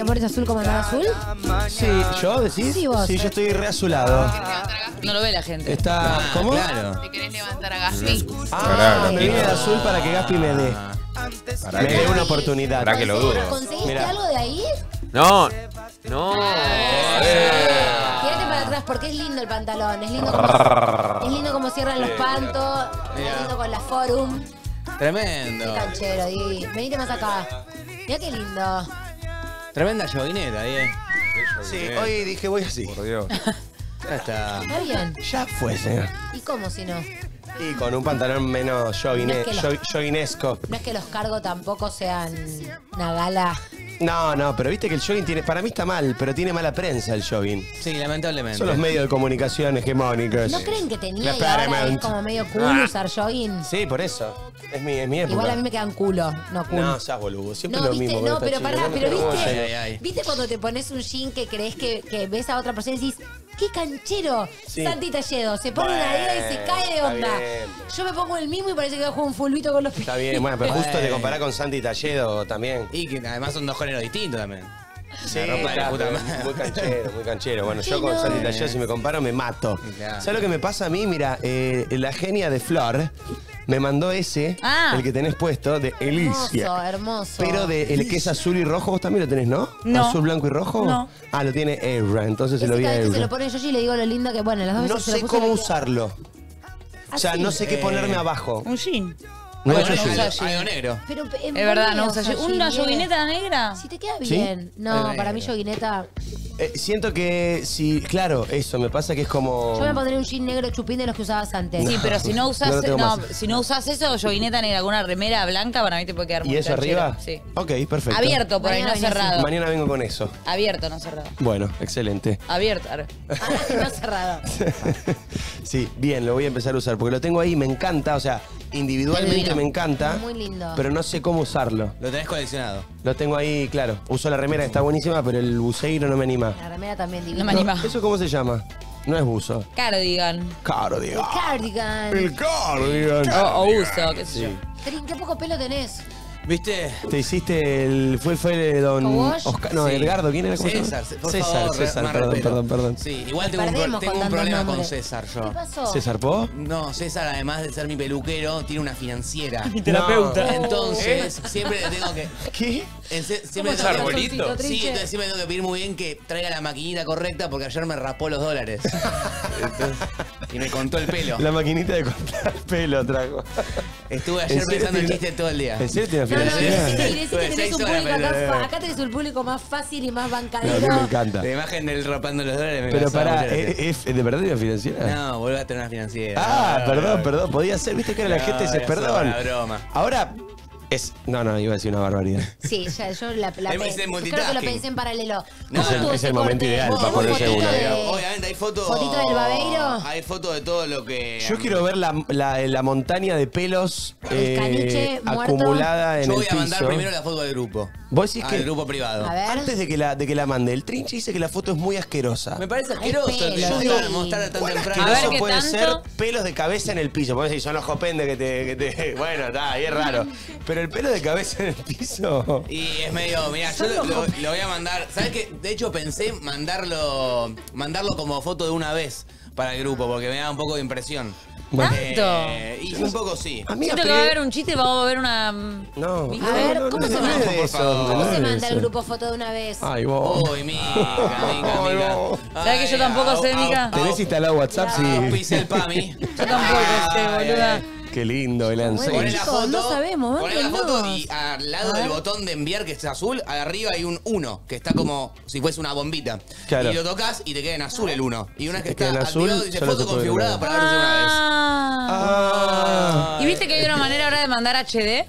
este amor es azul como andar azul. Sí, ¿yo decís? Sí, vos. yo estoy reazulado. No lo ve la gente. Está. ¿Cómo? Claro. Te querés levantar a Gaspi. Ah, me viene de azul para que Gaspi me dé. Para Me dé una oportunidad. para que lo dudo. ¿Conseguiste Mirá. algo de ahí? No, no. Tírate para atrás porque es lindo el pantalón. Es lindo como, es lindo como cierran los pantos. Es lindo con la forum. Qué Tremendo. canchero, Di. Venite más acá. Mira qué lindo. Tremenda joguineta, eh. Sí, hoy dije voy así. Por Dios. Ya está. Está bien. Ya fue, señor. ¿Y cómo si no? Y con un pantalón menos joggine- No es que lo- jog- joguinesco. No es que los cargos tampoco sean una gala. No, no, pero viste que el jogging tiene. Para mí está mal, pero tiene mala prensa el jogging. Sí, lamentablemente. Son los medios de comunicación hegemónicos. ¿No creen que tenía y ahora es como medio cool usar jogging? Sí, por eso. Es mi, es mi época. Igual a mí me quedan culo, no cool. No, seas boludo. Siempre No, lo viste, mismo. no, con esta pero pará, chica. pero ¿Cómo viste, llega? Ay, ay. viste cuando te pones un jean que crees que, que ves a otra persona y decís, qué canchero, Sí. Santi Talledo, se pone una idea y se cae de Está onda. bien. Yo me pongo el mismo y parece que juego un fulbito con los pies. Está bien, bueno, pero justo te comparás con Santi Talledo también. Y que además son dos géneros distintos también. Sí, La ropa de la puta madre. muy canchero, muy canchero. Bueno, yo con. Santi Talledo, si me comparo, me mato. Claro. ¿Sabes lo que me pasa a mí? Mira, eh, la genia de Flor me mandó ese, Ah. el que tenés puesto, de Elicia. Hermoso, hermoso. Pero de el que es azul y rojo, vos también lo tenés, ¿no? No. Azul, blanco y rojo. No. Ah, lo tiene Ebra, entonces se Ese lo vi cada a vez que se Ebra. lo pone yo y le digo lo lindo que, bueno, las dos No veces se lo sé puse cómo lo- usarlo. O sea, Así. no sé qué ponerme abajo. Un jean. No no algo negro. Pero es Es verdad, no bonito usa jean. ¿Una yoguineta negra? Si te queda ¿Sí? bien. No, para mí negro. Eh, siento que si, claro, eso, me pasa que es como. Yo me pondría un jean negro chupín de los que usabas antes. Sí, pero si no usas, No no, lo tengo más. si no usas eso, yoguineta negra con una remera blanca, para mí te puede quedar muy ¿Y eso canchero. arriba? Sí. Ok, perfecto. Abierto por ahí, no venís cerrado. Mañana vengo con eso. Abierto, no cerrado. Bueno, excelente. Abierto. arre. No cerrado. Sí, bien, lo voy a empezar a usar porque lo tengo ahí, me encanta, o sea, individualmente Divino. me encanta, Muy lindo. pero no sé cómo usarlo. Lo tenés coleccionado. Lo tengo ahí, claro. Uso la remera que está buenísima, pero el buceiro no me anima. La remera también divina. No me anima. ¿Eso cómo se llama? No es buzo. Cardigan. Cardigan. Cardigan. El cardigan. O, o uso, qué sé Sí. yo. Trin, qué poco pelo tenés. ¿Viste? Te hiciste el. Fue, fue don. ¿Wash? Oscar, no, Sí. Edgardo, ¿quién era? ¿Cómo se llama? César, por César, favor, César, más perdón, respeto. perdón, perdón. Sí, igual tengo un, Perdemos pro- tengo con un tantos problema con nombres. César ¿Qué yo. pasó? ¿Se zarpó? No, César, además de ser mi peluquero, tiene una financiera. terapeuta. Entonces, siempre le tengo que. ¿Qué? en se- siempre ¿Cómo tengo se que- llama el solcito, Sí, entonces siempre tengo que pedir muy bien que traiga la maquinita correcta porque ayer me rapó los dólares. Entonces, y me contó el pelo. La maquinita de cortar pelo trajo. Estuve ayer ¿En serio pensando en chiste todo el día. ¿En serio tiene No, no, que tenés un público acá, acá tenés un público más fácil y más No, a bancadero. mí me encanta. La imagen del rapando los dólares me Pero pará, ¿es, de verdad una financiera? No, vuelve a tener una financiera. Ah, No, perdón, no, perdón. Podía ser, viste que era la No, gente dice, era perdón. una broma. Ahora es. No, no, iba a decir una barbaridad. Sí, ya, yo la, la creo que lo multitasking. pensé en paralelo. No, ¿Cómo es el- es el momento corte? ideal ¿Vos- para ponerse una. de- Obviamente hay fotos. ¿Fotito del babeiro? Hay fotos de todo lo que. Yo quiero ver la, la- la montaña de pelos eh, caniche muerto. acumulada en Yo el voy a mandar piso. primero la foto del grupo. Vos decís Ah, que del grupo privado. A ver. antes de que, la, de que la mande, el trinche dice que la foto es muy asquerosa. Me parece asqueroso pelo, yo sí. digo mostrar tan ¿Cuán temprano. A ver, asqueroso ¿qué puede tanto? ser pelos de cabeza en el piso? Porque si son los jopende que te, que te- Bueno, está, ahí es raro. Pero el pelo de cabeza en el piso. Y es medio, mira, yo lo, lo- lo voy a mandar. ¿Sabes qué? De hecho pensé mandarlo mandarlo como foto de una vez para el grupo, porque me da un poco de impresión. ¿Tanto? Eh, y un poco sí. Siento que va a haber un chiste y va a haber una. No. A ver, ¿cómo se no manda? Por eso, favor. ¿Cómo se manda el grupo foto de una vez? Ay, vos. Uy, mica, mica, mica. no. ¿Sabés que yo tampoco sé, mica? ¿Tenés instalado WhatsApp? Sí. Pise el PAMI. Yo tampoco sé, boluda. Qué lindo, el Bueno, ansel. Poné la Chicos, foto. no sabemos, poné la foto y al lado A del ver. botón de enviar que es azul, arriba hay un 1 que está como si fuese una bombita. Claro. Y lo tocas y te queda en azul el 1. Y una vez que te está queda en azul, activado dice foto configurada para verse una vez. Ah. ¿Y viste que hay una manera ahora de mandar HD?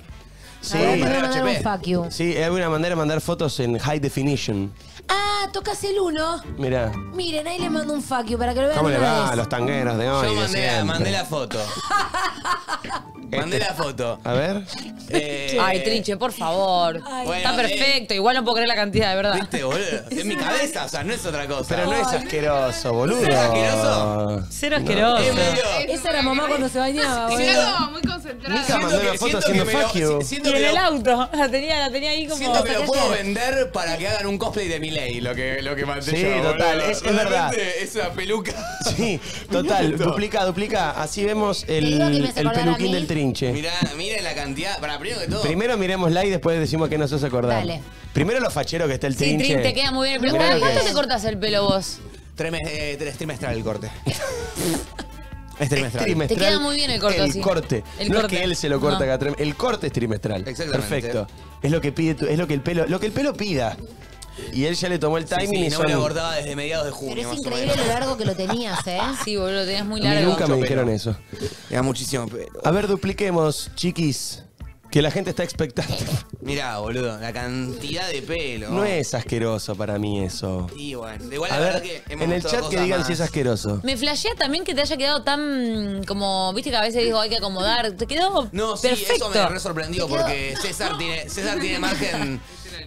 Sí. A ver, te voy a Manera mandar HP. un fuck you. Sí, hay una manera de mandar fotos en high definition. Ah, tocas el uno. Mirá. Miren, ahí le mando un fuck you para que lo vean ¿Cómo le una va a los tangueros de hoy? Yo de mandé siempre? mandé la foto. mandé la foto. A ver. Eh, Ay, Trinche, por favor. Bueno, Está eh, perfecto. Igual no puedo creer la cantidad, de verdad. ¿Viste, boludo? Es mi cabeza, o sea, no es otra cosa. Pero no es asqueroso, boludo. ¿Es asqueroso? Cero asqueroso. Es medio. Esa era mamá cuando se bañaba, boludo. como muy concentrado. Mica mandó una foto haciendo que me lo- fuck you. siento Y en el auto. La tenía, la tenía ahí como. Siento que lo puedo vender para que hagan un cosplay de Miley, lo que, lo que Sí, yo, total, boludo. es- es verdad. Realmente Esa peluca. Sí, total, duplica, duplica. Así vemos el, digo que me hace el acordar a peluquín mí. del trinche. Mirá, miren la cantidad. Para primero que todo. Primero miremosla y después decimos que nos hace acordar. Dale. Primero lo fachero que está el Sí, trinche. Trin, te queda muy bien. Pero Mirá ¿cada lo que cuánto es. te cortas el pelo vos? Tres, mes- eh, tres trimestral el corte. es Es trimestral. trimestral. Te queda muy bien el corte, El sí. corte. El no corte. es que él se lo corta No. cada tres El corte es trimestral. Exactamente. Perfecto. Es lo que pide tu- es lo que el pelo, lo que el pelo pida. Y él ya le tomó el timing sí, y no son. me lo cortaba desde mediados de junio. Pero es más o increíble menos. lo largo que lo tenías, ¿eh? Sí, boludo, lo tenías muy A mí largo. nunca me Mucho dijeron pelo. eso. Era muchísimo pelo. A ver, dupliquemos, chiquis. Que la gente está expectante. Mirá, boludo, la cantidad de pelo. No es asqueroso para mí eso. Y bueno, igual la A verdad ver, que hemos en el chat que cosas digan más. si es asqueroso. Me flashea también que te haya quedado tan como, viste que a veces digo hay que acomodar. Te quedó No, sí, perfecto. eso me re sorprendió porque César tiene, César tiene margen.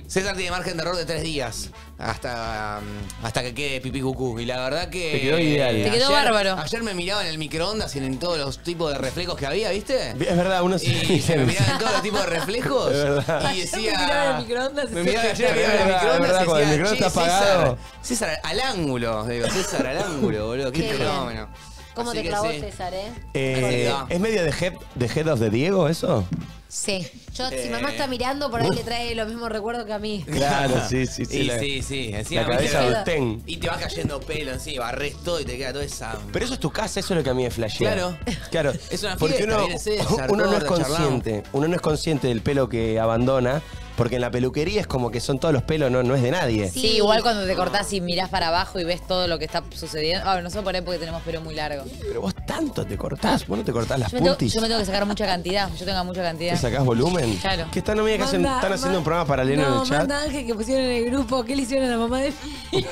César tiene margen de error de tres días. Hasta, um, hasta que quede pipí cucú. Y la verdad que. Te quedó ideal. Te quedó ayer- bárbaro. Ayer me miraba en el microondas y en todos los tipos de reflejos que había, ¿viste? Es verdad, uno se Y se me miraba en todos los tipos de reflejos. Es verdad. Y decía. me miraba en el microondas y Me miraba ayer, me miraba en el microondas es verdad, y cuando el decía, microondas "Che, está apagado". César, César al ángulo. Digo, César al ángulo, boludo. Qué, fenómeno. ¿Cómo Así te clavó sí. César, eh? Eh. ¿Es medio de head, de head of the Diego eso? Sí. Yo, si Eh. mamá está mirando, por ahí le trae los mismos recuerdos que a mí. Claro, sí, sí, sí. Y la- sí, sí. Encima la cabeza de de ten. Y te va cayendo pelo encima, barres todo y te queda toda esa. Pero eso es tu casa, eso es lo que a mí me flashea. Claro. Claro. Es una porque fiesta, uno, viene César, uno no es charlamos. consciente, uno no es consciente del pelo que abandona, porque en la peluquería es como que son todos los pelos, no, no es de nadie. Sí. Igual cuando te cortás y mirás para abajo y ves todo lo que está sucediendo. A ver, nosotros por ahí porque tenemos pelo muy largo. Pero vos tanto te cortás, vos no te cortás las Yo me, tengo, puntis. yo me tengo que sacar mucha cantidad. Yo tengo mucha cantidad. ¿Te sacás volumen? Claro. ¿Qué están, amigas, que hacen- Manda- están haciendo un programa paralelo no, en el chat? manda Ángel que pusieron en el grupo. ¿Qué le hicieron a la mamá de mi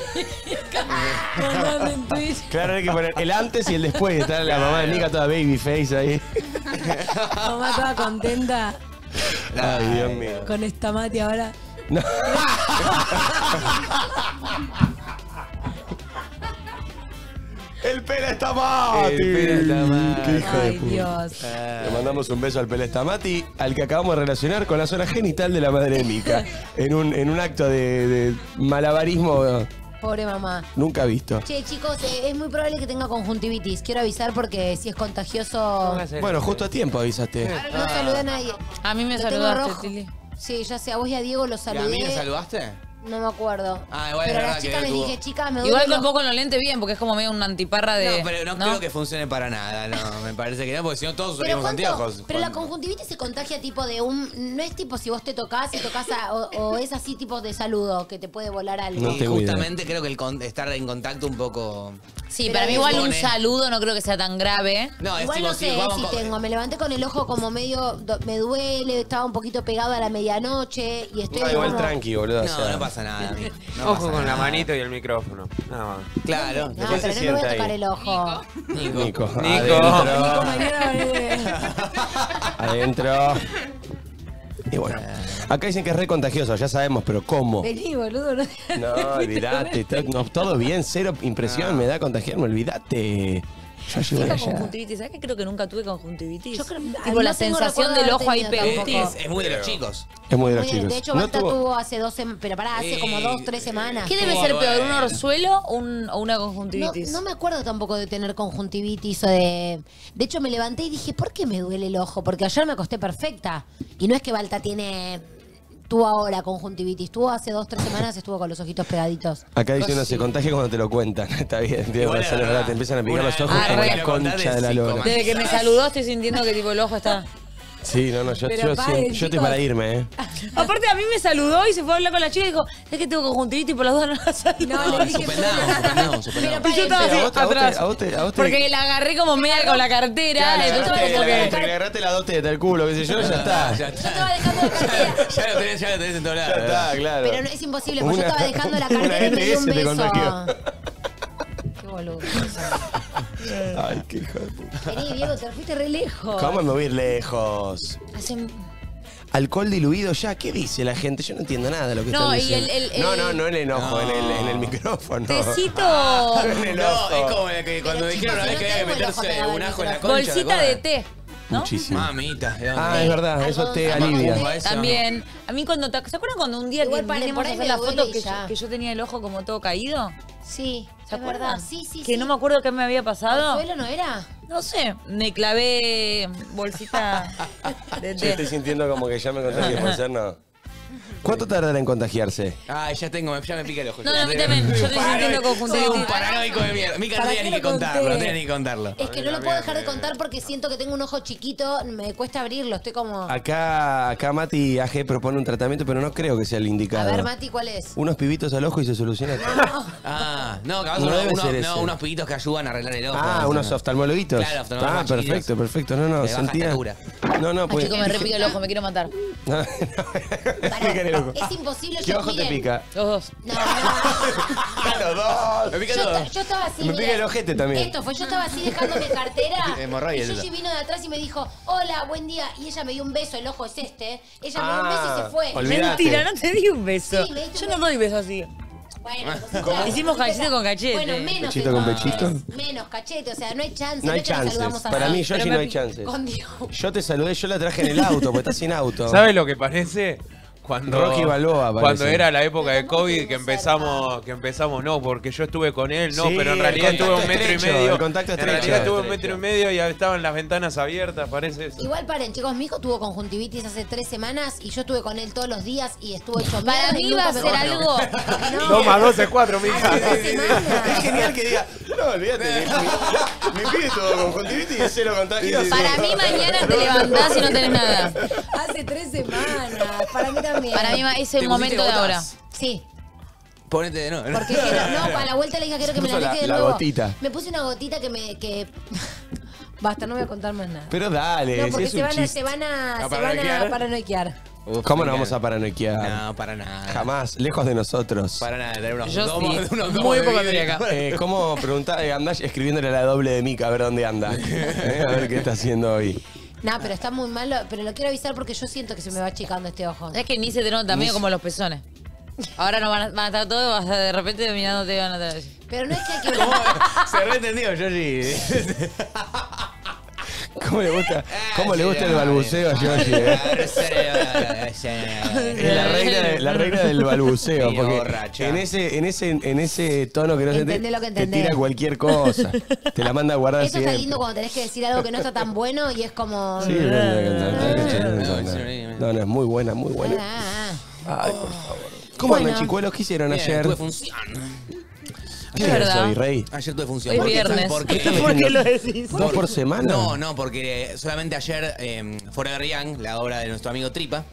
Mandando en Twitch. Claro, hay que poner el antes y el después. Está la mamá de Mica toda babyface ahí. Mamá toda contenta Ay, Dios mío. con esta mati ahora. No. El pelo está Mati. El. Qué hijo de puta. Dios. Le mandamos un beso al Pelestamati, al que acabamos de relacionar con la zona genital de la madre de Mica. En un, en un acto de, de malabarismo Pobre mamá. nunca visto. Che, chicos, eh, es muy probable que tenga conjuntivitis. Quiero avisar porque si es contagioso. Bueno, justo a tiempo avisaste. No saludé a nadie. A mí me Lo tengo saludaste, rojo. Tili. Sí, ya sé, a vos y a Diego los ¿Y a saludé. mí me saludaste? No me acuerdo. Ah, igual es Pero a verdad las que chicas les tuvo- dije, chicas, me duele Igual los- con poco con los lentes bien, porque es como medio una antiparra de. No, pero no, creo que funcione para nada, no. Me parece que no, porque si no todos Pero, usaríamos ¿cuánto- anteojos. pero la conjuntivitis se contagia tipo de un... No es tipo si vos te tocas y tocas a- o, o es así tipo de saludo, que te puede volar algo. No justamente creo que el con- estar en contacto un poco. Sí, Pero para mí igual un pone- saludo no creo que sea tan grave. No, es Igual tipo no si sé vamos si con- tengo. Me levanté con el ojo como medio... do- Me duele, estaba un poquito pegado a la medianoche y estoy No, igual como- tranqui, boludo. o No, sea. no pasa nada. amigo. No Ojo pasa con la nada. manito y el micrófono. Nada más. Claro. No, ¿Qué se pero no me voy siente a tocar ahí? el ojo. Nico. Nico. Nico. Adentro. Y bueno, acá dicen que es re contagioso, ya sabemos, pero ¿cómo? Vení, boludo. No, No, olvídate. to- no, todo bien, cero impresión, me da contagiarme, olvídate. Yo ayudo Tengo allá. conjuntivitis. ¿Sabes que creo que nunca tuve conjuntivitis? Yo creo- tipo no la tengo sensación recuerdo del de ojo ahí tenido pegado. Es, muy de los chicos. Es muy de los chicos. De hecho, No Basta tuvo- tuvo hace dos semanas, pero pará, hace como dos, tres semanas. ¿Qué debe ser peor, un orzuelo o, un- o una No, conjuntivitis? no me acuerdo tampoco de tener conjuntivitis o de... De hecho, me levanté y dije, ¿por qué me duele el ojo? Porque ayer me acosté perfecta. Y no es que Balta tiene... Tuvo ahora conjuntivitis. Tuvo hace dos, tres semanas, estuvo con los ojitos pegaditos. Acá diciendo, se contagia cuando te lo cuentan. Está bien, razón, verdad. Te empiezan a picar los ojos como la concha de de la lora. Desde que me saludó estoy sintiendo que tipo el ojo está... Sí, no, no, yo, Pero yo, paren, siempre- yo estoy chicos. para irme, ¿eh? Aparte a mí me saludó y se fue a hablar con la chica y dijo, es que tengo conjuntivitis y por las dudas no la saludo. No, le dije... Suspendamos, suspendamos, suspendamos. Y yo estaba Pero así, a vos te- a vos te- atrás. a vos te- a vos te- Porque la agarré como media con la cartera, Claro, entonces agarraste como la- que... agarraste la dos tetas, el culo, qué sé yo, ya está. Ya Yo está. estaba dejando la cartera. Ya lo tenés, ya lo tenés en está, claro. Pero no, es imposible, porque yo Una- estaba dejando la una cartera y me dio un ETS te beso. contagió. Qué boludo. Ay, qué hijo de puta. Vení, Diego, te fuiste re lejos. ¿Cómo me voy a ir lejos? Hace- Alcohol diluido ya, ¿qué dice la gente? Yo no entiendo nada de lo que No, están y diciendo. el- el- No, el- no, no en el enojo, No. En, el, en el micrófono. Tecito, En el No, ojo. es como que cuando dijeron una vez que había que meterse un ajo en la concha. ¿te bolsita de té. ¿No? Muchísimo. Mamita. Ah, es verdad, eso te Algo- alivia. Macumba. También, a mí cuando, te- ¿se acuerdan cuando un día Igual que paren, vinimos por a ahí hacer me la duele foto y que ya. yo, que yo tenía el ojo como todo caído? Sí, ¿Se es acuerdan? verdad. Sí, sí, Que sí. no me acuerdo qué me había pasado. ¿Consuelo no era? No sé, me clavé bolsita de Yo té. estoy sintiendo como que ya me ser, no. ¿Cuánto tardará en contagiarse? Ay, ya tengo, ya me pica el ojo. No, no, a mí también, yo estoy sintiendo Soy un conjuntivitis. paranoico de mierda. Mica no ¿Para tenía qué ni que lo contarlo, no tenía ni que contarlo. Es que no lo puedo dejar de contar porque siento que tengo un ojo chiquito, me cuesta abrirlo, estoy como... A Acá, acá Mati AG propone un tratamiento, pero no creo que sea el indicado. ver, Mati, ¿cuál es? Unos pibitos al ojo y se soluciona todo. Ah, no, capaz No uno- debe uno- ser no, ese. unos pibitos que ayudan a arreglar el ojo. Ah, unos ¿no? oftalmologuitos. Claro, oftalmólogos Ah, chiquitos. perfecto, perfecto. No, no, De baja sentía. estatura. No, no, Ay, pues. chico, me repica el ojo, me quiero matar. No, no. El Es imposible ¿Qué yo, ojo te miren. pica? Los dos. No, no. ¡Ah, los dos! Me pica Yo, todo. yo estaba así. Me pica el ojete también. Esto fue, yo estaba así dejando mi cartera. Hemorroides y. Yoshi vino de atrás y me dijo, hola, buen día. Y ella me dio un beso, el ojo es este. Ella me dio un beso y se fue. Ah, olvidate. Mentira, no te di un beso. Sí, me diste Yo un no doy besos así. Bueno, Hicimos cachete con cachete. Bueno, menos. Pechito con pechito. Menos cachete, o sea, no hay chance. No hay chances. Para mí, Yoshi, no hay pi- chances. Con Dios. Yo te saludé, yo la traje en el auto, porque está sin auto. ¿Sabes lo que parece? Cuando, Rocky Balboa parece. Cuando era la época de COVID que empezamos, que empezamos, no, porque yo estuve con él, no, Sí, pero en realidad estuve un metro y medio. el contacto en estrecho. realidad estuve un metro y medio y estaban las ventanas abiertas, parece eso. Igual paren, chicos, mi hijo tuvo conjuntivitis hace tres semanas y yo estuve con él todos los días y estuvo hecho Para mí va a ser algo. No. Dos más dos es cuatro, mija. Hace tres Es genial que diga, no, olvídate, mi, mi, mi pibe tuvo conjuntivitis y cero contagioso. Para mí mañana te levantás y no tenés nada. Hace tres semanas. Para mí también. Para mí es ¿Te el momento de ahora. Sí. Ponete de nuevo. Porque quiero, no, para la vuelta le dije quiero que me la Puso la- deje de la nuevo. gotita. Me puse una gotita que me. Que... Basta, no voy a contar más nada. Pero dale, no, si porque es se un van, a, chiste. se van a. ¿A se van a paranoiquear? ¿Cómo no vamos a paranoiquear? No, para nada. Jamás, lejos de nosotros. Para nada, tener unos Yo gomos, sí. unos Muy de hipocondríaca. vidrio. Eh, ¿Cómo preguntar? Eh, andás escribiéndole a la doble de Mica a ver dónde anda. Eh, a ver qué está haciendo hoy. No, pero está muy malo. Pero lo quiero avisar porque yo siento que se me va achicando este ojo. Es que ni se te nota, medio como los pezones. Ahora no van a, van a estar todos, vas a de repente mirándote y van a estar así. Pero no es que hay que. ¿Cómo? Se reentendió, Yoshi. ¿Cómo le gusta, cómo le gusta el balbuceo a Yoshi? eh? Es la reina, de- la reina del balbuceo, porque borracha. en ese, en ese, en ese tono que no se Entendé te, lo que te entendés. tira cualquier cosa. Te la manda a guardar Eso siempre. está lindo cuando tenés que decir algo que no está tan bueno y es como. Sí, no, no, no, no, es muy buena, muy buena. Ah, ah. Ay, por favor. ¿Cómo Bueno. andan, chicuelos? ¿Qué hicieron Bien, ayer? tuve función. ¿Qué Es es hoy, Rey? Ayer tuve función. Hoy ¿Por qué? viernes. ¿Por qué? ¿Por qué lo decís? ¿Dos por semana? No, no, porque solamente ayer eh, Forever Young, la obra de nuestro amigo Tripa,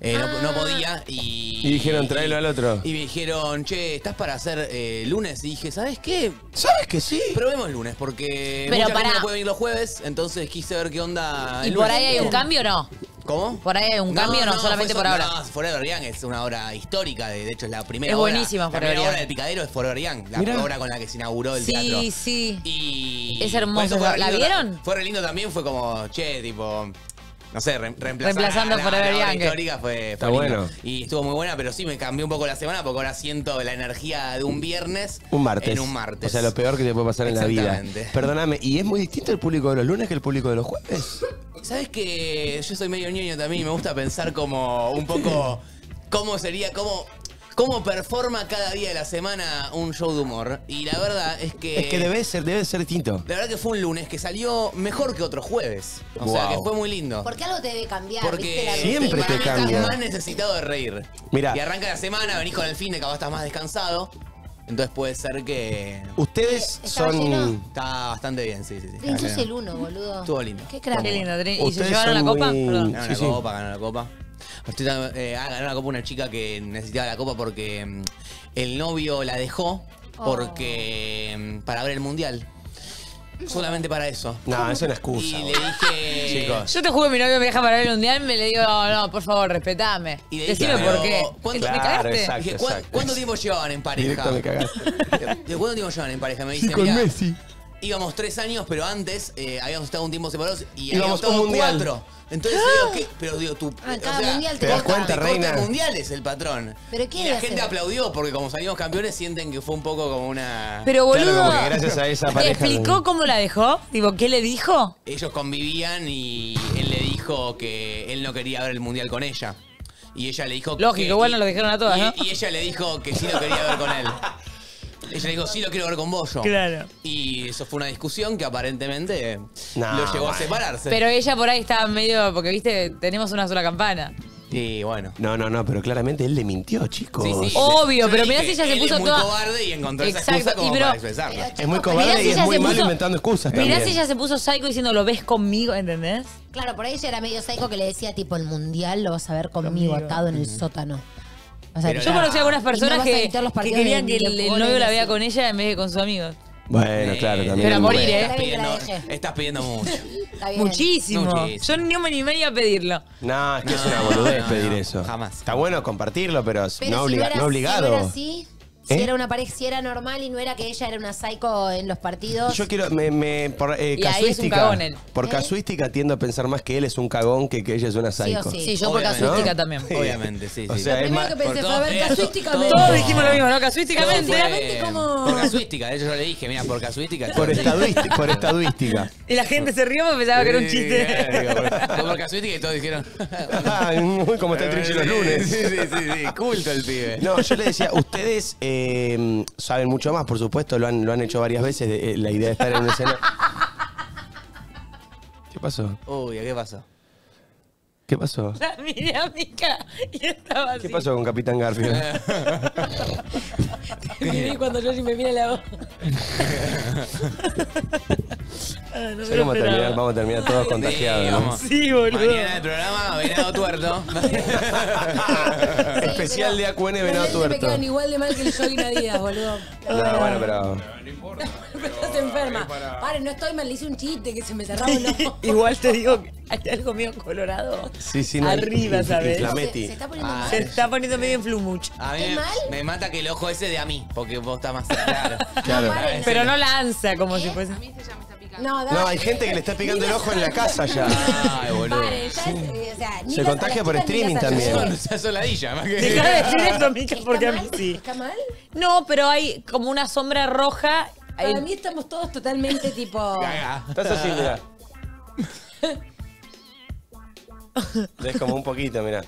eh, no, no podía y... Y dijeron, tráelo al otro. Y me dijeron, che, ¿estás para hacer eh, lunes? Y dije, ¿sabes qué? ¿Sabes que sí? Probemos lunes, porque Pero mucha pará. gente no puede venir los jueves, entonces quise ver qué onda el ¿Y por lunes. ahí hay un cambio o no? ¿Cómo? ¿Por ahí un cambio no? Solamente fue por ahora. No, Forever Young es una obra histórica, de, de hecho es la primera Es obra. buenísima La Forever primera Young. obra del Picadero es Forever Young, la Mirá. obra con la que se inauguró el Sí, teatro. sí. Y Es hermoso. ¿La vieron? Fue re lindo también, fue como, che, tipo, no sé, re- reemplazar Reemplazando a la, Forever la obra Young. histórica fue, fue Está lindo. bueno. Y estuvo muy buena, pero sí me cambió un poco la semana porque ahora siento la energía de un viernes Un martes. en un martes. O sea, lo peor que te puede pasar en la vida. Exactamente. Perdóname, ¿y es muy distinto el público de los lunes que el público de los jueves? ¿Sabes que yo soy medio ñoño también y me gusta pensar como un poco cómo sería, cómo, cómo performa cada día de la semana un show de humor? Y la verdad es que... Es que debe ser, debe ser distinto. La verdad que fue un lunes que salió mejor que otros jueves. O sea, que fue muy lindo. Porque algo te debe cambiar. Porque ¿viste? La Siempre te estás cambia. más necesitado de reír. Mirá. Y arranca la semana, venís con el fin de que ahora estás más descansado. Entonces puede ser que... Ustedes ¿Estaba son... lleno? Está bastante bien, sí, sí, sí. Sos el uno, boludo. Estuvo lindo. Qué crack. Qué lindo. ¿Y se llevaron la copa? muy- Perdón. Sí, la sí. copa, ganó la copa. Estoy eh, ah, ganó la copa una chica que necesitaba la copa porque mm, el novio la dejó porque mm, para ver el mundial. Solamente para eso. No, es una Y excusa. le boludo. dije. Chicos. Yo te juro, mi novio me deja para el mundial, me le digo, no, no, por favor, respetame. Y le dije, Decime pero, por qué. ¿cuánto- ¿Me Claro, cagaste? exacto. Dije, "¿Cuán- ¿cuánto tiempo llevaban en pareja? Directo me cagaste. ¿De cuánto tiempo llevan en pareja? Me dice, Sí, con "Mirá, Messi. Íbamos tres años, pero antes eh, habíamos estado un tiempo separados y Íbamos habíamos estado un mundial. cuatro. Entonces digo que, pero digo tú, Ah, cada mundial ¿Te das toca. cuenta, reina? Costa Mundial es el patrón. ¿Pero qué y la hace? gente aplaudió porque como salimos campeones sienten que fue un poco como una... Pero Claro, boludo. como que gracias a esa ¿Te pareja. explicó cómo la dejó? Digo, ¿qué le dijo? Ellos convivían y él le dijo que él no quería ver el mundial con ella. Y ella le dijo Lógico, que, igual y- no lo dijeron a todas, y, ¿no? y ella le dijo que sí lo quería ver con él. Ella le dijo, sí lo quiero ver con vos yo. Claro. Y eso fue una discusión que aparentemente lo llevó a separarse. Pero ella por ahí estaba medio. Porque viste, tenemos una sola campana. Y bueno. No, no, no, pero claramente él le mintió, chicos. Sí, sí. Obvio, Yo pero dije, mirá si ella se él puso es muy toda- cobarde y encontró esa Exacto, excusa como para expresarlo. Es muy Mirá cobarde si y es ella muy se malo puso- inventando excusas Mirá también. si ella se puso psycho diciendo, lo ves conmigo, ¿entendés? Claro, por ahí ella era medio psycho que le decía, tipo, el mundial lo vas a ver conmigo, atado en el sótano. O sea, Pero Yo conocí algunas Y no personas a que, que querían de- que el, de novio la vea con ella en vez que con sus amigos. Bueno, claro, también. Pero a morir, ¿eh? Pidiendo- estás pidiendo mucho. Está bien. Muchísimo. Muchísimo. Yo ni me animaría a pedirlo. No, es que es una boludez no, pedir no, eso. jamás. Está bueno compartirlo, pero, Pero no, si obliga- era, no obligado. Si no era así, si ¿Eh? era una pareja, si era normal y no era que ella era una psycho en los partidos. Yo quiero, me, me- por eh, Y ahí es un casuística, cagón él. por ¿Eh? casuística tiendo a pensar más que él es un cagón que que ella es una Sí o psycho. sí. Sí, yo por Obviamente. casuística ¿No? también. Obviamente, sí, O sí. sea, Lo es primero más- que pensé por fue, a ver, todo- casuísticamente. Todos dijimos lo mismo, ¿no? Casuísticamente. como- Por casuística, de hecho yo le dije, mira, por casuística. por, estadística, por estadística. Y la gente se rió porque pensaba que era un chiste. por casuística y todos dijeron. Ay, Muy como está el trinche los lunes. Sí, sí, sí, sí, culto el pibe. No, yo le decía, ustedes eh, saben mucho más, por supuesto, lo han, lo han hecho varias veces, de- eh, la idea de estar en una escena. ¿Qué pasó? Uy, ¿qué pasó? ¿Qué pasó? La miré a Mica y estaba así. ¿Qué pasó con Capitán Garfield? Miré cuando yo me mira la voz. Ah, no me ¿Sabes lo cómo esperaba. terminar? Vamos a terminar todos contagiados, Sí, ¿no? vamos. Sí, boludo. Mañana el programa, venado tuerto. Especial de AQN Venado Realmente me Tuerto. quedan igual de mal que el Jogging Adidas, boludo. No, bueno, pero... Estás enferma. Pare, no estoy mal, le hice un chiste que se me cerraba un ojo. Igual te digo que hay algo medio colorado. Sí, sí, no, Arriba, ¿sabes? Se, se está poniendo Ah, mal. Se está poniendo medio en flumuch. A mí ¿Qué me, mal? me mata que el ojo ese de a mí, porque vos estás más claro. Claro. paren, Pero no lanza como si fuese. No, dale. No, hay gente que le está picando el ojo en la casa ya. Ay, boludo. Pare, ya es, eh, o sea, Se contagia por streaming también. ayudé. No seas soladilla, más que. Deja de decir eso, Mica, ¿Está porque a mí sí. ¿Está mal? No, pero hay como una sombra roja. Para mí estamos todos totalmente tipo... Estás así, mira. Es como un poquito, mira.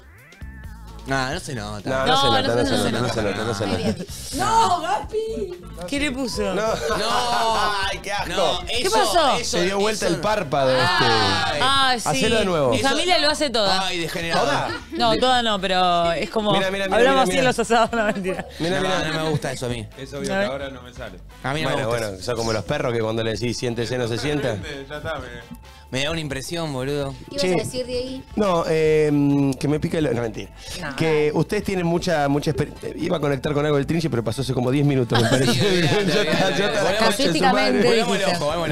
No, no se nota. No, no, No, se no nota, no, se nota, no se nota, no se nota. ¡No, Gapi! ¿Qué le puso? No. No. Ay, qué asco. No, ¿Qué eso- pasó? eso- Se dio vuelta eso- el párpado este. Ay. Ah, sí. Hacelo de nuevo. Mi Eso- familia lo hace toda. Ay, degenerado. ¿Toda? No, toda no, pero es como. Mira, mira, mira, hablamos mira, así mira. en los asados, no mentira. Mira, no, mira. no me gusta eso a mí. Es obvio A que ver. ahora no me sale. A mí no Bueno, me gusta. bueno, son como los perros que cuando le decís siéntese no se sienta. Ya está, me- Me da una impresión, boludo. ¿Qué ibas a decir de ahí? No, eh, que me pica el... No, mentira. Que ustedes tienen mucha mucha experiencia. Iba a conectar con algo del trinche, pero pasó hace como 10 minutos, me parece.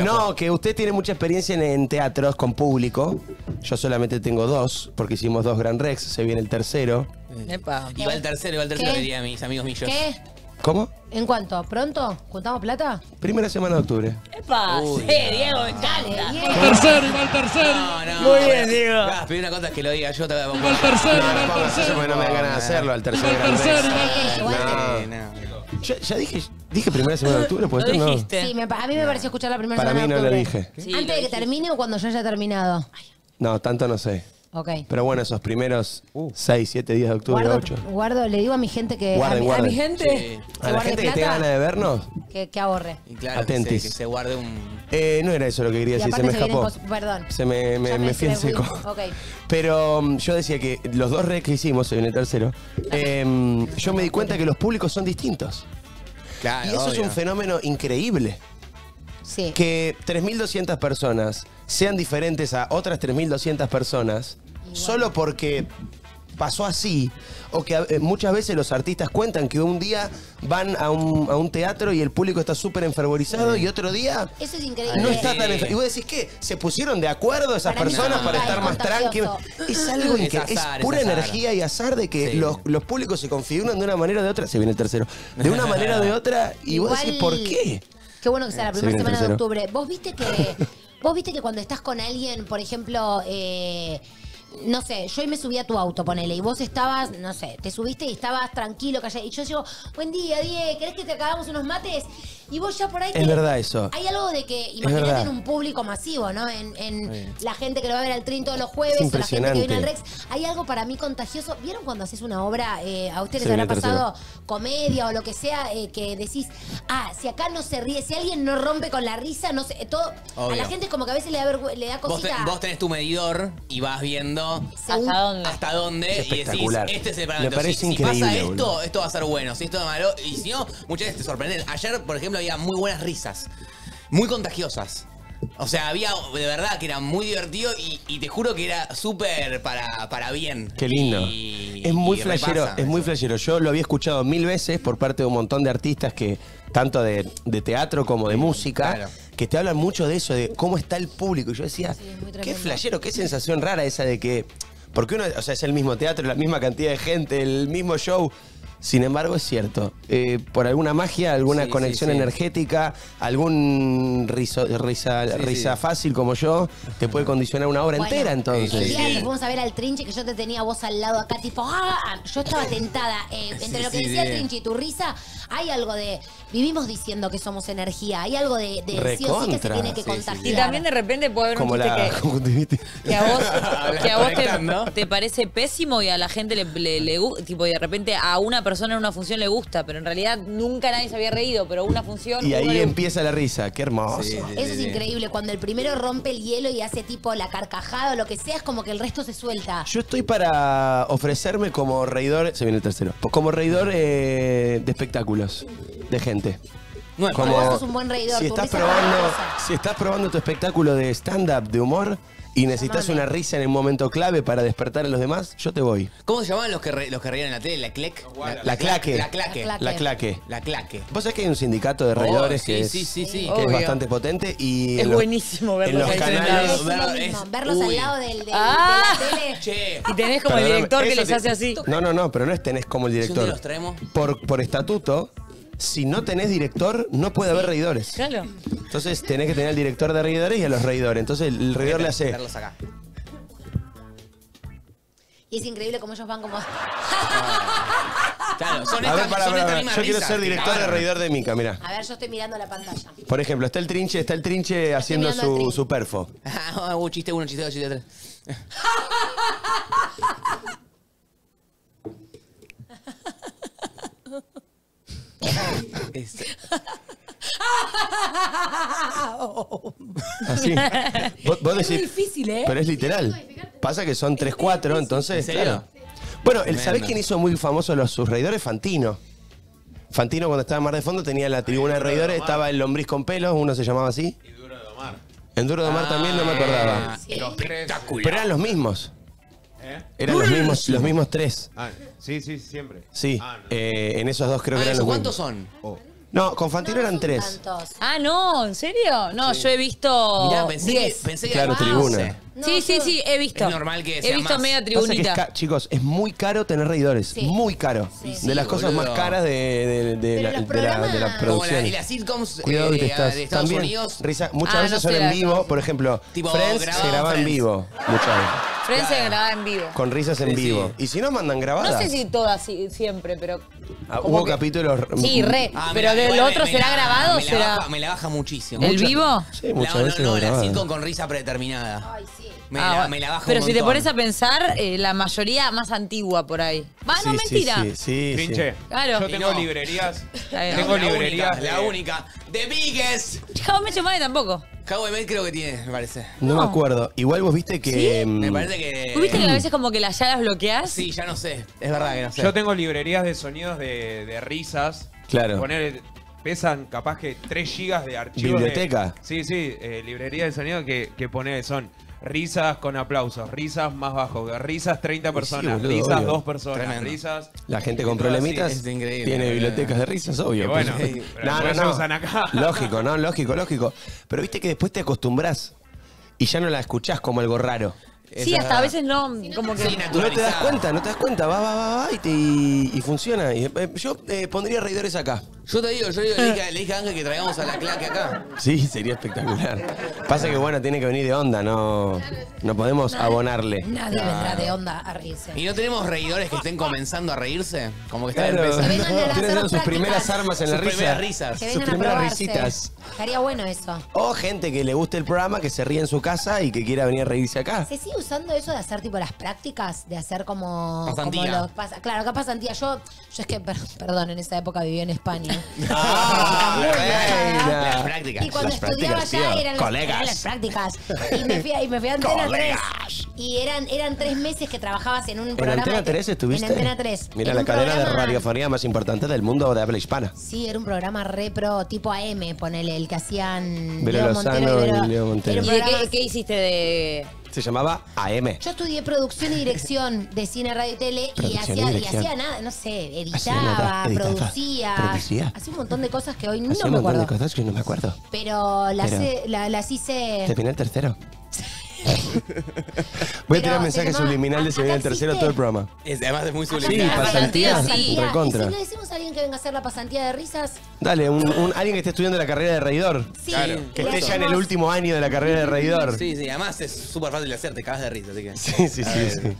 No, que usted tiene mucha experiencia en, en teatros con público. Yo solamente tengo dos, porque hicimos dos Gran Rex, se viene el tercero. Epa. Y va el tercero, va el tercero, diría mis amigos millos. ¿Qué? ¿Cómo? ¿En cuánto? ¿Pronto? ¿Juntamos plata? Primera semana de octubre. Epa. Uy, sí, Diego, me encanta. No, no. Muy bien, Diego. Gaspi, una cosa es que lo diga yo, te voy a poner. No, pongas eso porque no me dan ganas de hacerlo al tercer Gran Rex. Sí, igual te- Sí, no. Ya, ya dije, dije primera semana de octubre, ¿puede ser? No. dijiste. Sí, me a mí me pareció escuchar la primera Para semana mí de no lo dije. Sí, ¿Antes lo de que dijiste. termine o cuando ya haya terminado? No, tanto no sé. Ok. Pero bueno, esos primeros 6, 7 días de octubre, Guardo, 8. guardo, le digo a mi gente que. Guarden, a, mi, a guarden. mi gente. Sí. A la guarde gente que plata, tenga ganas de vernos, que, que ahorre. Y claro, que Atentis. se, que se guarde un. eh, no era eso lo que quería decir, se me vienen escapó. Perdón. Se me, me, Ya me me- fui en seco. Ok. Pero mm, yo decía que los dos recs que hicimos, se viene el tercero, em, yo me di cuenta que los públicos son distintos. Claro, y eso es obvio. un fenómeno increíble. Sí. Que 3.200 personas sean diferentes a otras 3.200 personas solo porque pasó así. O que eh, muchas veces los artistas cuentan que un día van a un, a un teatro y el público está súper enfervorizado y otro día Eso es increíble. no está tan Sí. enfer- Y vos decís que se pusieron de acuerdo esas Para mí personas no, para es estar más contagioso. tranquilos. Es algo Es increíble. Es, azar, es pura azar. energía y azar de que Sí. los, los públicos se configuran de una manera o de otra. Se viene el tercero. De una manera o de otra. Y vos Igual- decís, ¿por qué? Qué bueno que sea la Se primera viene el semana de tercero. octubre. ¿Vos viste que vos viste que cuando estás con alguien, por ejemplo, eh, no sé, yo hoy me subí a tu auto, ponele, y vos estabas, no sé, te subiste y estabas tranquilo, callado, y yo digo, buen día, Diego, ¿querés que te hagamos unos mates? Y vos ya por ahí... Es te- verdad eso. Hay algo de que, imagínate verdad. en un público masivo, ¿no? En, en Sí. la gente que lo va a ver al Trin todos los jueves, Es o la gente que viene al. Rex. Hay algo para mí contagioso. ¿Vieron cuando haces una obra, eh, a ustedes Se les viene habrá el pasado comedia o lo que sea, eh, que decís, ah, si acá no se ríe, si alguien no rompe con la risa, no sé, todo. A Obvio. la gente es como que a veces le da, le da Vos, te- cosita. vos tenés tu medidor y vas viendo ¿Hasta dónde? hasta dónde Es y decís, espectacular. este es el Me parámetro. parece si, si increíble, pasa esto, boludo. esto va a ser bueno. Si esto es malo, y si no, muchas veces te sorprenden. Ayer, por ejemplo, había muy buenas risas. Muy contagiosas. O sea, había de verdad que era muy divertido y, y te juro que era súper para, para bien. Qué lindo. Y- es muy y flashero, repasa es muy eso. flashero. Yo lo había escuchado mil veces por parte de un montón de artistas que, tanto de, de teatro como de música, claro. Que te hablan mucho de eso, de cómo está el público. Y yo decía, Sí, qué flashero, qué sensación rara esa de que. Porque uno, o sea, es el mismo teatro, la misma cantidad de gente, el mismo show. Sin embargo, es cierto. eh, por alguna magia, alguna Sí, conexión sí, sí. energética, algún riso- risa, Sí, risa sí. fácil como yo, te puede condicionar una obra Bueno, entera entonces. El Sí, día sí. que fuimos a ver al Trinche, que yo te tenía vos al lado acá, tipo, ¡ah! Yo estaba tentada. Eh, entre Sí, lo que sí, decía el Trinche y tu risa, hay algo de. Vivimos diciendo que somos energía. Hay algo de, de sí o sí que se tiene que Sí, sí, sí. contagiar. Y también de repente puede haber un como chiste la que, que a vos, que a vos te, te parece pésimo y a la gente le, le, le tipo y de repente a una persona en una función le gusta, pero en realidad nunca nadie se había reído, pero una función Y ahí le- empieza la risa. Qué hermoso. Sí, sí, Eso es sí. increíble. Cuando el primero rompe el hielo y hace tipo la carcajada o lo que sea, es como que el resto se suelta. Yo estoy para ofrecerme como reidor, se viene el tercero, como reidor eh, de espectáculos, de gente. No es Como, Vos sos un buen reidor, si estás probando, si estás probando tu espectáculo de stand-up, de humor, y necesitas una risa en el momento clave para despertar a los demás, yo te voy. ¿Cómo se llamaban los que, re- los que reían en la tele? ¿La clec? guara. La claque. La claque. La La claque. La claque. Vos sabés que hay un sindicato de reidores Oh, que, sí, es, sí, sí, sí. que es bastante potente y Es en buenísimo en verlos los canales. Es lo ver- mismo, es- verlos uy. al lado del, del- Ah. de la tele. Che. Y tenés como el director que les te- hace así. No, no, no, pero no es tenés como el Si un director. día los traemos. Por, por estatuto, si no tenés director, no puede haber reidores. Claro. Entonces tenés que tener al director de reidores y a los reidores. Entonces el reidor le hace. Verlos acá. Y es increíble cómo ellos van como. Claro, son A ver, estas, para, son estas mismas Yo quiero risas. ser director de reidor de Mica, mira. A ver, yo estoy mirando la pantalla. Por ejemplo, está el trinche, está el trinche haciendo mirando al su, su perfo. Ah, uh, chiste uno, chiste dos, chiste tres. Este, Así. vos, vos decís, difícil, ¿eh? Pero es literal. Pasa que son 3-4, entonces. ¿En serio? Claro. Bueno, el, ¿sabés quién hizo muy famoso los, sus reidores? Fantino. Fantino, cuando estaba en Mar de Fondo, tenía la tribuna de reidores, estaba el lombriz con pelos, uno se llamaba así. Y duro de domar. En Duro de Mar también no me acordaba. Ah, Sí. Los tres. espectacular. Pero eran los mismos. ¿Eh? Eran los mismos, los mismos tres. Ah, sí, sí, siempre. Sí, Ah, no. eh, en esos dos creo Ah, que eran ¿eso los ¿Cuántos son? Oh. No, con Fantino eran tres. tantos. Ah, no, ¿en serio? No, yo he visto Mirá, pensé que, 10. pensé que Claro, tribuna. 11. No, sí, sí, yo- sí, he visto. Es normal que He sea visto más. media Pasa que es tribunita. ca- chicos, es muy caro tener reidores. Sí. Muy caro. de las cosas boludo. más caras de, de- de Pero la, los de la- de la programas- Como la, producción. y las sitcoms Cuidado que eh, te estás. de Estados También, Unidos. risa, muchas Ah, veces no son en vivo. Por ejemplo, Tipo, Friends grabado se graba en Friends. vivo. Muchas veces. Friends se grababa en vivo. Con risas en Sí, vivo. sí. Y si no, mandan grabadas. No sé si todas sí- siempre, pero. Ah, como hubo que- capítulos. Sí, re. Ah, pero mira, del igual otro me- será la- grabado o me la será. baja- me la baja muchísimo. ¿El vivo? Sí, muchas La- veces no, no, lo la sitcom con risa predeterminada. Ay, sí. Me, Ah, la, bueno. me la baja Pero un si te montón. pones a pensar, eh, la mayoría más antigua por ahí. Va, no, Sí, sí, mentira. Sí, sí. Trinche. Claro. Yo Y tengo no. librerías. bien. Tengo la librerías. Única, la de- única. The Biggest. Met Your Mother tampoco. I Met creo que tiene, me parece. No, No. me acuerdo. Igual vos viste que. mm, Me parece que. ¿Tú viste que a veces como que las ya las bloqueas? Sí, ya no sé. Es verdad que no sé. Yo tengo librerías de sonidos de, de risas. Claro. Poner, pesan capaz que 3 gigas de archivos. de- ¿Biblioteca? sí, sí, eh, librería de sonido que, que pone son risas con aplausos, risas más bajo, risas 30 personas, boludo, risas obvio. 2 personas, Tremendo. risas. La gente con problemitas es increíble. tiene bibliotecas de risas, obvio. Y bueno, pues. pero no, no, usan acá. Lógico, ¿no? Lógico, lógico. Pero viste que después te acostumbras y ya no la escuchás como algo raro. Sí, hasta a veces no, como que... Sí, No te das cuenta, no te das cuenta, va, va, va, va y, te- y- y funciona. Y, eh, yo eh, pondría reidores acá. Yo te digo, yo digo, le dije, le dije a Ángel que traigamos a la claque acá. Sí, sería espectacular. Pasa que, bueno, tiene que venir de onda, no, no podemos abonarle. Nadie vendrá de onda a reírse. ¿Y no tenemos reidores que estén comenzando a reírse? Como que están Claro, empezando. vengan a tienen hacer sus prácticas. primeras armas en la Sus risa. primeras risas. Que sus vengan a primeras probarse. risitas. Estaría bueno eso. O gente que le guste el programa, que se ríe en su casa y que quiera venir a reírse acá. ¿Se sigue usando eso de hacer tipo las prácticas? De hacer como. Pasantía. como los pas- claro, acá pasantía. Yo, yo es que, per- perdón, en esa época vivía en España. Ah, Muy reina. Las prácticas. Y cuando Las estudiaba prácticas, allá tío. eran las, Colegas. eran las prácticas. Y me fui, a- y me fui a Antena 3. Colegas. Y eran, eran tres meses que trabajabas en un ¿En programa. Antena que- 3 estuviste? En Antena 3. Mira, En la un cadena de programa- radiofonía más importante del mundo de habla hispana. Sí, era un programa re pro, tipo AM, ponele, el que hacían Vero Leo Lozano Montero y Vero- y Montero. Era un ¿Y de programa- qué, qué hiciste de...? Se llamaba AM. Yo estudié producción y dirección de cine, radio y tele y Producción y hacía, y dirección. hacía nada, no sé, Hacía editaba, nada, editaba, producía, producía. hacía un montón de cosas que hoy Hacía no un me montón acuerdo. de cosas que no me acuerdo. Pero las, Pero- he- la- las hice. Terminé el tercero. Voy a tirar se mensaje llamaba- subliminal de acá se viene el tercero todo el programa. Es, además es muy subliminal. Llama pasantía, recontra. Y si le decimos a alguien que venga a hacer la pasantía de risas, Dale, un, un- alguien que esté estudiando la carrera de reidor. sí. Claro. Que le esté ya en el hacemos- último año de la carrera de reidor. Sí, sí, además es súper fácil de hacer, te cagas de risa, así que. Sí, sí, sí. sí.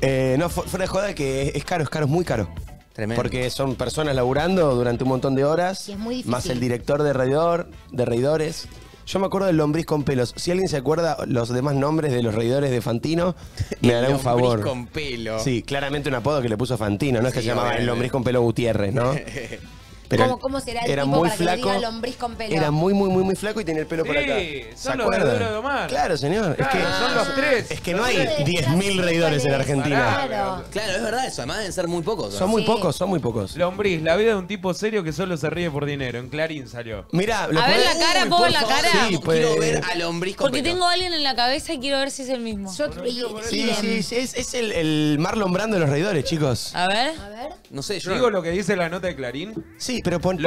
Eh, no, fu- fuera de joda que es, es caro, es caro, es muy caro. Tremendo. Porque son personas laburando durante un montón de horas. Y es muy difícil. Más el director de reidor, de reidores. Yo me acuerdo del lombriz con pelos. Si alguien se acuerda los demás nombres de los reidores de Fantino, me hará un Lombriz favor. con pelo. Sí, claramente un apodo que le puso Fantino, no es que Sí, se llamaba el obviamente. lombriz con pelo Gutiérrez, ¿no? ¿Cómo- cómo será el era tipo muy para que le flaco, diga lombriz con pelo? Era muy, muy, muy, muy flaco y tenía el pelo por Sí, acá. son ¿Se los acuerdan? reidores de Omar. Claro, señor. es que, son los tres. es que no hay tres. 10.000 reidores en Argentina. Claro. Claro, es verdad eso, además deben ser muy pocos. ¿no? Son muy Sí. pocos, son muy pocos. Lombriz, la vida de un tipo serio que solo se ríe por dinero. En Clarín salió. Mirá, A ver la cara, Uy, ¿puedo por ver la favor, cara? Sí, pues. Quiero ver a lombriz con Porque pelo. tengo a alguien en la cabeza y quiero ver si es el mismo. Yo, Sí, sí, sí, es, es el, el Marlon Brando de los reidores, chicos. A ver. A ver. No sé, yo. Digo lo que dice la nota de Clarín. Sí, pero pon.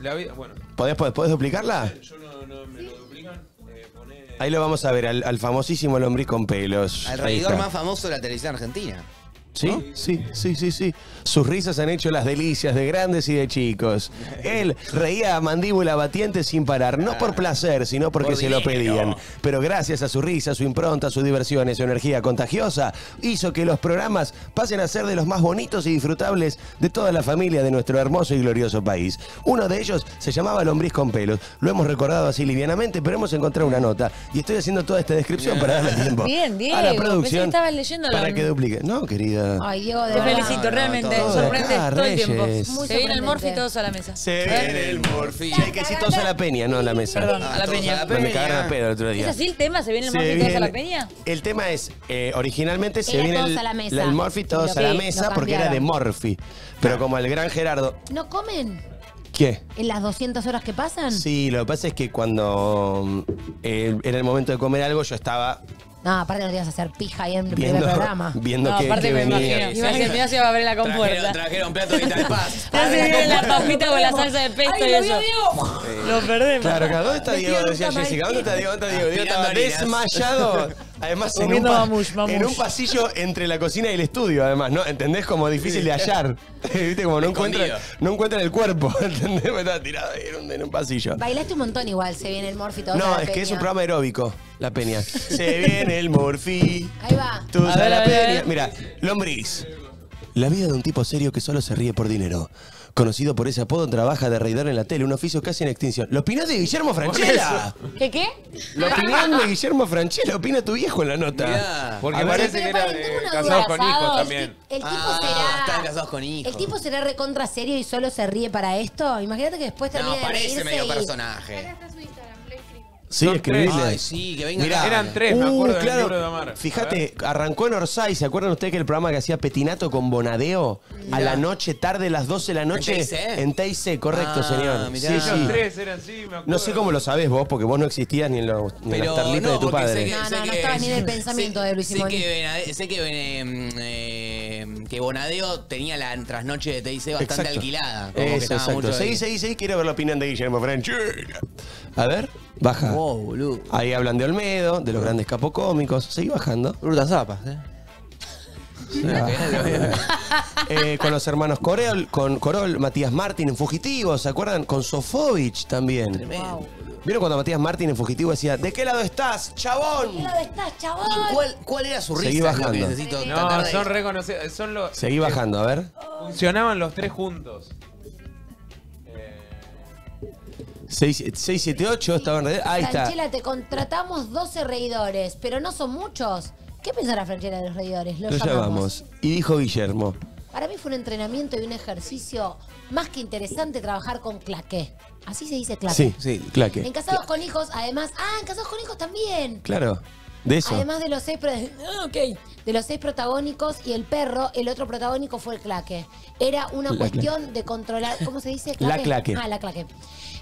La vida, bueno, ¿podés, podés, podés duplicarla? yo no, no me lo duplican. Eh, poné- Ahí lo vamos a ver, al, al famosísimo lombriz con pelos. Al Ahí reidor está. más famoso de la televisión argentina. Sí, sí, sí, sí, sí. Sus risas han hecho las delicias de grandes y de chicos. Él reía a mandíbula batiente sin parar, no por placer, sino porque Por se lo pedían. Pero gracias a su risa, su impronta, su diversión y su energía contagiosa, hizo que los programas pasen a ser de los más bonitos y disfrutables de toda la familia de nuestro hermoso y glorioso país. Uno de ellos se llamaba Lombriz con pelos. Lo hemos recordado así livianamente, pero hemos encontrado una nota. Y estoy haciendo toda esta descripción para darle tiempo Bien, Diego, a la pensé que producción estabas para que duplique. No, querida. Ay, Diego, de Te verdad. felicito, no, realmente. todo de sorprende acá, todo el tiempo. Muy Se viene el sorprendente. morfi y todos a la mesa. Se viene el morfín. Hay que decir todos a la peña, no a la mesa. Perdón, a la todos peña. a la No, me peña. cagaron a pedo el otro ¿Es día. así el tema? ¿Se viene el Se morfi y todos a la viene- peña? El tema es, eh, originalmente se Era viene todos el, a la mesa. el Morphy todos Lo a la mesa lo porque era de cambiaron. Morphy. Pero como el gran Gerardo. ¿No comen ¿Qué? en las 200 horas que pasan? Sí, lo que pasa es que cuando mm, eh, era el momento de comer algo, yo estaba No, aparte no te ibas a hacer pija ahí en el viendo, primer programa. viendo No, que, aparte que me venía. imagino. Imagínate, mirá si va a abrir la Trajeron, compuerta. trajeron plato de Paz. La papita con la salsa de pesto Ay, y lo eso. Lo perdemos. Claro, claro. ¿Dónde está Me Diego? Decía. Jessica. ¿Dónde está Diego? ¿Dónde está Diego? Diego estaba Tirando harinas. desmayado. Además, en un, Comiendo pa- mamush, mamush. en un pasillo entre la cocina y el estudio, además, ¿no? ¿Entendés? Como difícil de hallar. ¿Viste? Como no encuentra, Escondido. no encuentra el cuerpo. ¿Entendés? Me estaba tirado ahí en un, en un pasillo. Bailaste un montón igual, se viene el morfi todo No, es que es un programa aeróbico, la peña. Se viene el morfí. Ahí va. Tú A a ver, la a ver, a peña. ver. Mira, lombriz. La vida de un tipo serio que solo se ríe por dinero. Conocido por ese apodo, trabaja de reidor en la tele, un oficio casi en extinción. ¿Lo opinás de Guillermo Franchella? ¿Qué qué? La opinión de Guillermo Franchella opina tu viejo en la nota. Mirá. Porque A ver. parece Pero que era paren, tengo de una casados duda. con hijos también. El tipo Ah, será. están casados con hijos. ¿El tipo será recontra serio y solo se ríe para esto? Imagínate que después termina No, de parece reírse medio y- personaje. Sí, Son escribirle. tres. Ay, sí, que venga Mirá. acá. Eran tres, me Uh, acuerdo del claro. libro de Omar. Fíjate, arrancó en Orsay. ¿Se acuerdan ustedes que el programa que hacía Petinato con Bonadeo? A la noche, tarde, las 12 de la noche. ¿En TIC? En TIC, correcto, Ah, señor. mirá. Sí, Ellos sí. tres eran así, me acuerdo. No sé cómo lo sabés vos, porque vos no existías ni en, los, ni en Pero las tarlitas no, de tu porque padre. sé que, No, sé no, no que- estaba ni en el pensamiento de Luis sé Simón. que, Benade- sé que, Bene- eh, que Bonadeo tenía la trasnoche de TIC bastante Exacto. alquilada. Como que Eso, estaba exacto. mucho ahí. Seguí, seguí, seguí. Quiero ver la opinión de Guillermo Franchella. A ver, baja. Wow, boludo. Ahí hablan de Olmedo, de los grandes capocómicos. Seguí bajando. Brutas zapas, eh. Eh, con los hermanos Corol, con Corol, Matías Martín en Fugitivo, ¿se acuerdan? Con Sofovich también. ¿Vieron cuando Matías Martín en Fugitivo decía, ¿de qué lado estás, chabón? ¿Qué lado estás, chabón? ¿Cuál, ¿Cuál era su risa? Seguí bajando. necesito No, tratar de- son reconocidos. Son los. Seguí bajando, a ver. Funcionaban los tres juntos. 678 estaban en Ahí está. Franchella, te contratamos 12 reidores, pero no son muchos. ¿Qué pensará Franchella de los reidores? Los Lo llamamos. Y dijo Guillermo. Para mí fue un entrenamiento y un ejercicio más que interesante trabajar con claque. Así se dice claque. Sí, Sí. claque. En Casados con Hijos, además. Ah, en Casados con Hijos también. Claro, de eso. Además de los seis pro- ah, ok. de los seis protagónicos y el perro, el otro protagónico fue el claque. Era una La cuestión de controlar, ¿cómo se dice? La claque. Ah, la claque.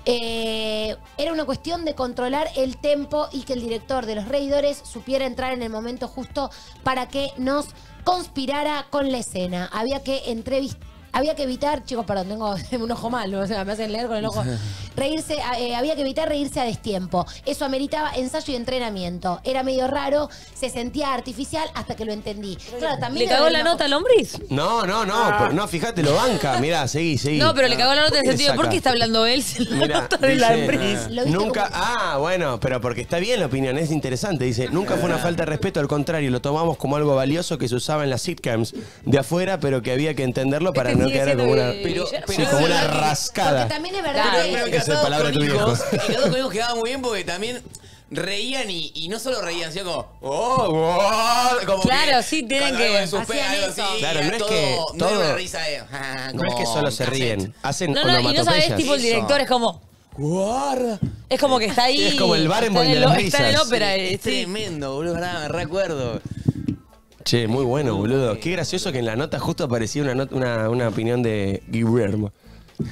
Eh, era una cuestión de controlar el tempo y que el director de los reidores supiera entrar en el momento justo para que nos conspirara con la escena. Había que entrevistar. Había que evitar, chicos, perdón, tengo un ojo malo, o sea, me hacen leer con el ojo. Reírse, eh, había que evitar reírse a destiempo. Eso ameritaba ensayo y entrenamiento. Era medio raro, se sentía artificial hasta que lo entendí. Claro, también ¿Le cagó la nota al lombriz? No, no, no, pero no, fíjate, lo banca. Mirá, seguí, seguí. No, pero le cagó la nota en ¿Por el sentido, ¿por qué está hablando él si la nota de la dice, lombriz? ¿Lo viste Nunca, como- ah, bueno, pero porque está bien la opinión, es interesante. Dice, nunca fue una falta de respeto, al contrario, lo tomamos como algo valioso que se usaba en las sitcoms de afuera, pero que había que entenderlo para Este no sigue quedar siendo como una. Pero- sí, pero como es una que- rascada. Porque también es verdad Claro, que... Pero en Esa es Casados palabra de tu viejo. en Casados con Hijos quedaba muy bien porque también reían y, y no solo reían, sino como, oh, oh", como Claro, que- sí, tienen con que- algo de suspense, hacían algo eso. así, Claro, no es todo- que no era todo- una risa de, ah, No es que como solo se cassette. ríen, hacen No, no, y no onomatopeyas. sabes, tipo, el director es como... Guarda. Es como que está ahí. Sí, es como el Barenboim está en de las Está en el risas. ópera. Es eh, sí. tremendo, boludo, verdad, me recuerdo. Che, muy bueno, boludo. Qué gracioso que en la nota justo aparecía una, not- una, una opinión de Guillermo.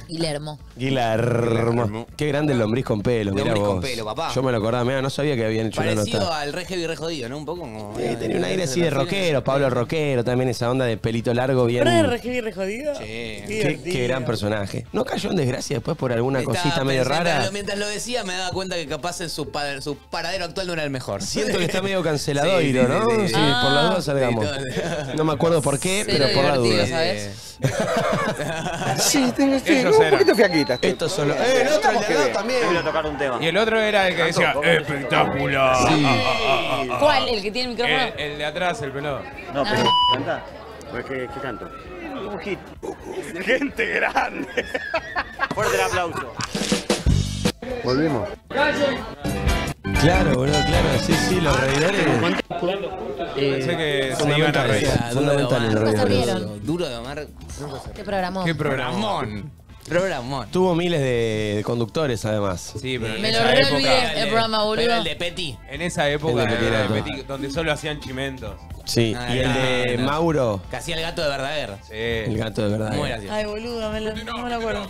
Guillermo. Guillermo. Qué grande el lombriz con pelo, mirá Lombriz vos. con pelo, papá. Yo me lo acordaba, mirá, no sabía que habían hecho una Parecido nota. al re heavy y re jodido, ¿no? Un poco como... Eh, tenía un aire así de rockero, Pablo Rockero, también esa onda de pelito largo, bien. ¿Re re re jodido? Sí. Qué, qué gran personaje. ¿No cayó en desgracia después por alguna Estaba cosita medio pensando, rara? Mientras lo decía, me daba cuenta que capaz en su, pa- su paradero actual no era el mejor. Siento que está medio Sí, sí, ¿no? sí, Sí, sí. por las dudas salgamos. No me acuerdo por qué, pero por la divertido, duda. ¿sabes? Sí, tengo, sí, Ellos un poquito fiaquita. estoy. Esto solo. ¡Eh, el otro, el de al lado también! Quiero tocar un tema. Y el otro era el que decía, espectacular. ¿Cuál? ¿El que tiene el micrófono? El, el de atrás, el pelado. No, pero canta. Pues, ¿qué, qué canto? Un hit. Gente grande. Fuerte el aplauso. Volvimos. Claro, boludo, claro. Sí, sí, los reidores. Pensé que se iban a reír. sí. Fundamental en los reidores. Duro de Omar. ¿Qué programó? ¿Qué? Programón. Programón. Tuvo miles de conductores, además. Sí, pero en Me lo esa re época. olvidé. el programa, boludo. Pero el de Petty. En esa época, El de Petit donde solo hacían chimentos. Sí, Ah, y el de no, no. Mauro, Que hacía el gato de Verdaguer. Sí. el gato de verdad. Muy gracioso. Ay, boludo, me lo, no me lo acuerdo.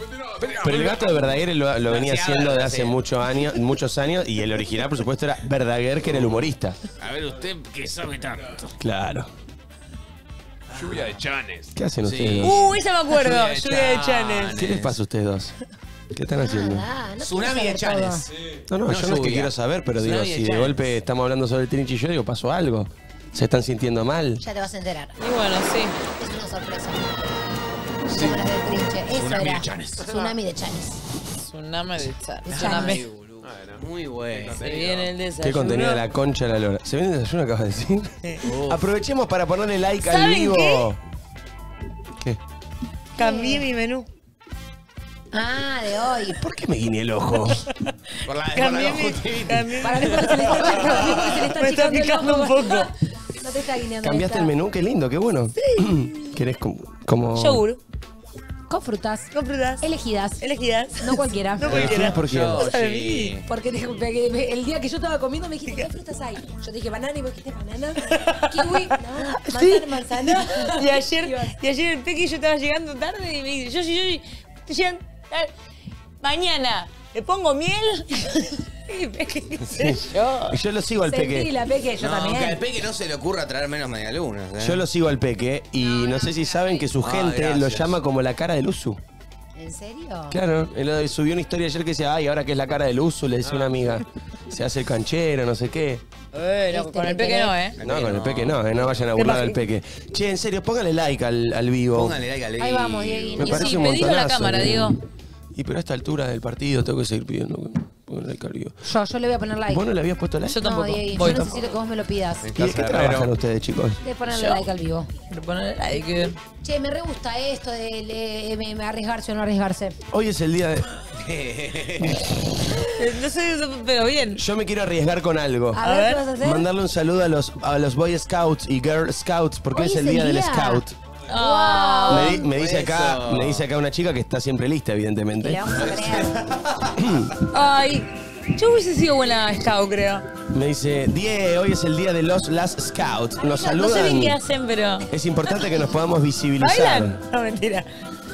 Pero el gato de Verdaguer lo, lo venía hacía haciendo de hace sí. muchos años, muchos años y el original, por supuesto, era Verdaguer, que era el humorista. A ver, usted que sabe tanto. Claro. Lluvia de chanes. ¿Qué hacen Sí. ustedes dos? Uh, esa me acuerdo. Lluvia de Lluvia de Chanes. ¿Qué les pasa a ustedes dos? ¿Qué están haciendo? Ah, no Tsunami quiero de saber todo. Chanes. No, no, No yo no es que lluvia. quiero saber, pero digo, si de golpe estamos hablando sobre el Trinchi y yo, digo, pasó algo. ¿Se están sintiendo mal? Ya te vas a enterar. Y bueno, sí. Es una sorpresa. Como las del trinche. Eso Tsunami era. de Chanes. Tsunami de Chanes. Tsunami de Chanes. Tsunami. Muy bueno. Se viene el desayuno. ¿Qué contenido de la concha de la lora? ¿Se viene el desayuno, acabas de decir? Aprovechemos para ponerle like al ¿Saben vivo. ¿Qué? Cambié mi menú. Ah, de hoy. ¿Por qué me guiñé el ojo? Por la, por la Cambié mi, cambié Para se le está, Me está picando un poco. No te está guineando. ¿Cambiaste el menú? Qué lindo, qué bueno. ¿Querés como...? como- Yogur. Con frutas. Con frutas. Elegidas. Elegidas. No cualquiera. No ¿Elegidas cualquiera. por? Yo, sí. Porque te- porque el día que yo estaba comiendo me dijiste, ¿qué frutas hay? Yo te dije banana y vos dijiste banana. Kiwi, no. Sí. Manzana, manzana. Y ayer, y ayer el Peque yo estaba llegando tarde y me dice, yo yo sí, te llegan mañana, ¿le pongo miel? Y Peque, qué sé yo. Y Yo lo sigo al Sentí peque. la peque, yo No, que al también. peque no se le ocurra traer menos medialunas. ¿eh? Yo lo sigo al peque y no sé si saben que su Ah, gente gracias. lo llama como la cara del usu. ¿En serio? Claro, él subió una historia ayer que decía, ay, ahora que es la cara del uso, le decía una amiga. Se hace el canchero, no sé qué. Eh, no, con el ¿le peque no, ¿eh? No, con el peque no, eh, no vayan a burlar al peque. Che, en serio, póngale like al, al vivo. Póngale like al Ahí vamos, Dieguín. Me Y parece sí, un pedilo a la montonazo, cámara, que- Diego. Y pero a esta altura del partido tengo que seguir pidiendo que pongan like al vivo. Yo, yo le voy a poner like. ¿Vos no le habías puesto like? Yo no, tampoco. Dieguín, Voy. yo necesito que vos me lo pidas. ¿Y de qué de trabajan herrero. ustedes, chicos? De ponerle ¿Yo? like al vivo. Pero ponele like. Che, me re gusta esto de, de- de- de arriesgarse o no arriesgarse. Hoy es el día de... No sé, pero bien. Yo me quiero arriesgar con algo. A, ver, ver. qué vas a hacer. Mandarle un saludo a los, a los Boy Scouts y Girl Scouts porque Hoy hoy es el día del Scout. Ah, Me, di- me dice acá, me dice acá una chica que está siempre lista, evidentemente. le vamos a creer. Ay, yo hubiese sido buena scout, creo. Me dice, Die, hoy es el día de los Last Scouts. Nos No sé bien qué saludan. hacen, pero. Es importante que nos podamos visibilizar. ¿Bailan? No, mentira.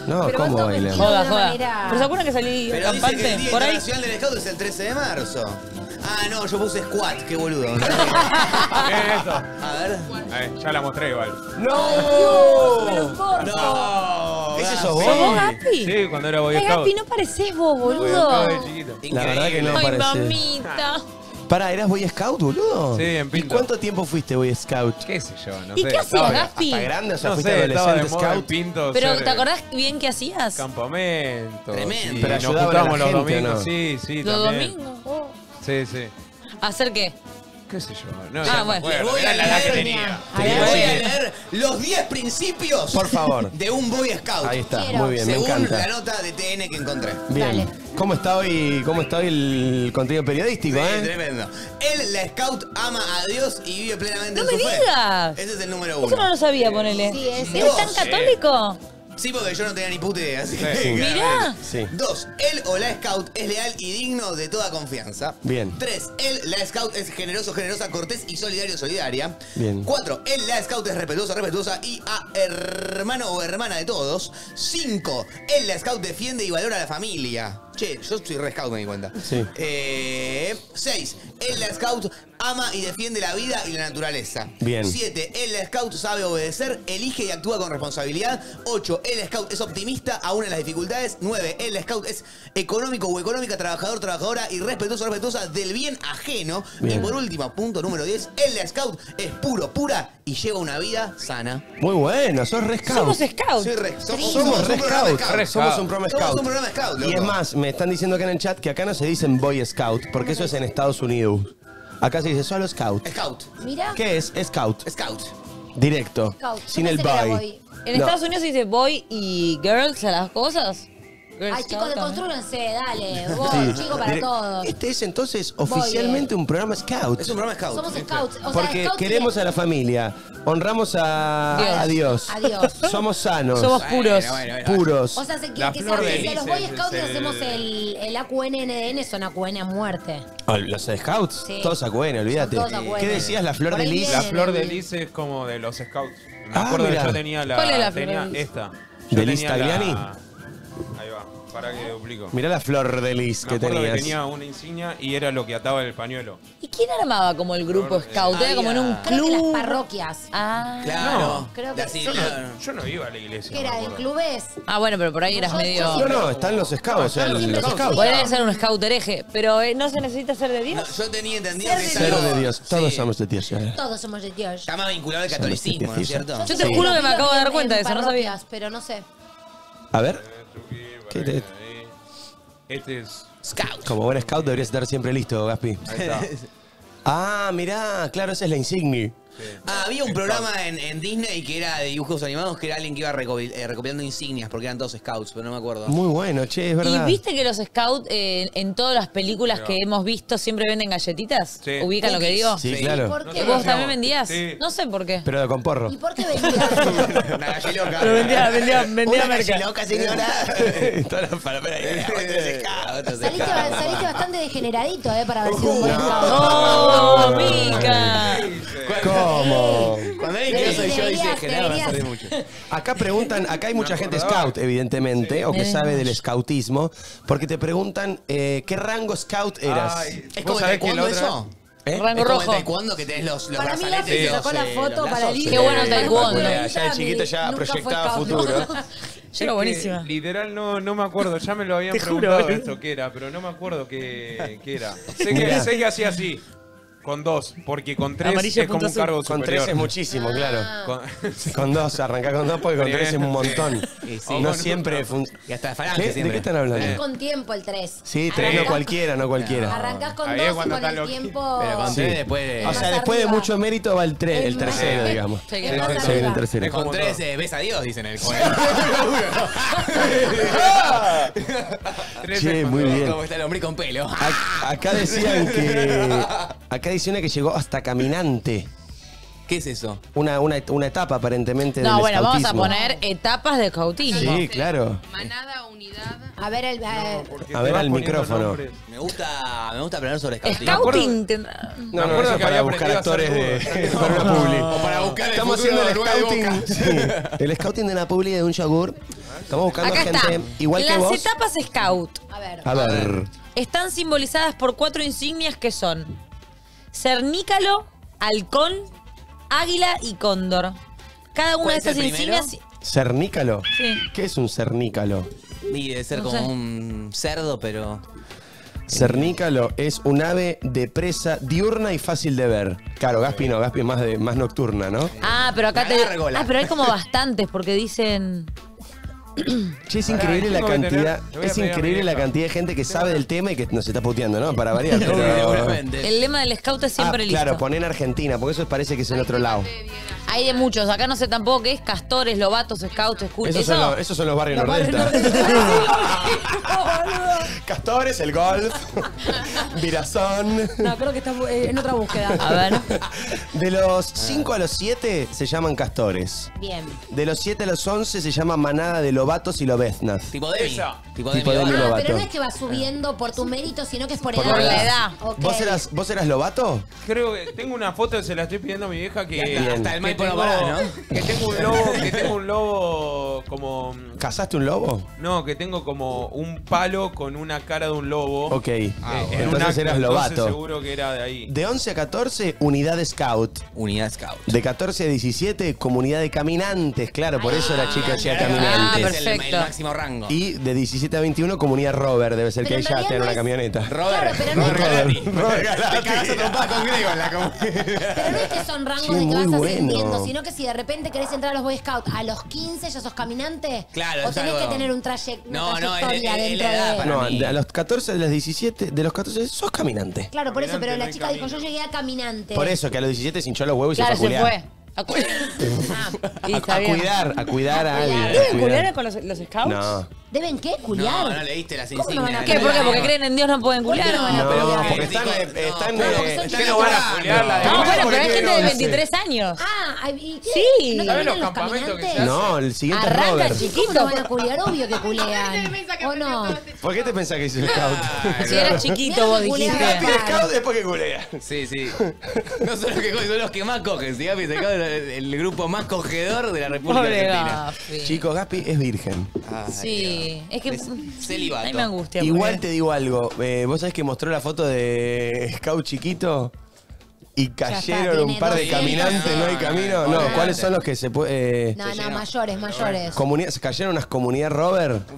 No, Pero ¿cómo todos bailan? Joda, una joda. manera- ¿Pero se acuerdan que salí Pero dice que el campante? Día Por ahí. Internacional del Scout es el 13 de marzo. Ah, no, yo puse squat, qué boludo. ¿Qué es esto? A ver. Eh, ya la mostré igual. Pero corto. No. ¿Es eso ¿Sos vos? vos, Gaspi? Sí, cuando era Boy Ay, Scout. Gaspi, no pareces vos, Boy boludo. Scout de chiquito. La verdad que no Ay, parece. mamita. Para, ¿eras Boy Scout, boludo? Sí, en ¿Y Pinto. cuánto tiempo fuiste Boy Scout? ¿Qué sé yo? No ¿Y sé. qué hacías, Gaspi? ¿Hasta grande? O sea, No fuiste sé, estaba de adolescente moda scout. Pinto. Pero, ser, ¿te acordás bien qué hacías? Campamento. Tremendo. sí, Pero a la juntábamos los gente, domingos. ¿no? Sí, sí, ¿Los también. domingos? Oh. Sí, sí. ¿Hacer qué? ¿Qué sé yo? No, Ah, bueno. voy a que tenía. Voy a leer los 10 principios. Por favor. De un Boy Scout. Ahí está, Quiero. muy bien, me encanta. la nota de TN que encontré. Bien. Dale. ¿Cómo está hoy, cómo está hoy el contenido periodístico, Sí, eh? tremendo. Él, la Scout, ama a Dios y vive plenamente ¡No en me su fe. digas! Ese es el número Eso no uno. lo sabía, ponele. Sí. ¿Es tan católico? Sí, porque yo no tenía ni puta idea. Así Sí. que, Mirá. Sí. Dos, él o la Scout es leal y digno de toda confianza. Bien. Tres, él, la Scout es generoso, generosa, cortés y solidario, solidaria. Bien. Cuatro, él, la Scout es respetuosa, respetuosa y a hermano o hermana de todos. Cinco, él, la Scout defiende y valora a la familia. Che, yo soy re Scout, me di cuenta. Sí. Eh, seis, la Scout ama y defiende la vida y la naturaleza. Bien. Siete, la Scout sabe obedecer, elige y actúa con responsabilidad. Ocho, la Scout es optimista aún en las dificultades. Nueve, la Scout es económico o económica, trabajador, trabajadora y respetuoso, respetuosa del bien ajeno. Bien. Y por último, punto número 10, él, la Scout es puro, pura y lleva una vida sana. Muy bueno, sos re scout. Somos scouts. Soy re- somos, Somos re un programa scout. Somos scout. un programa Somos scout. un programa scout, Y es más, me están diciendo acá en el chat que acá no se dicen Boy Scout, porque eso es en Estados Unidos. Acá se dice solo Scout. Scout. Mira. ¿Qué es? Scout. Scout. Directo. Scout. Sin el pensé que era boy. boy. En No. Estados Unidos se dice boy y girls a las cosas. Ay, chicos, deconstrúyanse, dale. Vos, Sí. chico, para todos. Este es entonces oficialmente un programa Scout. Es un programa scout. Somos scouts. O sea, Porque scouts queremos a la familia, honramos a Dios. a Dios. A Dios. Somos sanos, Somos puros. Bueno, bueno, bueno. puros. O sea, se La quiere que flor sea de que los Boy es Scouts el- hacemos el, el AQNNDN, son AQN a muerte. Ah, Los Scouts, Sí. todos acuerden, olvídate. Son todos. ¿Qué decías, la flor Por de ahí lis? La flor de lis es como de los scouts. Me Ah, acuerdo mirá. que yo tenía la. ¿Cuál es la flor tenía de lis? esta. ¿De Yo Lis tenía Tagliani? Ahí va, para que duplico. Mirá la flor de lis Me que acuerdo tenías. que tenía una insignia y era lo que ataba el pañuelo. ¿Y quién armaba como el grupo Flor, eh, scout? Era como en un Creo que las club. parroquias. Ah. Claro. No. Creo que sí. Yo no iba a la iglesia. ¿Qué era? me ¿En acuerdo. clubes? Ah, bueno, pero por ahí eras medio. No, no, están los scouts, o sea, los scouts. Podría ser un scout hereje, pero eh, no se necesita ser de No, Dios. yo tenía entendido Ser que de algo- de Dios, todos sí, somos de Dios. ya. Todos somos de Dios. Está más vinculado al catolicismo, ¿no es cierto? Yo te juro que me acabo de dar En- cuenta de eso, no sabía. Pero no sé. A ver, ¿Qué te- Este es. Scout. como buen scout deberías estar siempre listo, Gaspi. Ahí está. Ah, mirá, claro, esa es la insignia. Ah, había un programa en, en Disney que era de dibujos animados que era alguien que iba recopi- eh, recopilando insignias porque eran todos scouts, pero no me acuerdo. Muy bueno, che, es ¿Y verdad. viste que los scouts eh, en todas las películas que hemos visto siempre venden galletitas? Sí. ¿Ubican lo que digo? Sí, Sí. claro. ¿Por qué? ¿Vos también vendías? Sí. No sé por qué. Pero con porro. ¿Y por qué vendías? Una galliloca. Pero vendía, vendía, vendía Una merca. galliloca, señora. Todas las palaperas. Otros scouts, otros saliste, scouts. saliste bastante degeneradito, ¿eh? Para haber sido un buen scout. ¡Oh, Mica! ¿Cómo? Cuando alguien que no soy yo dice a salir deberías. mucho. Acá preguntan, acá hay mucha Me gente scout, evidentemente, o que sabe del scoutismo, porque te preguntan eh, qué rango scout eras. Ay, ¿Es ¿vos como sabés que eso? ¿Eh? Rango ¿Es como el rojo. taekwondo que tenés los, los Para mí la se sacó la eh, foto para el Qué bueno taekwondo. Ya, el chiquito ya proyectaba futuro. Yo era que buenísima. Literal no, no me acuerdo, ya me lo habían Te juro, preguntado boludo. esto qué era, pero no me acuerdo qué, qué era. Sé que, Mirá. sé que hacía así, con dos, porque con tres Amarillo es como punto un azul. cargo Con superior. tres es muchísimo, claro. Con- Con dos, arrancá con dos porque con tres es un montón. Y sí. No siempre funciona. Y hasta falange ¿Qué? ¿De siempre. qué están hablando? Es con tiempo el 3. Sí, tres no cualquiera, no cualquiera. Arrancás con Ahí dos es y cuando con el loqui- tiempo. Pero con Sí. tres después de... O más sea, después de arriba. mucho mérito va el, tre- el tercero, digamos. Sí, Es que- más Se viene el arriba. tercero. Con tres eh, ves a Dios, dicen el Tres Che, es muy cuando- bien. Como está el hombre con pelo. Ac- Acá decían que. Acá decían que llegó hasta caminante. ¿Qué es eso? Una, una, una etapa aparentemente No, del bueno, vamos a escautismo. poner etapas de cautismo. Sí, claro. Manada, unidad. A ver, el, eh, Porque A te ver vas al poniendo micrófono. nombres. Me gusta, me gusta aprender sobre scouting. Scouting tendrá- No, no, acuerdo eso que para había buscar aprendido a actores hacer de para una publi. O para buscar el Estamos futuro haciendo el de Nueva scouting. Sí, el scouting de una publi de un yogur. Estamos buscando Acá gente está. igual que Las vos. etapas scout a ver. A ver. están simbolizadas por cuatro insignias que son cernícalo, halcón, águila y cóndor. Cada una ¿Cuál de es el estas primero? insignias ¿Cernícalo? Sí. ¿Qué es un cernícalo? Y debe ser No como sé. un cerdo, pero... Cernícalo es un ave de presa diurna y fácil de ver. Claro, Gaspi no, Gaspi es más, de, más nocturna, ¿no? Ah, pero acá te. Ah, pero hay como bastantes porque dicen. Che, es increíble la cantidad, es increíble la cantidad de gente que sabe del tema y que nos está puteando, ¿no? Para variar. pero-. El lema del scout es siempre Ah, listo. Claro, poné en Argentina, porque eso parece que es en otro lado. Hay de muchos. Acá no sé tampoco qué es. Castores, lobatos, scouts, escu- Esos Eso. son, los, esos son los barrios Los barrios Nordelta. Castores, el golf, Virazón. No, creo que está eh, en otra búsqueda. A ver. De los 5 a los 7 se llaman castores. Bien. De los 7 a los 11 se llama manada de lobatos y lobeznas. Tipo Demi. Esa. Tipo Tipo Demi. Lovato. Ah, Lovato. pero no es que va subiendo por tu mérito, sino que es por, Por edad. la edad. Ok. ¿Vos, eras, ¿Vos eras lobato? Creo que tengo una foto que se la estoy pidiendo a mi vieja que. Hasta el que Maipo no tengo- parás, ¿no? Que tengo un lobo, que tengo un lobo como. ¿Casaste un lobo? No, que tengo como un palo con una cara de un lobo. Ok. Eh, en un entonces acto, eras entonces lobato. seguro que era de ahí. De 11 a 14, unidad scout. Unidad Scout. De 14 a 17, comunidad de caminantes. Claro, por eso la chica decía Ah, caminantes. Es el, el máximo rango. Y de 17 a 21, comunidad rover. Debe ser Pero que ella no una es- camioneta. Claro, pero no, es, Robert, Robert Te Galati. cagas a trompadas con Grego en la comunidad. pero no es que son rangos Che, de que vas bueno. ascendiendo, sino que si de repente querés entrar a los Boy Scouts a los 15 ya sos caminante. Claro, O es tenés algo- que tener un traye- una No, no, es- es- es dentro de. para No, mí. a los 14, de los 17, de los 14 sos caminante. Claro, por eso, pero la chica dijo, yo llegué a caminante. Por eso, que a los 17 se hinchó los huevos y se fue se a culiar. fue. A, cu- Ah, A, cuidar, a cuidar a alguien. ¿Deben cuidar. con los, los scouts? No. ¿Deben qué? ¿Culiar? No, no leíste las ¿Cómo no van a insignias. ¿Qué? ¿Por qué? ¿Porque creen en Dios no pueden ¿Por qué culiar? no No, culiar? porque están, eh, están, no, eh, porque son ¿Qué no van a culiar la de No, No, bueno, porque pero hay gente de 11. 23 años. Ah, ¿y qué? Sí. ¿No ¿Sabes terminan los los campamentos que caminantes? No, el siguiente es Arranca Robert. chiquito. ¿Cómo no van a culiar? Obvio que culean. ¿O no? ¿Por qué te pensás que hice el scout? Si eras chiquito, vos dijiste. culiar. El scout es porque culea. Sí, sí. No son los que cogen, son los que más cogen. Si Gapi se cae el, el grupo más cogedor de la República Pobre Argentina. Gafi. Chicos, Gaspi es virgen. Ay, Sí, es que. Es celibato. A mí me angustia. Igual porque- te digo algo. eh, ¿Vos sabés que mostró la foto de Scout chiquito? Y cayeron tiene un par de caminantes, no hay camino. No. ¿cuáles son los que se puede...? No, no, mayores, mayores. se cayeron unas comunidades Robert.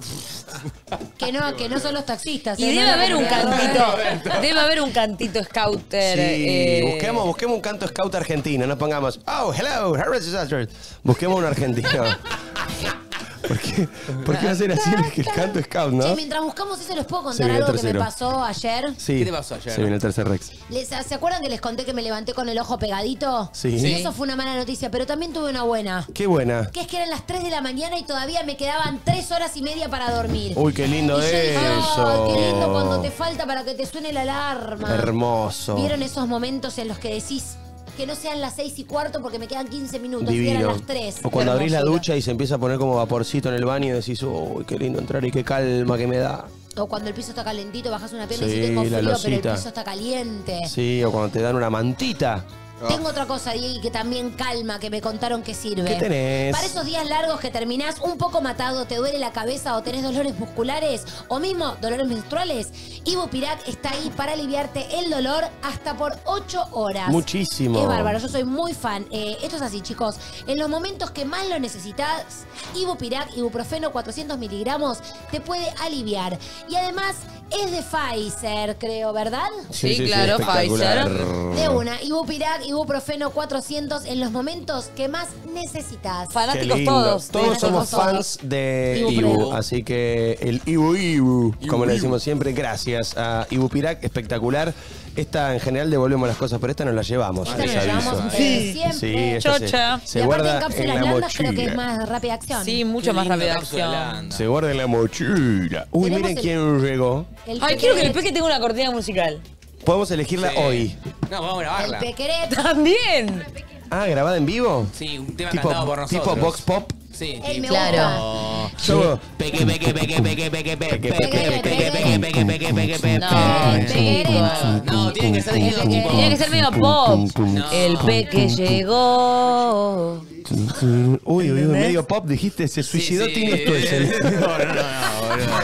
Que no, que no son los taxistas. Y ¿eh? debe No, no, haber un no, cantito. Debe haber un cantito scouter. Sí, eh, busquemos, busquemos un canto scout argentino, no pongamos, oh, hello, how is this?" busquemos un argentino. ¿Por qué, ¿Por qué va a ser así el, el canto scout, Che, no? mientras buscamos eso, ¿les puedo Se contar viene el algo que me tercero. pasó ayer? Sí. ¿Qué te pasó ayer? Se viene el tercer Rex. Les- ¿Se acuerdan que les conté que me levanté con el ojo pegadito? Sí. Y Sí. eso fue una mala noticia, pero también tuve una buena. Qué buena. Que es que eran las 3 de la mañana y todavía me quedaban 3 horas y media para dormir. Uy, qué lindo y yo dije, eso. "Ay, qué lindo cuando te falta para que te suene la alarma. Hermoso. ¿Vieron esos momentos en los que decís que no sean las 6 y cuarto porque me quedan 15 minutos y Divino. eran las 3? O cuando abrís la ducha y se empieza a poner como vaporcito en el baño y decís, uy, qué lindo entrar y qué calma que me da. O cuando el piso está calentito, bajas una pierna y Sí, si tengo la frío, pero el losita. piso está caliente. Sí, o cuando te dan una mantita. Tengo otra cosa, Diego, que también calma, que me contaron que sirve. ¿Qué tenés? Para esos días largos que terminás un poco matado, te duele la cabeza o tenés dolores musculares o mismo dolores menstruales, Ibupirac está ahí para aliviarte el dolor hasta por 8 horas. Muchísimo. Es bárbaro, yo soy muy fan. Eh, esto es así, chicos. En los momentos que más lo necesitas, Ibupirac, ibuprofeno 400 miligramos, te puede aliviar. Y además es de Pfizer, creo, ¿verdad? Sí, claro, espectacular. De una, Ibupirac, ibuprofeno 400 en los momentos que más necesitas. Fanáticos lindo. todos. Todos somos fans de Ibu así que el Ibu Ibu, como le decimos siempre, gracias a Ibu Pirac, espectacular. Esta en general devolvemos las cosas, pero esta nos la llevamos. Esta les nos la aviso. llevamos Sí, esta se- Chocha. Se, y aparte guarda en en cápsulas la blandas creo que es más rápida acción. Sí, mucho Qué más rápida acción. Se guarda en la mochila. Uy, miren el- quién llegó. El Ay, quiero que el pequeret, peque tenga una cortina musical. Podemos elegirla Sí. hoy. No, vamos a El grabarla. pequeret. También. Ah, grabada en vivo. Sí, un tema Tipo, cantado por nosotros. tipo Vox Pop. Sí, me. Yo- Peque, peque, peque, peque, peque, peque, peque, peque, peque, peque, peque, peque, peque, peque, No, peque. pequeret. No, tiene que ser El tipo- pequeret. Tiene que ser medio pop. El peque llegó. Uy, uy, uy, medio pop, dijiste, se suicidó sí. Tino Stoessel. No, no, no, no, boludo.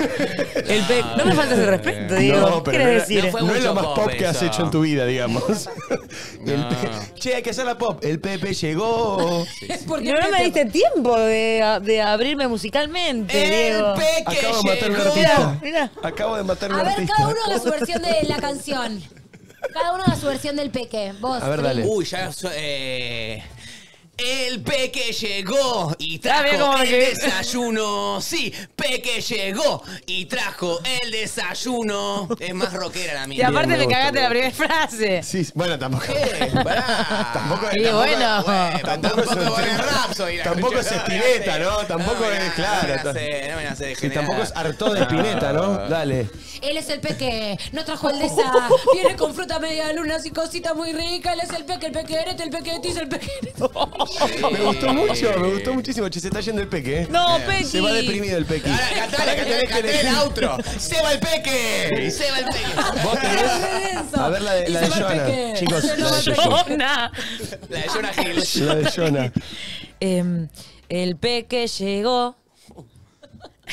El pe... No me falta ese respeto, Diego. No, pero ¿Qué no, quieres era- decir? no fue no es lo mucho más pop pop que has eso. hecho en tu vida, digamos. El No. pe- Che, hay que hacer la pop. El Pepe llegó. Porque No, no me diste tiempo de, de abrirme musicalmente, Diego. El peque Acabo de matar a un llegó. artista. Mirá. Acabo de matar a un A ver, artista. cada uno haga su versión de la canción. Cada uno haga su versión del peque. Vos. A ver, dale. Uy, ya so- eh, el Peque llegó y trajo el desayuno. Sí, Peque llegó y trajo el desayuno. Es más rockera la Y mía. aparte me cagaste la primera frase. Sí, bueno, tampoco. ¿Qué? Pará. Tampoco es- Y tampoco- bueno. Bueno, Tampoco es tampoco un es tren- Rhapsody, la tampoco es Spinetta, ¿no? Tampoco me es- la- claro, No me no me la sé Que degenerada. tampoco es harto de Spinetta, ¿no? Dale. Él es el peque, no trajo el de esa. Viene con fruta media luna y cosita muy rica. Él es el peque, el pequerete, el pequetis, el pequerete. Me gustó mucho, me gustó muchísimo. Che, se está yendo el Peque. ¿eh? No, Pequi. Se va deprimido el Peque. Ahora, cantale, cantale, cantale el outro. Se va el Peque. Se va el Peque. Vos tenés. A ver la de, la de. Peque. Chicos, la de. Jonah. La de Jonah Hill. La de Joana. Em, el peque llegó.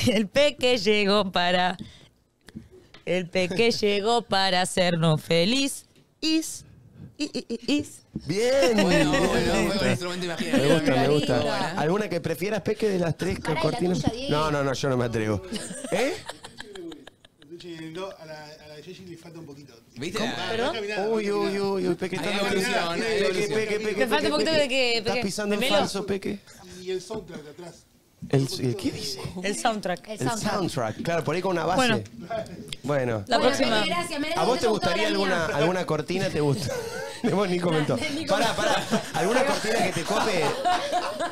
El peque llegó para. El peque llegó para hacernos feliz. Is. Is. Bien. Bueno, bueno, Me fue un instrumento imaginario. Me gusta, me gusta. ¿Alguna que prefieras, Peque, de las tres Pará, ¿y la cortinas? tuya, Diego? No, no, no, yo no me atrevo. ¿Eh? No, a la, a la de le falta un poquito. ¿Viste? ¿Perdón? Uy, uy, uy, uy, Peque, está Hay evolución, hay Peque, evolución. Peque, Peque, Te falta un poquito Peque. de que- Estás Peque, pisando en de Melo. falso, Peque. Y el soundtrack de atrás. El, el- ¿Qué dice? El soundtrack. El El soundtrack. Claro, por ahí con una base. Bueno. Bueno. La próxima. Gracias. me ¿A vos te gustaría alguna, alguna cortina? ¿Te gusta? Vos ni comentó. Pará, pará. ¿Alguna cortina que te cope?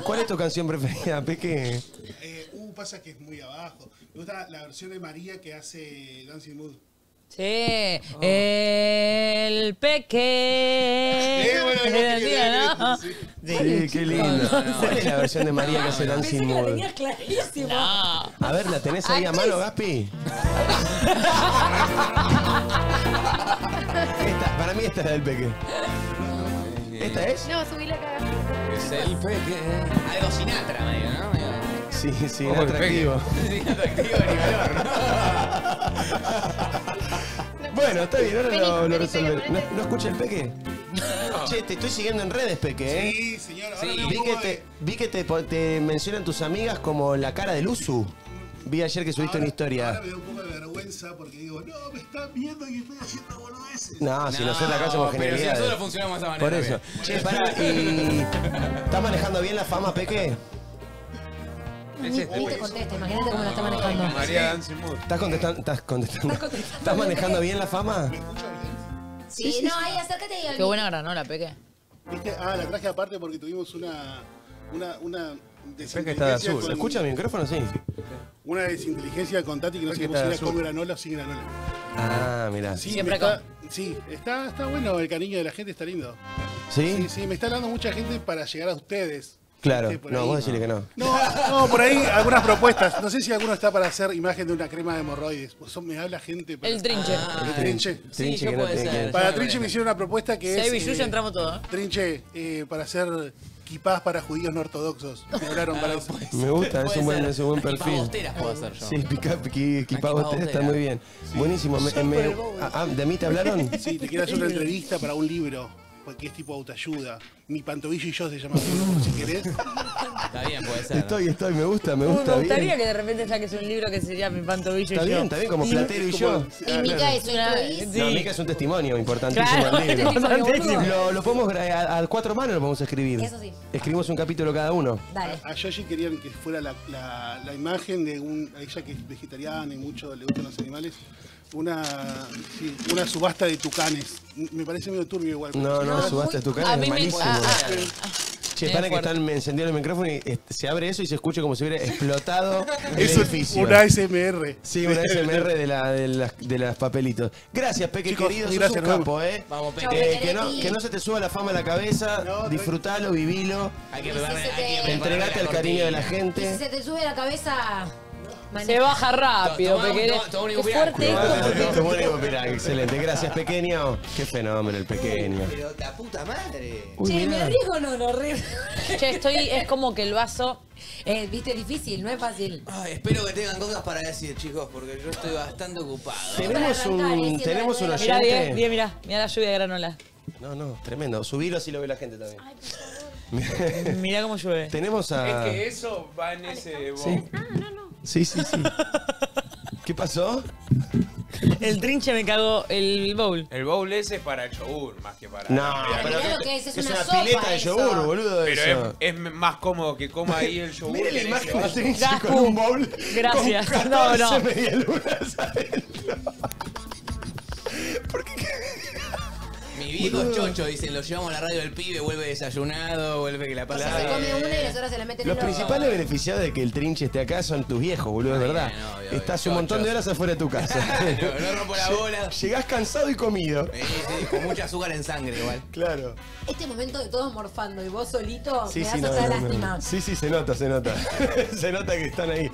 ¿Cuál es tu canción preferida, Peque? Eh, uh, pasa que es muy abajo. Me gusta la versión de María que hace Dancing Mood. Sí. El peque. Eh, bueno, no, sí, ¿no? sí, Sí, qué lindo. ¿Cuál es la versión de María que hace Pensé Dancing que la tenías clarísimo. No. A ver, ¿la tenés ahí a mano, Gaspi? Esta, para mí esta es la del Peque. ¿Esta es? No, subí la cara. Es el Peque. Algo Sinatra, medio, ¿no? Sí, sí, atractivo. Sí, atractivo de nivelor, ¿no? Bueno, está bien, ahora Vení, lo, lo vení, resolveré. pega, ¿No. ¿No escucha el Peque? Che, te estoy siguiendo en redes, Peque, ¿eh? Sí, señor. Ahora Sí. me Vi que, te, de- vi que te, po- te mencionan tus amigas como la cara del Usu. Vi ayer que subiste una Ahora historia. me da un poco de vergüenza porque digo, no, me están viendo y estoy haciendo boludeces. No, si nosotros acá somos pero si genialidades. nosotros funcionamos de esa manera. Por eso. bien. Che, pará, y. ¿Estás manejando bien la fama, Peque? Es Ni, ni te contesta, imagínate cómo la está manejando. María Dancing Mood. ¿Estás contestando? ¿Estás contestando? ¿Estás manejando bien la fama? ¿Me escucha bien? Sí, no, ahí acércate y al Qué buena granola, peque. ¿Viste? Ah, la traje aparte porque tuvimos una. Una. Una. que está de azul. con- ¿Se escucha mi micrófono? Sí. Una desinteligencia con Tati que no que está si era azul. con granola o sin granola. Ah, mira. Sí, Siempre me está, sí, está, está bueno, el cariño de la gente está lindo. ¿Sí? Sí, sí, me está hablando mucha gente para llegar a ustedes. Claro, no, ahí. vos decirle que no. No, no, por ahí algunas propuestas. No sé si alguno está para hacer imagen de una crema de hemorroides. Pues son- me habla gente. El trinche. El trinche. Sí, Trinche yo no ser. Para Yo Trinche me hicieron una propuesta que Si es. eh, entramos todos. Trinche, eh, para hacer kipás para judíos no ortodoxos. Me hablaron para eso. Me gusta, es un buen, es un buen perfil. bosteras puedo hacer yo. Sí, Equipado usted, está muy bien. Buenísimo. me- me- ah, ah, ¿De mí te hablaron? Sí, te quiero hacer una entrevista para un libro, porque es tipo autoayuda. Mi pantobillo y yo se llama, si querés. Está bien, puede ser. ¿no? Estoy, estoy, me gusta, me gusta. me gustaría bien. que de repente saques un libro que sería Mi Pantobillo Está y bien, yo. está bien, como Platero y yo. Y Mica es una... Sí. No, Mica es un testimonio importantísimo Claro, libro. importantísimo. Lo, lo podemos a, a cuatro manos lo podemos escribir. Eso sí. Escribimos un capítulo cada uno. Dale. A Yoshi querían que fuera la, la- la imagen de un, a ella que es vegetariana y mucho le gustan los animales, una, sí, una subasta de tucanes. Me parece medio turbio igual. No, no, ¿verdad? subaste tu A cara, es mí me... malísimo. ah, ah, Che, para que fuerte. están me encendieron el micrófono y eh, se abre eso y se escucha como si hubiera explotado el Es edificio. una ASMR. Sí, una SMR de, la, de, las, de las papelitos. Gracias, Peque Chicos, querido, sos gracias, un capo, ¿eh? Vamos, Chau, Peque. Eh, que, no, Pequeretti. que no se te suba la fama a la cabeza, No, disfrutalo, vivilo, Hay que preparar- hay que entregate al cariño de la. Y si gente. se te sube la cabeza... Se baja rápido, pequeño. Qué fuerte esto porque... Te excelente. Gracias, pequeño. Qué fenómeno el pequeño. Pero la puta madre. Uy, Che, ¿me arriesgo o no? No arriesgo. Che, estoy... Es como que el vaso... Eh, viste, difícil, no es fácil. Ay, espero que tengan cosas para decir, chicos, porque yo estoy bastante ocupado. Tenemos un, tenemos un Mirá, oyente. bien, bien, mirá. Mirá la lluvia de granola. No, no, tremendo. Subilo así lo ve la gente también. Mirá cómo llueve. Tenemos a. Es que eso va en ese Sí. Sí, sí, sí. ¿Qué pasó? El trinche me cagó el bowl. El bowl ese es para yogur más que para. No, Pero pero mirá que- lo que es, es que es una una sopa pileta de eso. yogur, boludo. Pero eso. es, es más cómodo que coma ahí el yogur. Mire que la en imagen ese de vaso. Trinche con un bowl. Gracias. Con No, 14 no. medialunas adentro. Mi viejo es chocho, dicen, lo llevamos a la radio del pibe, vuelve desayunado, vuelve que la pasa Se bien. come una y las otras se la meten Los en el ojo. principales beneficiados de que el trinche esté acá son tus viejos, boludo, es verdad. obvio, obvio. Estás un montón de horas afuera de tu casa. No, no rompo la bola. Llegás cansado y comido. Sí, sí, con mucha azúcar en sangre igual. Claro. Este momento de todos morfando y vos solito, Sí, me sí, das no, hasta no, no. lástima. Sí, sí, se nota, se nota. se nota que están ahí.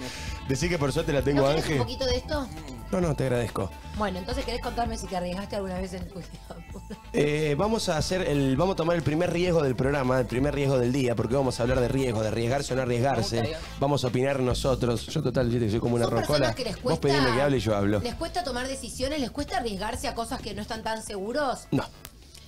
Decí que por suerte la tengo ¿No a querés un Ángel. poquito de esto? No, no, te agradezco. Bueno, entonces querés contarme si te arriesgaste alguna vez en tu Eh, vamos a hacer el, vamos a tomar el primer riesgo del programa, el primer riesgo del día, porque vamos a hablar de riesgo, de arriesgarse o no arriesgarse. Vamos a opinar nosotros. Yo total, que soy como una rocola. personas que les Vos pedime que hable y yo hablo. ¿Les cuesta tomar decisiones? ¿Les cuesta arriesgarse a cosas que no están tan seguros? No.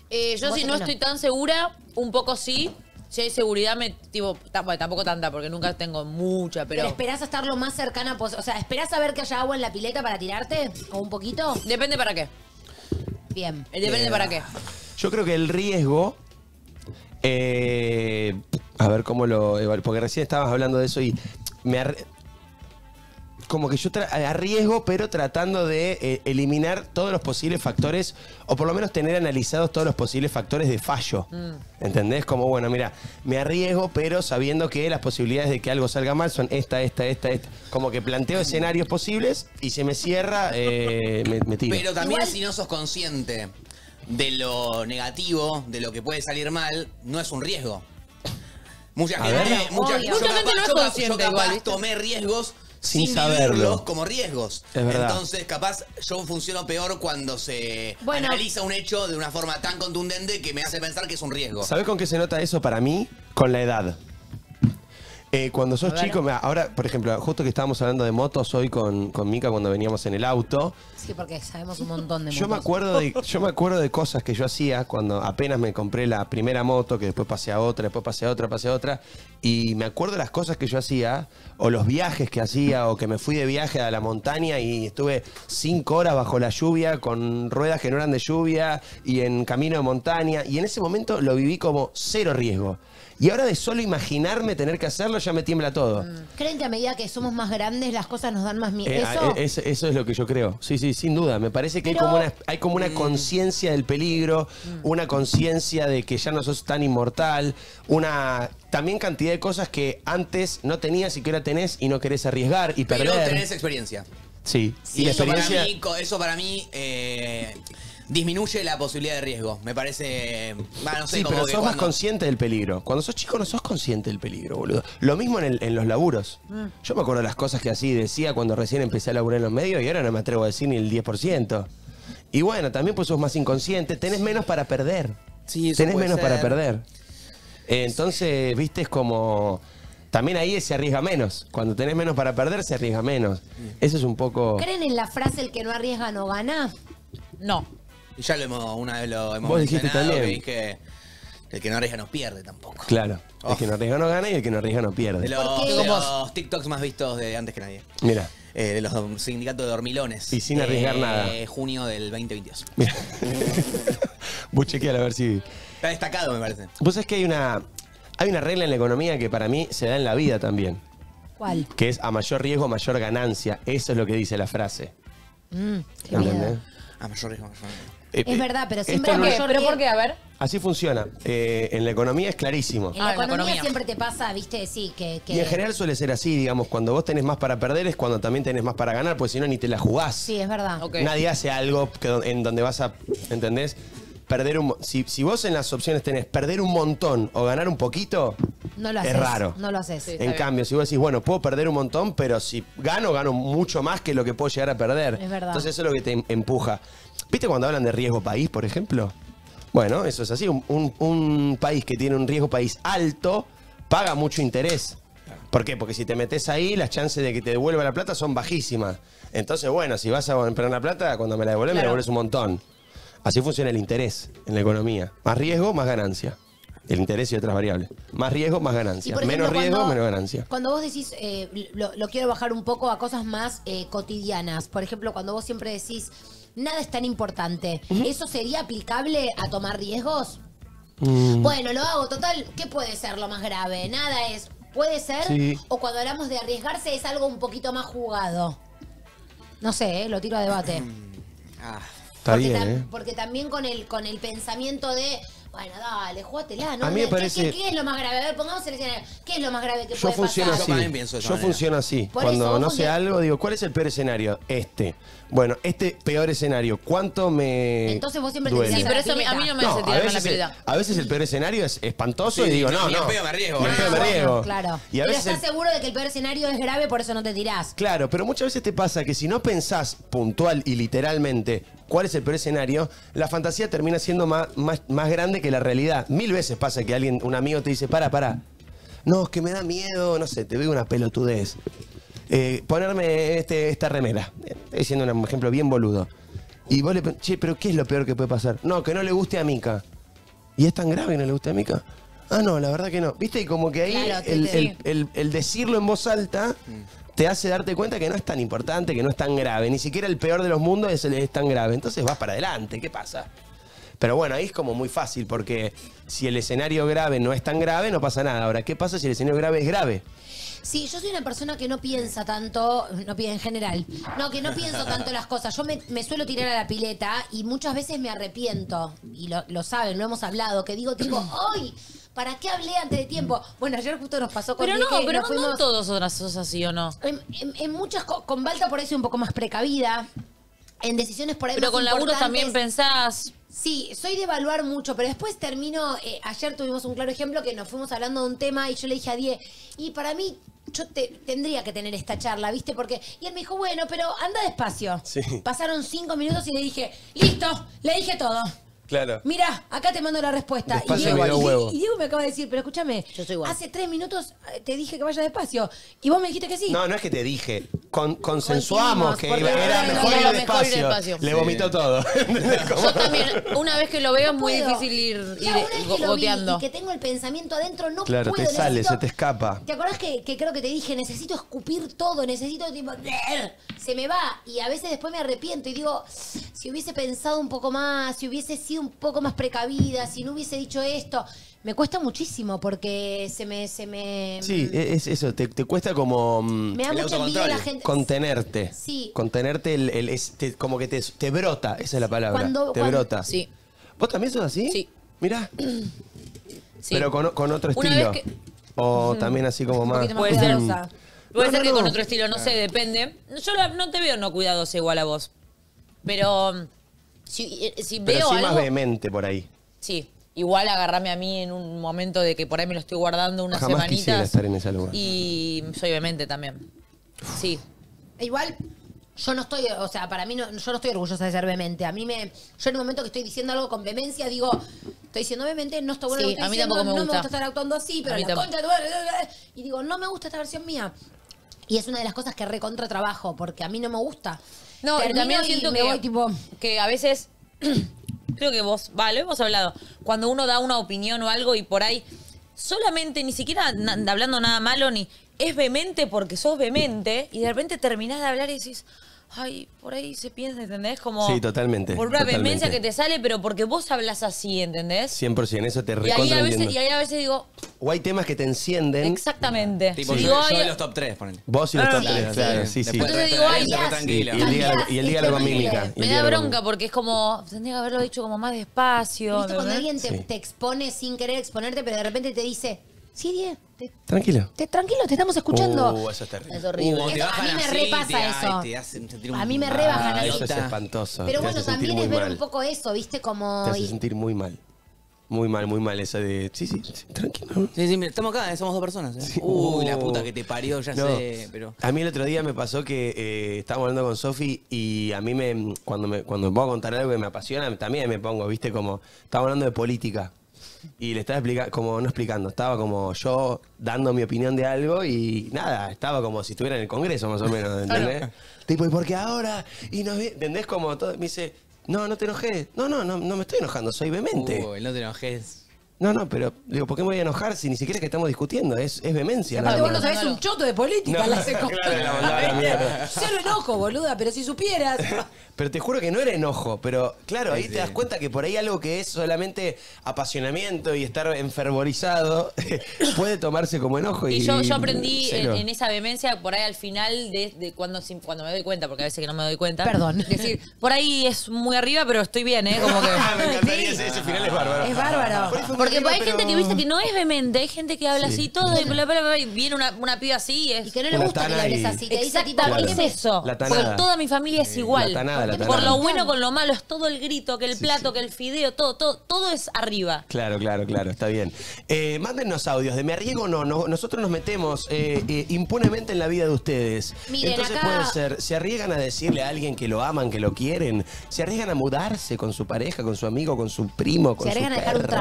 Eh, yo si no estoy tan segura, un poco sí. Si hay seguridad, me, tipo, tampoco tanta, porque nunca tengo mucha, ¿Pero pero... esperás a estar lo más cercana posible? O sea, ¿esperás a ver que haya agua en la pileta para tirarte? ¿O un poquito? Depende para qué. Bien. Eh, Depende para qué. Yo creo que el riesgo. eh, a ver cómo lo. Porque recién estabas hablando de eso y me. Como que yo tra- arriesgo, pero tratando de eh, eliminar todos los posibles factores, o por lo menos tener analizados todos los posibles factores de fallo. ¿Entendés? Como, bueno, mira, me arriesgo, pero sabiendo que las posibilidades de que algo salga mal son esta, esta, esta, esta. Como que planteo escenarios posibles y se me cierra, eh, me, me tiro. Pero también Igual- si no sos consciente de lo negativo, de lo que puede salir mal, no es un riesgo. Mucha A gente, ver. mucha, Obvio. yo Mucha capaz- gente no es yo capaz- consciente yo capaz igual, ¿viste? tomé riesgos Sin sin, saberlo. vivirlos como riesgos. Es verdad. Entonces, capaz yo funciono peor cuando se Bueno. analiza un hecho de una forma tan contundente que me hace pensar que es un riesgo. ¿Sabes con qué se nota eso para mí? Con la edad. Eh, cuando sos chico, mirá, ahora, por ejemplo, justo que estábamos hablando de motos hoy con, con Mica cuando veníamos en el auto, Sí, porque sabemos un montón de yo me motos. acuerdo de, yo me acuerdo de cosas que yo hacía cuando apenas me compré la primera moto, que después pasé a otra, después pasé a otra, pasé a otra, y me acuerdo de las cosas que yo hacía, o los viajes que hacía, o que me fui de viaje a la montaña y estuve cinco horas bajo la lluvia con ruedas que no eran de lluvia y en camino de montaña, y en ese momento lo viví como cero riesgo. Y ahora de solo imaginarme tener que hacerlo ya me tiembla todo. ¿Creen que a medida que somos más grandes las cosas nos dan más miedo? Eh, ¿Eso? eh, es- eso es lo que yo creo. Sí, sí, sin duda. Me parece que hay Pero- como una, hay como una conciencia del peligro, una conciencia de que ya no sos tan inmortal, una también cantidad de cosas que antes no tenías y que ahora tenés y no querés arriesgar y perder. Pero tenés experiencia. Sí. Sí. Y la eso, para experiencia. mí, co- eso para mí eh, disminuye la posibilidad de riesgo. Me parece. no sé, Sí, como pero que sos más cuando- consciente del peligro. Cuando sos chico no sos consciente del peligro, boludo. Lo mismo en, el- en los laburos. Mm. Yo me acuerdo de las cosas que así decía cuando recién empecé a laburar en los medios y ahora no me atrevo a decir ni el 10%. Y bueno, también pues sos más inconsciente, tenés menos para perder. Sí, eso tenés puede menos para ser. perder. Eh, Entonces, viste, es como... También ahí se arriesga menos. Cuando tenés menos para perder, se arriesga menos. Eso es un poco... ¿Creen en la frase el que no arriesga no gana? No. Y ya lo hemos, una vez lo hemos Vos dijiste mencionado, también. que dije que el que no arriesga no pierde tampoco. Claro. El Oh. que no arriesga no gana y el que no arriesga no pierde. De los, qué? de los TikToks más vistos de antes que nadie. Mira. Eh, de los sindicatos de dormilones. Y sin arriesgar Eh, nada. Junio del 2022. Mira. Vos chequeala a ver si... Está destacado, me parece. Vos sabés que hay una, hay una regla en la economía que para mí se da en la vida también, ¿Cuál? que es a mayor riesgo, mayor ganancia. Eso es lo que dice la frase. Mm, qué ¿Entendés? miedo. Ah, mayor riesgo, mayor Eh, Es eh, verdad, pero esto siempre no es- ¿Pero por qué? A ver. Así funciona. Eh, en la economía es clarísimo. En la Ah, en la economía, economía. siempre te pasa, viste, sí, que... que- Y en general suele ser así, digamos, cuando vos tenés más para perder es cuando también tenés más para ganar, pues si no ni te la jugás. Sí, es verdad. Ok. Nadie hace algo que en donde vas a, ¿entendés? Perder un... Si, si vos en las opciones tenés perder un montón o ganar un poquito, No lo es haces. raro. No lo haces. está En bien. cambio, si vos decís, bueno, puedo perder un montón, pero si gano, gano mucho más que lo que puedo llegar a perder. Es verdad. Entonces eso es lo que te em- empuja. ¿Viste cuando hablan de riesgo país, por ejemplo? Bueno, eso es así. Un, un- un país que tiene un riesgo país alto paga mucho interés. ¿Por qué? Porque si te metes ahí, las chances de que te devuelva la plata son bajísimas. Entonces, bueno, si vas a poner la plata, cuando me la devuelves, me Claro. devuelves un montón. Así funciona el interés en la economía. Más riesgo, más ganancia. El interés y otras variables. Más riesgo, más ganancia. Menos riesgo, cuando- menos ganancia. Cuando vos decís, eh, lo, lo quiero bajar un poco a cosas más eh, cotidianas. Por ejemplo, cuando vos siempre decís, nada es tan importante. ¿Eso sería aplicable a tomar riesgos? Mm. Bueno, lo hago, total, ¿qué puede ser lo más grave? Nada es. ¿Puede ser? Sí. O cuando hablamos de arriesgarse es algo un poquito más jugado. No sé, eh, lo tiro a debate. Ah, Está porque, bien, tam- ¿eh? porque también con el, con el pensamiento de, bueno, dale, jugátela, ¿no? A mí me ¿Qué- parece- ¿Qué, qué es lo más grave? A ver, pongamos el escenario. ¿Qué es lo más grave que Yo puede funciono pasar? así. Yo también pienso de esa Yo manera. funciono así. Por Cuando eso, no sé algo, digo, ¿cuál es el peor escenario? Este. Bueno, este peor escenario, ¿cuánto me. Entonces vos siempre te duele? Sí, Esa pero eso a mí, a mí no me No, hace a tirar la veces, el, pileta. a veces el peor escenario es espantoso Sí, y digo, no, no, ni no. me arriesgo, Ni pedo me arriesgo. claro. Y a pero veces el- estás seguro de que el peor escenario es grave, por eso no te tirás. Claro, pero muchas veces te pasa que si no pensás puntual y literalmente cuál es el peor escenario, la fantasía termina siendo más, más, más grande que la realidad. Mil veces pasa que alguien, un amigo te dice, para, para. No, es que me da miedo, no sé, te veo una pelotudez. Eh, ponerme este, esta remera. Estoy diciendo un ejemplo bien boludo. Y vos le che, pero ¿qué es lo peor que puede pasar? No, que no le guste a Mica. ¿Y es tan grave que no le guste a Mica? Ah, no, la verdad que no. ¿Viste? Y como que ahí Claro, te- el, te- el- el- el decirlo en voz alta te hace darte cuenta que no es tan importante, que no es tan grave. Ni siquiera el peor de los mundos es, es tan grave. Entonces vas para adelante. ¿Qué pasa? Pero bueno, ahí es como muy fácil, porque si el escenario grave no es tan grave, no pasa nada. Ahora, ¿qué pasa si el escenario grave es grave? Sí, yo soy una persona que no piensa tanto, no piensa en general, no, que no pienso tanto las cosas. Yo me, me suelo tirar a la pileta y muchas veces me arrepiento, y lo, lo saben, lo hemos hablado, que digo tipo, ¡ay! ¿Para qué hablé antes de tiempo? Bueno, ayer justo nos pasó con Pero no, pero nos no, fuimos- todos son sos así, ¿o no? En, en- en muchas, co- con Balta por ahí soy un poco más precavida, en decisiones por ahí Pero más con laburos también importantes. pensás... Sí, soy de evaluar mucho, pero después termino. eh, ayer tuvimos un claro ejemplo que nos fuimos hablando de un tema y yo le dije a Die, y para mí, yo te- tendría que tener esta charla, ¿viste? Porque. Y él me dijo, bueno, pero anda despacio. Sí. Pasaron cinco minutos y le dije, listo, le dije todo. Claro. Mira, acá te mando la respuesta. Despacio y, Diego, miró y- huevo. y Diego me acaba de decir, pero escúchame, Yo soy igual. hace tres minutos eh, te dije que vaya despacio. Y vos me dijiste que sí. No, no es que te dije. Con- consensuamos Coincidimos, que porque iba- era era mejor ir mejor ir despacio. despacio. Le Sí. vomitó todo. Yo también, una vez que lo veo es muy puedo. difícil ir, ir Ya una vez go- que lo vi goteando. y que tengo el pensamiento adentro, no Claro, puedo. te sale, necesito- se te escapa. ¿Te acordás que, que creo que te dije, necesito escupir todo, necesito tipo, se me va y a veces después me arrepiento y digo, si hubiese pensado un poco más, si hubiese sido un poco más precavida, si no hubiese dicho esto, me cuesta muchísimo porque se me, se me, Sí, e, es eso. Te, te cuesta como. mm, me da el mucha envidia la gente. Contenerte. Sí. Contenerte, el, el- es- te- como que te, te brota, esa es la palabra. Cuando- te cuando- brota. Sí. ¿Vos también sos así? Sí. Mirá. Sí. Pero con, con otro Una estilo. vez que- O también así como más. Puede ser. Puede No, ser no, que no. con otro estilo, no sé, depende. Yo la- no te veo no cuidadosa igual a vos. Pero Si, eh, si Pero veo sí algo... más vehemente por ahí. Sí, igual agarrame a mí en un momento de que por ahí me lo estoy guardando unas Jamás quisiera semanitas. estar en ese lugar. Y soy vehemente también. Sí. Igual, yo no estoy, o sea, para mí no, yo no estoy orgullosa de ser vehemente. A mí me, yo en el momento que estoy diciendo algo con vehemencia digo, estoy diciendo vehemente, no está bueno Sí, lo que estoy a mí diciendo, tampoco me no gusta. me gusta estar actuando así, pero A mí la tampoco. concha de tu madre, y digo, no me gusta esta versión mía. Y es una de las cosas que recontra trabajo, porque a mí no me gusta. No, Termino también y siento me que, voy tipo, que a veces, creo que vos, vale, hemos hablado, cuando uno da una opinión o algo y por ahí, solamente, ni siquiera na- hablando nada malo, ni es vehemente porque sos vehemente y de repente terminás de hablar y decís, ay, por ahí se piensa, ¿entendés? Como Sí, totalmente, Por una totalmente. vehemencia que te sale, pero porque vos hablas así, ¿entendés? 100%, eso te Y ahí, recontra a veces, entiendo. y ahí a veces digo, O hay temas que te encienden. exactamente. Tipo, Digo, yo, ay, yo de los top 3, ponele. Vos y los Ah, top sí, 3, sí. claro, sí, sí. Después Entonces el digo, ay, ya, tranquila. Y el dígalo, y el dígalo con mímica. me da bronca porque es como, tendría que haberlo dicho como más despacio. ¿viste cuando alguien te, Sí. te expone sin querer exponerte, pero de repente te dice, sí, Die, te- Tranquilo. te- tranquilo, te estamos escuchando. Uh, eso es terrible. Es horrible. Uh, te Eso, a mí me repasa eso. te hacen sentir un- A mí me rebajan Ah, así. eso es espantoso. Pero te bueno, hace sentir también muy es ver mal. un poco eso, ¿viste? Como... Te hace y- sentir muy mal. Muy mal, muy mal eso de. Sí, sí, sí, tranquilo. Sí, sí, mira, estamos acá, eh, somos dos personas. ¿eh? Uy, la puta que te parió, ya No. sé, pero... A mí el otro día me pasó que eh, estábamos hablando con Sofi y a mí me cuando me cuando me puedo contar algo que me apasiona, también me pongo, viste, como estábamos hablando de política. Y le estaba explicando, como no explicando, estaba como yo dando mi opinión de algo y nada, estaba como si estuviera en el Congreso más o menos, ¿entendés? Tipo, ¿y por qué ahora? Y no, vi- ¿entendés? Como todo, me dice, no, no te enojes. No, no, no, no me estoy enojando, soy vehemente. Uy, no te enojes. No, no, pero digo, ¿por qué me voy a enojar si ni siquiera es que estamos discutiendo? Es, es vehemencia. Aparte vos no sabés un choto de política, No, la seco. claro, la mandaba a la mierda. Cero enojo, boluda, pero si supieras. Pero te juro que no era enojo, pero claro, ahí Sí, te sí. das cuenta que por ahí algo que es solamente apasionamiento y estar enfervorizado puede tomarse como enojo. Y, Y yo, yo aprendí en, cero. en esa vehemencia por ahí al final de, de cuando, sin- cuando me doy cuenta, porque a veces que no me doy cuenta. Perdón. Decir, por ahí es muy arriba, pero estoy bien, ¿eh? Como que. Me encantaría ese, ese final es bárbaro. Es bárbaro. Porque hay gente que viste que no es vehemente, hay gente que habla Sí. así todo y, bla, bla, bla, y viene una, una piba así y es. Y que no le gusta que le hables así. Dice tipo, Claro. es eso. La Porque tanada. toda mi familia es igual. La tanada, la Por tanada. lo bueno, con lo malo, es todo el grito, que el plato, que el fideo, todo, todo, todo es arriba. Claro, claro, claro, está bien. Eh, mándennos audios de me arriesgo o no, no, nosotros nos metemos eh, eh, impunemente en la vida de ustedes. Miren, Entonces acá- puede ser, se arriesgan a decirle a alguien que lo aman, que lo quieren, se arriesgan a mudarse con su pareja, con su amigo, con su primo, con Se su arriesgan a dejar un perro.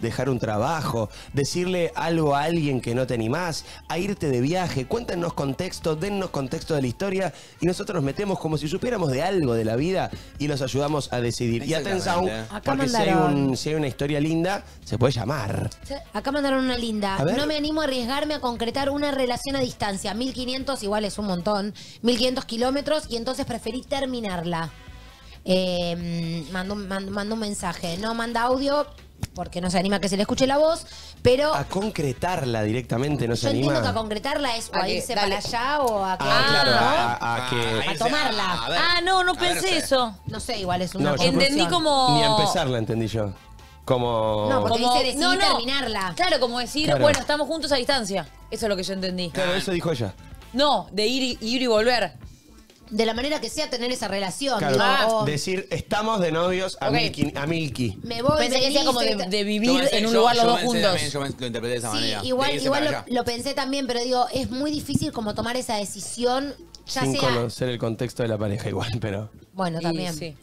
Dejar un trabajo, decirle algo a alguien que no te animás, a irte de viaje, cuéntenos contexto, dennos contexto de la historia y nosotros nos metemos como si supiéramos de algo de la vida y los ayudamos a decidir. Y atención, porque si hay, un- si hay una historia linda, se puede llamar. Acá mandaron una linda. No me animo a arriesgarme a concretar una relación a distancia. 1500 igual es un montón. 1500 kilómetros y entonces preferí terminarla. Eh, mandó, un- mand- mandó un mensaje. No manda audio porque no se anima a que se le escuche la voz. Pero A concretarla directamente, ¿no se yo anima? entiendo que a concretarla es o A a que- irse dale. para allá o a que. Ah, claro, ¿no? a, a- a que... Ah, A tomarla. a ver. Ah, no, no pensé sé. eso. No sé, igual es una No, yo. Entendí como. Ni a empezarla entendí yo. Como... No, porque dice decidí terminarla. Claro, como decir, Claro. bueno, estamos juntos a distancia. Eso es lo que yo entendí. Claro, eso dijo ella. No, de ir y, ir y volver. De la manera que sea tener esa relación. Claro, digo, Ah. decir, estamos de novios a, Ok. Milky, a Milky. me voy, Pensé que decía como de, de Yo vivir pensé- en un yo- lugar los yo dos pensé juntos. también, yo me- lo interpreté de esa Sí, manera. de igual, irse igual para lo, lo pensé también, pero digo, es muy difícil como tomar esa decisión, ya sin sea... conocer el contexto de la pareja igual, pero... Bueno, Y también. sí.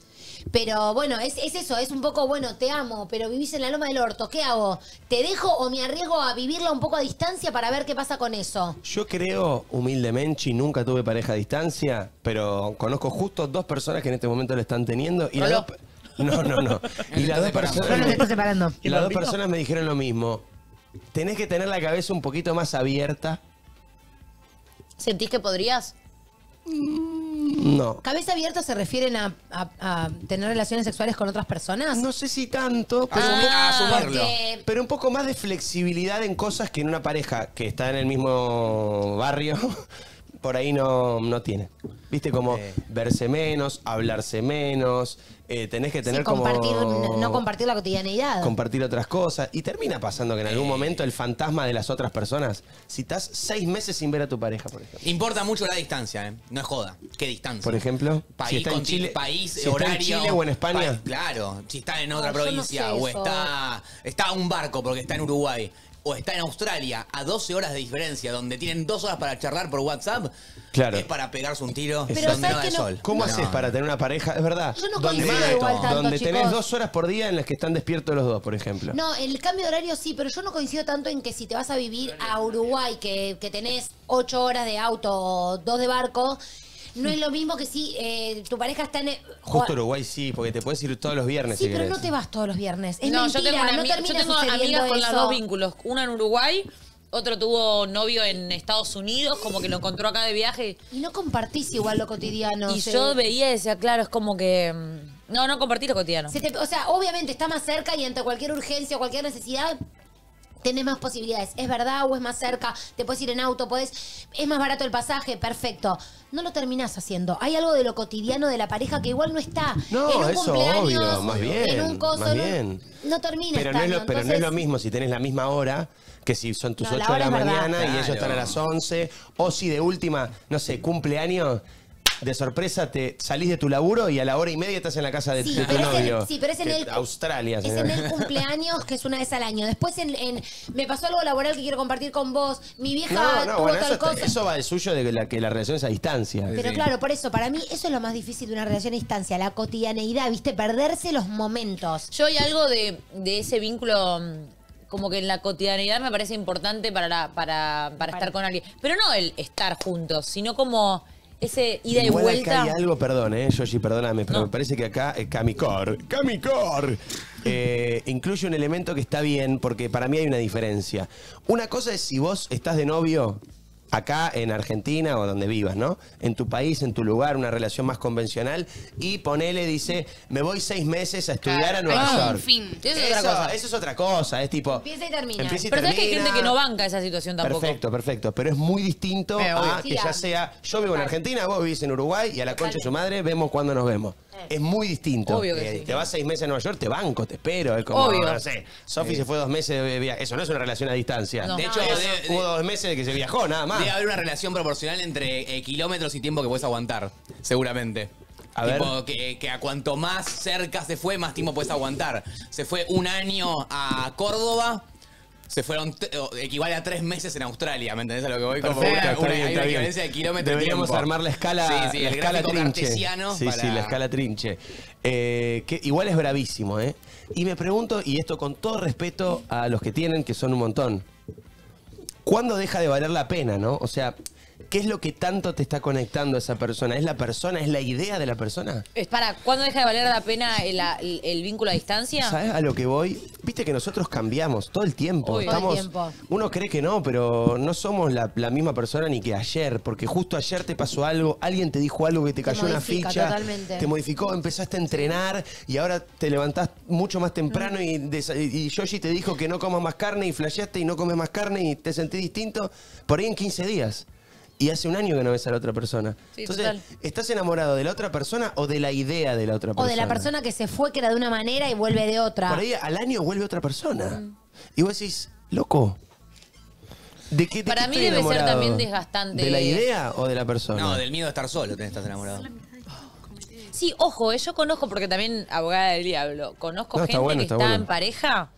Pero bueno, es, es eso, es un poco, bueno, te amo, pero vivís en la loma del orto, ¿qué hago? ¿Te dejo o me arriesgo a vivirla un poco a distancia para ver qué pasa con eso? Yo creo, humildemente, y nunca tuve pareja a distancia, pero conozco justo dos personas que en este momento lo están teniendo. Y las Rolo. dos, no, no, no. Y las dos personas, separando. y las dos personas me dijeron lo mismo. Tenés que tener la cabeza un poquito más abierta. ¿Sentís que podrías? No. ¿Cabeza abierta se refieren a, a- a tener relaciones sexuales con otras personas? No sé si tanto, pero, Ah, asumirlo. Porque pero un poco más de flexibilidad en cosas que en una pareja que está en el mismo barrio por ahí no, no tiene. Viste, como verse menos, hablarse menos, eh, tenés que tener como... compartir, un- no compartir la cotidianeidad. compartir otras cosas. Y termina pasando que en algún momento el fantasma de las otras personas, si estás seis meses sin ver a tu pareja, por ejemplo. Importa mucho la distancia, ¿eh? No es joda. ¿Qué distancia? Por ejemplo, País, si está en Chile, país, si está en horario. Chile o en España. país- claro, si está en otra no provincia sé o está, está a un barco porque está en Uruguay o está en Australia a 12 horas de diferencia donde tienen dos horas para charlar por WhatsApp, Claro. es para pegarse un tiro Pero donde ¿sabes no que no- sol. ¿Cómo No. haces para tener una pareja? Es verdad. Yo no donde coincido igual tanto, donde tenés chicos. dos horas por día en las que están despiertos los dos, por ejemplo. No, el cambio de horario sí, pero yo no coincido tanto en que si te vas a vivir a Uruguay, que, que tenés ocho horas de auto o dos de barco, no es lo mismo que si eh, tu pareja está en... Justo Uruguay sí, porque te puedes ir todos los viernes Sí, si pero querés. no te vas todos los viernes. Es no, mentira, yo tengo, una no ami- yo tengo sucediendo amigas con los eso. dos vínculos. Una en Uruguay, otro tuvo novio en Estados Unidos, como que lo encontró acá de viaje. Y no compartís igual lo cotidiano. y yo veía y decía, claro, es como que... mm, No, no compartí lo cotidiano. se te- o sea, obviamente está más cerca y ante cualquier urgencia o cualquier necesidad tenés más posibilidades. ¿Es verdad o es más cerca? Te puedes ir en auto, puedes... Es más barato el pasaje, perfecto. No lo terminás haciendo. Hay algo de lo cotidiano de la pareja que igual no está. No, en un eso cumpleaños, obvio, más bien, En un coso, más no- bien. No, termina Pero no, es lo, pero no es lo mismo si tenés la misma hora que si son tus No, la 8 de la verdad. mañana y ellos están a las 11. O si de última, no sé, cumpleaños, de sorpresa te salís de tu laburo y a la hora y media estás en la casa de, Sí, de tu pero es en- novio. sí, pero es en Que- el- Australia, Es señor. en el cumpleaños, que es una vez al año. Después en, en- me pasó algo laboral que quiero compartir con vos. Mi vieja No, no, tuvo bueno, tal eso, está- cosa. eso va de suyo de que la, que la relación es a distancia. Pero Sí. claro, por eso, para mí eso es lo más difícil de una relación a distancia, la cotidianeidad, ¿viste? Perderse los momentos. Yo hay algo de, de ese vínculo mm, como que en la cotidianidad me parece importante para, la- para, para estar con alguien. Pero no el estar juntos, sino como ese ida y Igual acá vuelta. hay algo, perdón, eh, Yoshi, perdóname, pero No. me parece que acá eh, Kamikor, Kamikor, eh, incluye un elemento que está bien porque para mí hay una diferencia. Una cosa es si vos estás de novio acá en Argentina o donde vivas, ¿no? En tu país, en tu lugar, una relación más convencional y ponele, dice, me voy seis meses a estudiar a Nueva York. fin. Eso es otra cosa. Eso es otra cosa, es tipo... Empieza y termina. empieza y Pero sabes que hay gente que no banca esa situación tampoco. Perfecto, perfecto. Pero es muy distinto obvio. a que Sí, ya sea yo vivo en Argentina, vos vivís en Uruguay y a la concha de su madre vemos cuándo nos vemos. Es muy distinto. Obvio que Eh, sí. Te vas seis meses a Nueva York, te banco, te espero. Es como, Obvio. no sé, Sofi se fue dos meses de viaje. Eso no es una relación a distancia. No. De hecho, de- hubo de- dos meses de que se viajó, nada más. Debe haber una relación proporcional entre eh, kilómetros y tiempo que puedes aguantar, seguramente. A Tipo, ver. Que, que a cuanto más cerca se fue, más tiempo puedes aguantar. Se fue un año a Córdoba, se fueron, t- o- equivale a tres meses en Australia, ¿me entendés a lo que voy? Como Perfecto, una, está una- bien, hay está una bien. equivalencia de kilómetros. Deberíamos armar la escala, Sí, sí, la el escala gráfico trinche. cartesiano Sí, para- sí, la escala trinche. Eh, que igual es bravísimo, ¿eh? Y me pregunto, y esto con todo respeto a los que tienen, que son un montón, ¿cuándo deja de valer la pena, no? O sea, ¿qué es lo que tanto te está conectando a esa persona? ¿Es la persona? ¿Es la idea de la persona? Es para, ¿cuándo deja de valer la pena el, el- el vínculo a distancia? ¿Sabes a lo que voy? Viste que nosotros cambiamos todo el tiempo. Todo el tiempo. Uno cree que no, pero no somos la, la misma persona ni que ayer, porque justo ayer te pasó algo, alguien te dijo algo que te Te cayó una ficha, totalmente. te modificó, empezaste a entrenar y ahora te levantás mucho más temprano Mm. y, y Yoshi te dijo que no comas más carne y flasheaste y no comes más carne y te sentí distinto por ahí en 15 días. Y hace un año que no ves a la otra persona. Sí, Entonces, total. ¿estás enamorado de la otra persona o de la idea de la otra O persona? de la persona que se fue, que era de una manera y vuelve de otra. Por ahí al año vuelve otra persona. Y vos decís, loco. ¿De qué, de Para qué mí debe ser también desgastante. ¿De la idea o de la persona? No, del miedo a estar solo tenés que estar enamorado. Sí, ojo, eh, yo conozco, porque también abogada del diablo, conozco No, gente bueno, que está está bueno. en pareja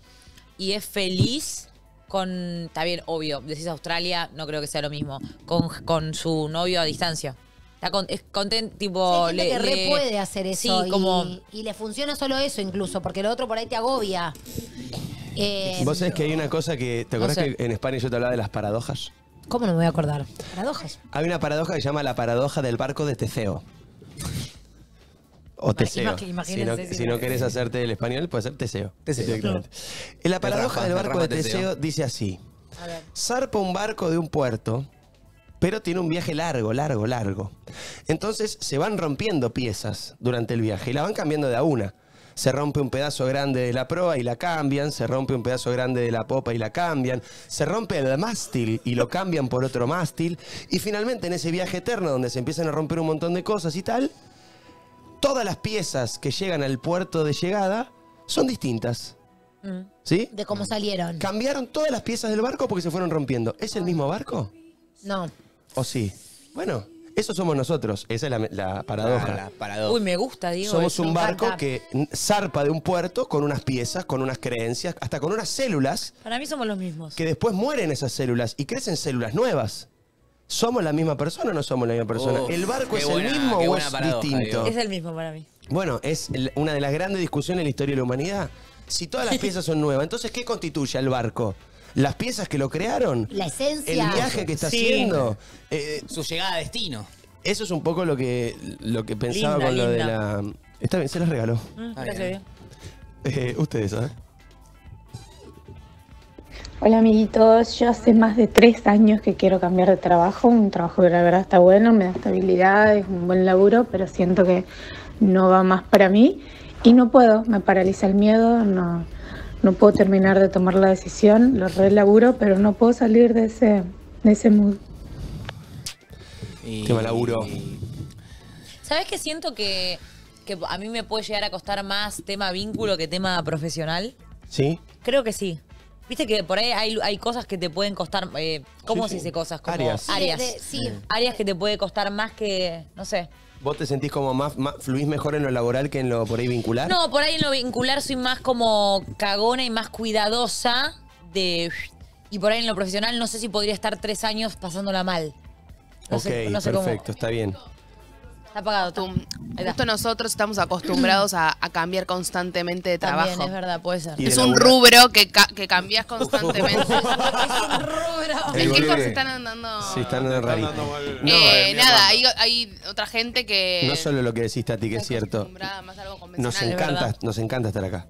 y es feliz con, está bien, obvio, decís Australia, no creo que sea lo mismo, con, con su novio a distancia. Está con- es contento, tipo... Sí, hay gente que re le- puede hacer eso Sí, y, como... y le funciona solo eso incluso, porque lo otro por ahí te agobia. Eh, Vos sabés que hay una cosa que. ¿Te No acordás sé. que en España yo te hablaba de las paradojas? ¿Cómo no me voy a acordar? Paradojas. Hay una paradoja que se llama la paradoja del barco de Teseo. O Teseo. Si imagínense no, si no- querés hacerte el español, puede ser Teseo. Teseo. Directamente. En la paradoja Rafa, del de barco de Teseo, Teseo. dice así. A ver. Zarpa un barco de un puerto, pero tiene un viaje largo, largo, largo. Entonces se van rompiendo piezas durante el viaje y la van cambiando de a una. se rompe un pedazo grande de la proa y la cambian, se rompe un pedazo grande de la popa y la cambian, se rompe el mástil y lo cambian por otro mástil, y finalmente en ese viaje eterno donde se empiezan a romper un montón de cosas y tal, todas las piezas que llegan al puerto de llegada son distintas. ¿Sí? De cómo salieron. Cambiaron todas las piezas del barco porque se fueron rompiendo. ¿Es el mismo barco? No. ¿O sí? Bueno, eso somos nosotros. Esa es la, la paradoja. Ah, la paradoja. Uy, me gusta, Diego. Somos un barco encanta. que zarpa de un puerto con unas piezas, con unas creencias, hasta con unas células, Para mí somos los mismos. que después mueren esas células y crecen células nuevas. ¿Somos la misma persona o no somos la misma persona? Uf, ¿El barco es buena- el mismo o es paradoja, distinto? Es el mismo para mí. Bueno, es el- una de las grandes discusiones en la historia de la humanidad. Si todas las piezas son nuevas, entonces ¿qué constituye al barco? ¿Las piezas que lo crearon? La esencia. ¿El viaje que está Sí. haciendo? Eh, Su llegada a destino. eso es un poco lo que, lo que pensaba Linda, con lo linda. de la... Está bien, se las regaló. Está gracias. Eh, ustedes, ¿eh? Hola amiguitos, yo hace más de tres años que quiero cambiar de trabajo, un trabajo que la verdad está bueno, me da estabilidad, es un buen laburo, pero siento que no va más para mí y no puedo, me paraliza el miedo, no, no puedo terminar de tomar la decisión, lo relaburo, pero no puedo salir de ese, de ese mood. Y- Qué mal laburo. ¿Sabes que siento que, que a mí me puede llegar a costar más tema vínculo que tema profesional? ¿Sí? Creo que sí. Viste que por ahí hay, hay cosas que te pueden costar. eh, ¿Cómo Sí, se sí. dice cosas? Como Áreas. Áreas. de- sí. Áreas que te puede costar más que. No sé. ¿Vos te sentís como más, más- fluís mejor en lo laboral que en lo por ahí vincular? No, por ahí en lo vincular soy más como cagona y más cuidadosa de. Y por ahí en lo profesional no sé si podría estar tres años pasándola mal. No ok, sé, no sé cómo. perfecto, está bien. Está apagado. Tú-. Justo nosotros estamos acostumbrados a, a cambiar constantemente de trabajo. También, es verdad, puede ser. Es un rubro que, ca- que cambias constantemente. El ¿En qué gurú cosas de- están andando? Sí, están en rarito. Eh, No, eh, nada, hay, hay otra gente que. No solo lo que decís, Tati, que es cierto. acostumbrada más a algo Nos encanta, nos encanta estar acá.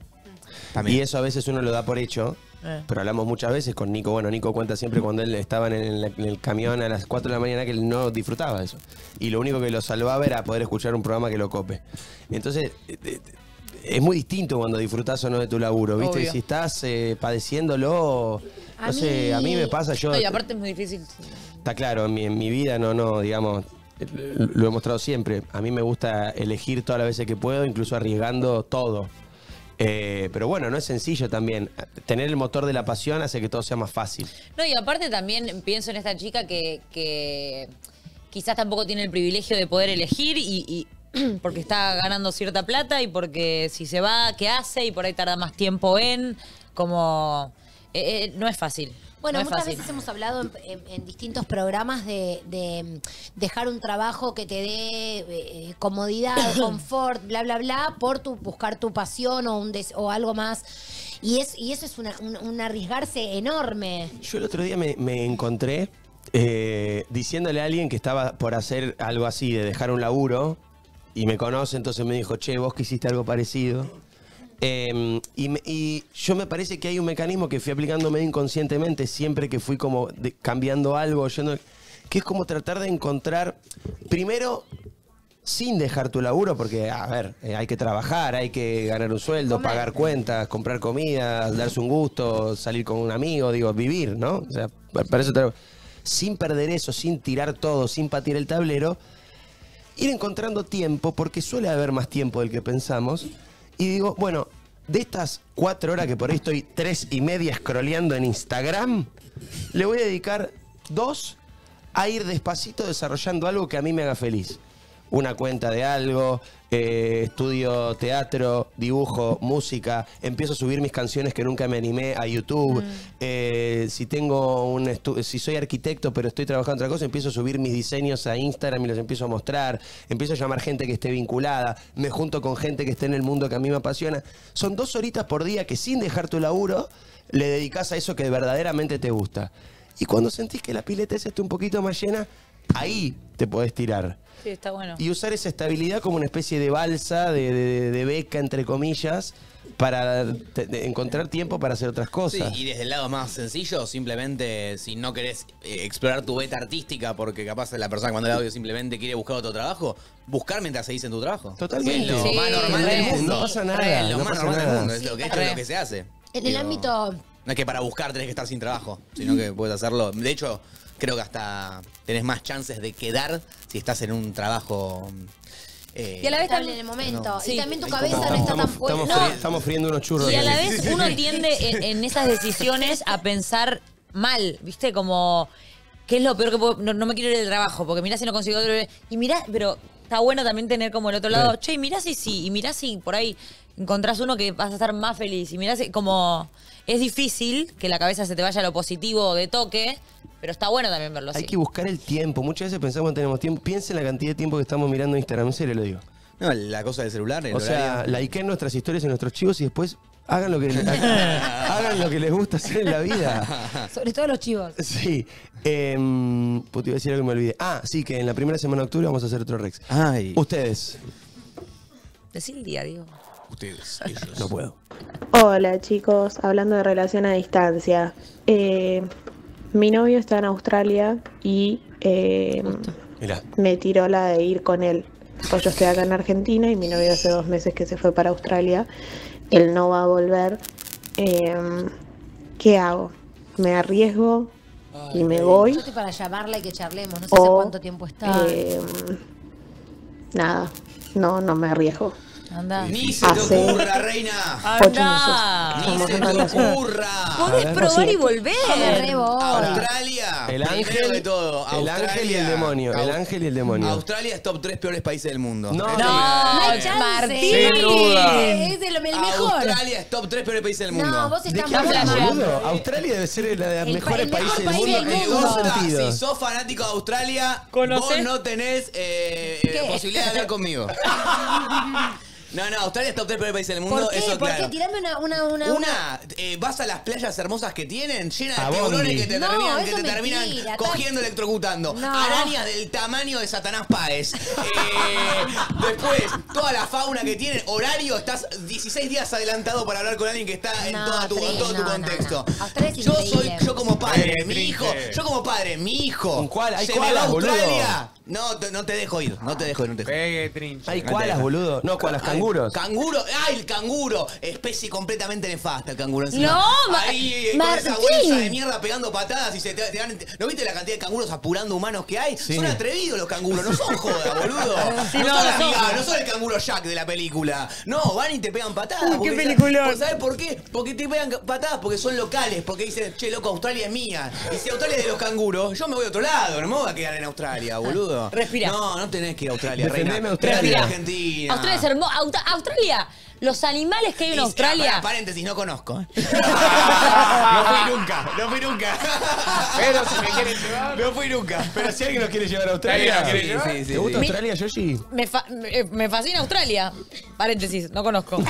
También. Y eso a veces uno lo da por hecho, Eh. pero hablamos muchas veces con Nico. Bueno, Nico cuenta siempre cuando él estaba en el, en el camión a las 4 de la mañana que él no disfrutaba eso. Y lo único que lo salvaba era poder escuchar un programa que lo cope. Entonces, eh, eh, es muy distinto cuando disfrutás o no de tu laburo, ¿viste? Obvio. Si estás eh, padeciéndolo, A no sé, a mí me pasa, yo... No, y aparte es muy difícil. Está claro, en mi, en mi vida no, no, digamos, lo he mostrado siempre. A mí me gusta elegir todas las veces que puedo, incluso arriesgando todo. Eh, pero bueno, no es sencillo también. Tener el motor de la pasión hace que todo sea más fácil. No, y aparte también pienso en esta chica que, que quizás tampoco tiene el privilegio de poder elegir y, y- porque está ganando cierta plata y porque si se va, ¿qué hace? Y por ahí tarda más tiempo en, como... eh, eh, no es fácil. Bueno, no muchas fácil. veces hemos hablado en, en- en distintos programas de, de, mm, dejar un trabajo que te dé eh, comodidad, confort, bla, bla, bla, por tu, buscar tu pasión o, un des- o algo más. Y, es, y eso es una- un, un arriesgarse enorme. Yo el otro día me, me encontré eh, diciéndole a alguien que estaba por hacer algo así, de dejar un laburo, y me conoce, entonces me dijo, che, vos que hiciste algo parecido. Eh, y, y yo me parece que hay un mecanismo que fui aplicando medio inconscientemente siempre que fui como de- cambiando algo, yendo- que es como tratar de encontrar, primero, sin dejar tu laburo, porque, a ver, eh, hay que trabajar, hay que ganar un sueldo, Comer. pagar cuentas, comprar comida, darse un gusto, salir con un amigo, digo, vivir, ¿no? O sea, pa- para eso tra- sin perder eso, sin tirar todo, sin patear el tablero, ir encontrando tiempo, porque suele haber más tiempo del que pensamos, y digo, bueno, de estas cuatro horas que por ahí estoy tres y media scrolleando en Instagram, le voy a dedicar dos a ir despacito desarrollando algo que a mí me haga feliz. Una cuenta de algo, eh, estudio teatro, dibujo, música, empiezo a subir mis canciones que nunca me animé a YouTube. Eh, si tengo un si soy arquitecto pero estoy trabajando en otra cosa, empiezo a subir mis diseños a Instagram y los empiezo a mostrar. Empiezo a llamar gente que esté vinculada, me junto con gente que esté en el mundo que a mí me apasiona. Son dos horitas por día que sin dejar tu laburo le dedicas a eso que verdaderamente te gusta. Y cuando sentís que la pileta esa está un poquito más llena, ahí te podés tirar. Sí, está bueno. Y usar esa estabilidad como una especie de balsa, de, de- de beca, entre comillas, para te- de- encontrar tiempo para hacer otras Sí, cosas. y desde el lado más sencillo, simplemente si no querés eh, explorar tu beta artística, porque capaz la persona que manda el audio simplemente quiere buscar otro trabajo, buscar mientras seguís en tu trabajo. Totalmente. Es lo Sí, más normal del mundo. no pasa nada, Re, lo no más normal del mundo. Es lo que, esto es lo que se hace. En el ámbito No es que para buscar tenés que estar sin trabajo, sino que puedes hacerlo. De hecho, creo que hasta tenés más chances de quedar si estás en un trabajo. eh, y a la vez estable en el momento. No. Y también tu cabeza no está tan estamos, estamos, friendo unos churros. Y a la vez uno tiende en, en esas decisiones a pensar mal, ¿viste? Como, ¿qué es lo peor que puedo? No, me quiero ir del trabajo, porque mirá si no consigo otro. Y mirá, pero está bueno también tener como el otro lado, Sí. che, mirá si sí, y mirá si por ahí encontrás uno que vas a estar más feliz. Y mirá si, como, es difícil que la cabeza se te vaya a lo positivo de toque, pero está bueno también verlo así. Hay que buscar el tiempo. Muchas veces pensamos que tenemos tiempo. Piensa en la cantidad de tiempo que estamos mirando Instagram. En serio lo digo. No, la cosa del celular, el O sea, likeen nuestras historias y nuestros chivos y después hagan lo que hagan lo que les gusta hacer en la vida. Sobre todo los chivos. Sí. Eh, pues te iba a decir algo y me olvidé. Ah, sí, que en la primera semana de octubre vamos a hacer otro Rex. Ay. Ustedes. Decí el día, digo. Ustedes, ellos. No puedo. Hola chicos, hablando de relación a distancia. eh, mi novio está en Australia y eh, me tiró la de ir con él. Pues yo estoy acá en Argentina y mi novio hace dos meses que se fue para Australia. Él no va a volver. Eh, ¿Qué hago? ¿Me arriesgo y me voy? Yo estoy para llamarla y que charlemos. No sé hace O, cuánto tiempo está. eh, nada, no, no me arriesgo. Anda. Ni se te Hace- ocurra, reina. Ocho Anda. meses. Ni Estamos se en te relación. ocurra. Podés ver, probar y volver. Re. Australia. El primero ángel, de todo. el Australia. ángel y el demonio. El Au- ángel y el demonio. Australia es top 3 peores países del mundo. No, Es No, Martín. chance. Sin duda. Es el, el mejor. Australia es top 3 peores países del mundo. No, vos ¿De estás qué hablas, mal. boludo? Australia debe ser la de los El mejores el mejor países del país mundo del en mundo. todos Gusta, sentidos. Si sos fanático de Australia, ¿Conocés? vos no tenés eh, eh, ¿Qué? posibilidad de hablar conmigo. No, no, Australia es top 3 peores países del mundo, ¿Por qué? eso ¿Por claro. qué? Tirame una, una, una, Una, eh, vas a las playas hermosas que tienen, llenas de tiburones que te No, terminan, que eso te es terminan mentira, cogiendo, electrocutando. No. Arañas del tamaño de Satanás Páez. Eh, después, toda la fauna que tienen, horario, estás 16 días adelantado para hablar con alguien que está en, No, toda tu, en Trin, todo tu no, no, contexto. no. Australia es yo soy, increíble. yo como padre, mi hijo, yo como padre, mi hijo. ¿Un cuál? Hay se me va a boludo. Australia. No, te, no te dejo ir, no te dejo ir, no te dejo ir. Pegue, trinche. Hay koalas, boludo. No, koalas, Ay, canguros. Canguro, ¡ay, el canguro! Especie completamente nefasta el canguro encima. No, Ma- Ahí eh, con esa Martín. bolsa de mierda pegando patadas y se te, te van. ¿No viste la cantidad de canguros apurando humanos que hay? Son atrevidos los canguros, no son joda, boludo. Sí, no, no, son no son. amigables, no son el canguro Jack de la película. No, van y te pegan patadas. Uy, qué porque- peliculón. ¿Sabes por qué? Porque te pegan patadas porque son locales, porque dicen, che, loco, Australia es mía. Y si Australia es de los canguros, yo me voy a otro lado, no me voy a quedar en Australia, boludo. Respira. No, no tenés que ir a Australia, Defendeme reina. Australia. Respira Respira. Argentina. Australia es hermoso. Australia, los animales que hay en Y- ah, Australia. paréntesis, no conozco. ¿eh? no fui nunca, no fui nunca. Pero si me quieren llevar. No fui nunca. Pero si alguien nos quiere llevar a ¿Alguien Australia. nos quiere llevar? Sí, sí, ¿Te gusta sí. Australia, Yoshi? Me, fa- me- me fascina Australia. Paréntesis, no conozco.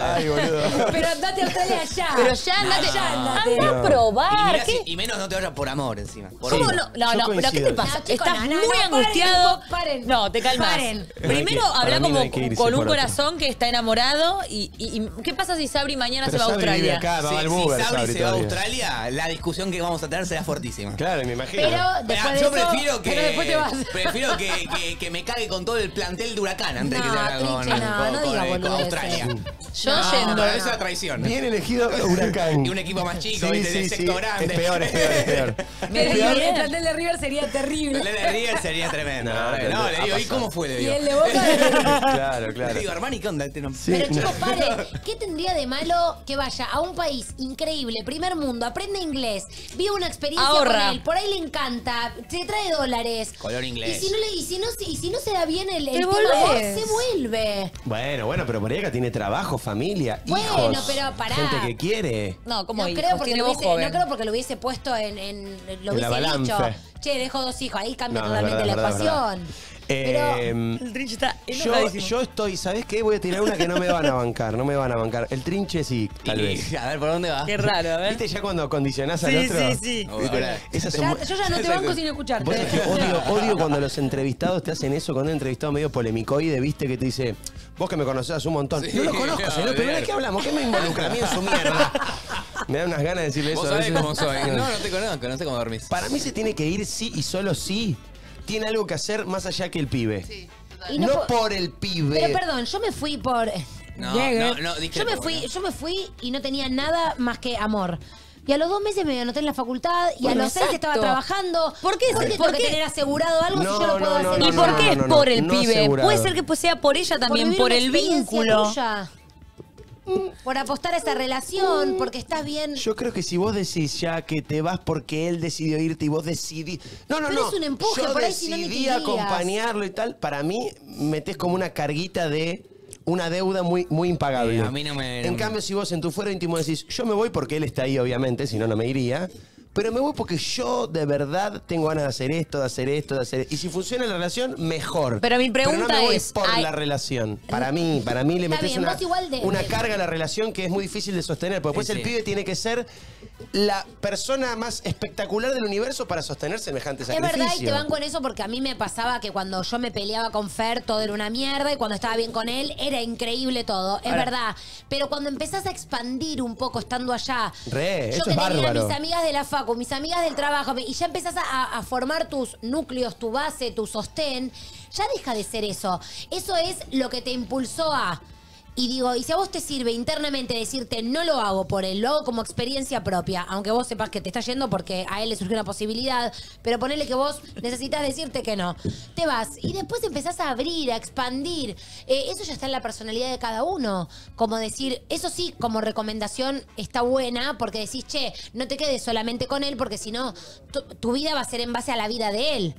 Ay, boludo. Pero andate a Australia ya. Pero ya andate, Allá andate. anda a Y, probar. mirá ¿Qué? si- y menos no te vayas por amor encima. Por ¿Cómo no? No, Yo no, pero ¿qué te pasa? No, chicos, Estás no, no, muy no, angustiado. paren, paren. No, te calmas. Paren. Primero Para habla mí no como hay que irse con un por corazón que está enamorado. Y, y- y ¿qué pasa si Sabri mañana Pero se va a Sabri vive Australia? acá, va Si, al si Uber, Sabri Sabri, se va a todavía. Australia, la discusión que vamos a tener será fuertísima. Claro, me imagino. Pero después de yo eso, prefiero que pero después te vas. prefiero que, que- que me cague con todo el plantel de huracán antes No, de que se haga con, no, con- no con- con boludeces. Australia. Yo No, yendo. no, eso es una traición. Bien elegido Huracán. Y un equipo más chico, Sí, ¿viste? sí, de sí. sector grande. Es peor, es peor, es peor. Me El, el plantel de River sería terrible. El de River sería tremendo. No, No, no, le ha digo, ¿y cómo fue? Le Y digo. el de Boca. Claro, Le claro. digo, Armani, ¿qué onda? Este no- Sí, Pero chicos, paren, ¿qué tendría de malo que vaya a un país increíble, primer mundo, aprende inglés, vive una experiencia Ahorra. con él, por ahí le encanta, se trae dólares? Color inglés. Y si no, le, y si no, y si no se da bien el, el tema volvés. se vuelve. Bueno, bueno, pero acá tiene trabajo, familia, Bueno, hijos. pero pará. Gente que quiere. No, como no, hijos, creo porque lo hubiese, joven. no creo porque lo hubiese puesto en, en lo En hubiese dicho. Che, dejo dos hijos, ahí cambia No, totalmente verdad, la verdad, ecuación. Eh, El trinche está yo, enojadísimo. yo estoy, ¿sabes qué? Voy a tirar una que no me van a bancar, no me van a bancar. El trinche sí, tal Y- vez. A ver, ¿por dónde va? Qué raro, a ver. ¿Viste ya cuando condicionás al Sí, otro? sí, sí. ¿Viste? ahora- Esas son Ya- muy- yo ya no te banco sin escucharte. Vos sabés que odio, odio cuando los entrevistados te hacen eso, cuando un entrevistado medio polémicoide, viste, que te dice, vos que me conocés un montón. Sí, no lo conozco, no, señor, pero. ¿de qué hablamos? ¿Qué me involucra a mí en su mierda? Me da unas ganas de decirle eso. Vos a sabés veces. cómo soy. No, no te conozco, no sé cómo dormís. Para mí se tiene que ir sí y solo sí. Tiene algo que hacer más allá que el pibe. Sí, Y no po- por el pibe. Pero perdón, yo me fui por. No, no, no, yo discrepo, me fui, yo me fui y no tenía nada más que amor. Y a los dos meses me anoté en la facultad y Bueno, a los seis exacto. estaba trabajando. ¿Por qué? ¿Por qué ¿Por tengo que qué? tener asegurado algo No, si yo lo puedo no, no, hacer? no, ¿Y por qué no, es no, por el no pibe? asegurado. Puede ser que pues sea por ella también, vivir por una el experiencia vínculo. tuya. Por apostar a esa relación, porque estás bien. Yo creo que si vos decís ya que te vas porque él decidió irte y vos decidís. No, no, Pero no. es un empuje, Yo por ahí si no ni te decidí irías. acompañarlo y tal. Para mí, metés como una carguita de una deuda muy, muy impagable. Eh, a mí no me- En cambio, si vos en tu fuero íntimo decís, yo me voy porque él está ahí, obviamente, si no, no me iría. Pero me voy porque yo de verdad tengo ganas de hacer esto, de hacer esto, de hacer. Y si funciona la relación, mejor. Pero mi pregunta no me voy es, por hay- la relación. Para mí, para mí le Está metes bien, una, vos igual de- una de- carga a la relación que es muy difícil de sostener. Porque después Sí, el pibe tiene que ser la persona más espectacular del universo para sostener semejante Es sacrificio. verdad y te van con eso porque a mí me pasaba que cuando yo me peleaba con Fer todo era una mierda y cuando estaba bien con él era increíble todo, es Ahora- verdad. Pero cuando empezás a expandir un poco estando allá, Re, yo eso que es tenía bárbaro. mis amigas de la facu, mis amigas del trabajo y ya empezás a, a formar tus núcleos, tu base, tu sostén, ya deja de ser eso. Eso es lo que te impulsó a... Y digo, y si a vos te sirve internamente decirte no lo hago por él, lo hago como experiencia propia, aunque vos sepas que te está yendo porque a él le surgió una posibilidad, pero ponele que vos necesitas decirte que no. Te vas y después empezás a abrir, a expandir. Eh, eso ya está en la personalidad de cada uno. Como decir, eso sí, como recomendación está buena porque decís, che, no te quedes solamente con él porque si no, tu, tu vida va a ser en base a la vida de él.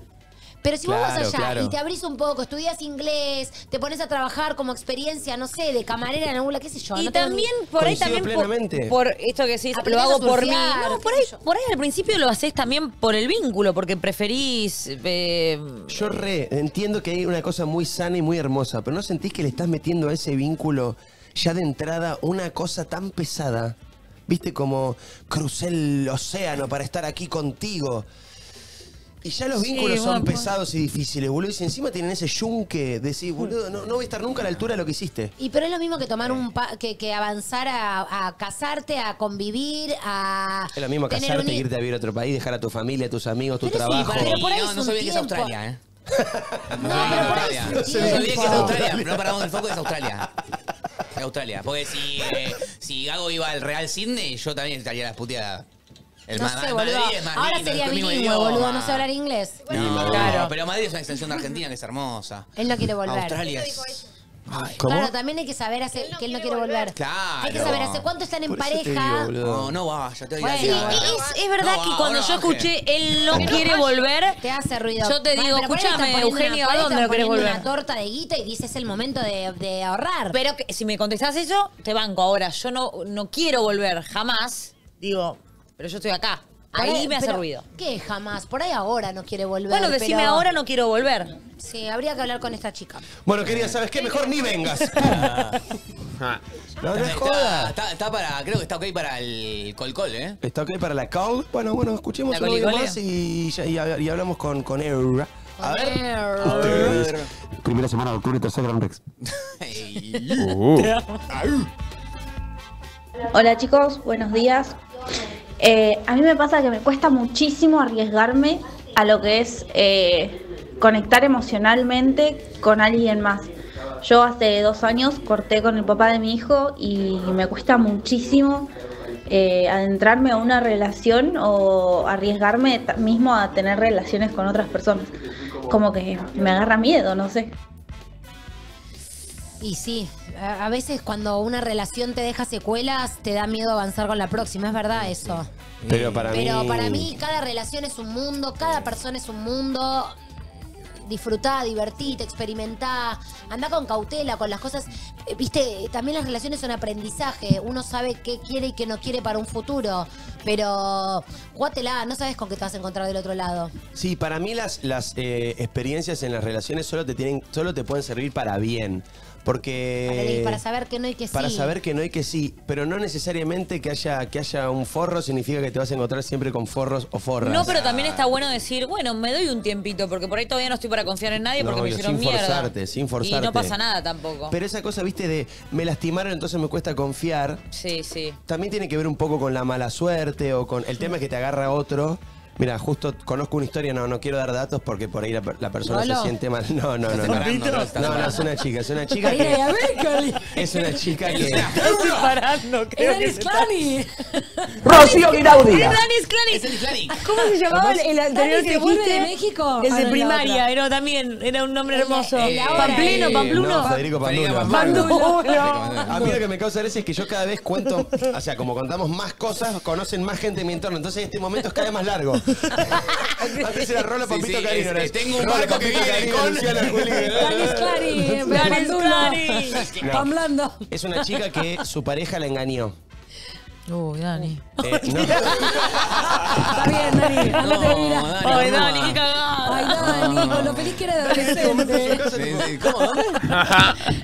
Pero si vos vas allá claro. y te abrís un poco, estudias inglés, te pones a trabajar como experiencia, no sé, de camarera en alguna, qué sé yo. Y no tengo ni- también por ahí Coincido también por, plenamente. por esto que decís, lo Aprendés hago a por mí. surfear, No, por qué ahí, sé yo. por ahí al principio lo haces también por el vínculo, porque preferís. eh, Yo re, entiendo que hay una cosa muy sana y muy hermosa, pero ¿no sentís que le estás metiendo a ese vínculo ya de entrada una cosa tan pesada? Viste como crucé el océano para estar aquí contigo. Y ya los Sí, vínculos son bueno, pues. pesados y difíciles, boludo. Y si encima tienen ese yunque, decís, boludo, no, no voy a estar nunca a la altura de lo que hiciste. Y pero es lo mismo que tomar un pa- que, que avanzar a, a casarte, a convivir, a Es lo mismo casarte, un hi- irte a vivir a otro país, dejar a tu familia, a tus amigos, tu Pero sí, trabajo. pero por ahí no, es no se olvide que es tiempo. Australia, ¿eh? No, No, pero por ahí No olvide que es tiempo. Australia. No paramos el foco, es Australia. Es Australia. Porque si, eh, si Gago iba al Real Sydney, yo también estaría a las puteadas. El No sé, Madrid boludo. es más Ahora lindo, sería es el mismo bilingüe, idioma. boludo, no sé hablar inglés. No, Claro. pero Madrid es una extensión de Argentina que es hermosa. Él no quiere volver. Australia es... Ay. ¿Cómo? Claro, también hay que saber hace, que él no quiere volver. Claro. Hay que saber hace cuánto están en Por eso te pareja. digo, boludo. No, no vaya, te doy Bueno, Sí, es, es verdad No, que cuando ahora yo baje. escuché él no quiere volver, Te hace ruido. Yo te Bueno, digo, pero por ahí están escúchame, poniendo Eugenio, una- ¿a por ahí dónde están lo querés poniendo volver? una torta de guita y dices es el momento de, de ahorrar. pero que, si me contestás eso, te banco. Ahora, yo no, no quiero volver jamás. Digo, pero yo estoy acá. Por Ahí me hace pero, ruido. ¿Qué jamás? Por ahí ahora no quiere volver. Bueno, decime pero- ahora no quiero volver. Sí, habría que hablar con esta chica. Bueno, querida, ¿sabes qué? Mejor ni vengas. Ah, No, no es Está, joda. está, está para, creo que está ok para el Colcol, ¿eh? ¿Está ok para la call? Bueno, bueno, escuchemos ¿La un audio colicolea? más y, ya- y, y hablamos con, con Eura. A ver. Con Primera semana de octubre, tercer Gran Rex. Hola chicos, buenos días. Eh, a mí me pasa que me cuesta muchísimo arriesgarme a lo que es eh, conectar emocionalmente con alguien más. Yo hace dos años corté con el papá de mi hijo y me cuesta muchísimo eh, adentrarme a una relación o arriesgarme mismo a tener relaciones con otras personas. Como que me agarra miedo, no sé. Y sí, a veces cuando una relación te deja secuelas, te da miedo avanzar con la próxima, es verdad eso. Pero para Pero mí. para mí cada relación es un mundo, cada persona es un mundo. Disfrutá, divertite, experimentá, anda con cautela con las cosas. Eh, Viste, también las relaciones son aprendizaje. Uno sabe qué quiere y qué no quiere para un futuro. Pero jugátela, no sabes con qué te vas a encontrar del otro lado. Sí, para mí las, las eh, experiencias en las relaciones solo te tienen, solo te pueden servir para bien. Porque. para saber que no y que sí. Para saber que no y que sí, pero no necesariamente que haya, que haya un forro significa que te vas a encontrar siempre con forros o forras. No, pero también está bueno decir, bueno, me doy un tiempito, porque por ahí todavía no estoy para confiar en nadie No, porque me hicieron sin mierda. forzarte, sin Y forzarte. no pasa nada tampoco. Pero esa cosa, viste, de me lastimaron, entonces me cuesta confiar. Sí, sí. También tiene que ver un poco con la mala suerte o con el tema es que te agarra otro. Mira, justo conozco una historia, no, no quiero dar datos porque por ahí la, per- la persona se siente mal. No, no, no. No, ¿no? No, no, es una chica, es una chica que. Es una chica que. Estoy parando, creo se Clani. Rocío Guiraudi. ¡Es! Es el Clarín. ¿Cómo se llamaba el, el anterior que vuelve de México. Ah, de no, la primaria, era también, era un nombre hermoso. ahora, Pamplino, el- Pampluno. No, Federico Pandulo. Pandulo. A mí lo que me causa gracia es que yo cada vez cuento, o sea, como contamos más cosas, conocen más gente en mi entorno. Entonces este momento es cada vez más largo. Antes era Rolo, Sí, Pampito, sí, Carino. es- ahora es tengo un Rolo, barco que Pampito, viene Carino, con- Luciana, Juli. Dani Sclani. Dani Pandulo. Sclani. No. Pamblando. Es una chica que su pareja la engañó. Uy, Dani. Eh, no. Está bien, Dani. Vida. Dani, Ay, no. Dani, qué cagada. Ay, Dani, con lo feliz que era de adolescente. Sí, sí. ¿Cómo? ¿Dónde?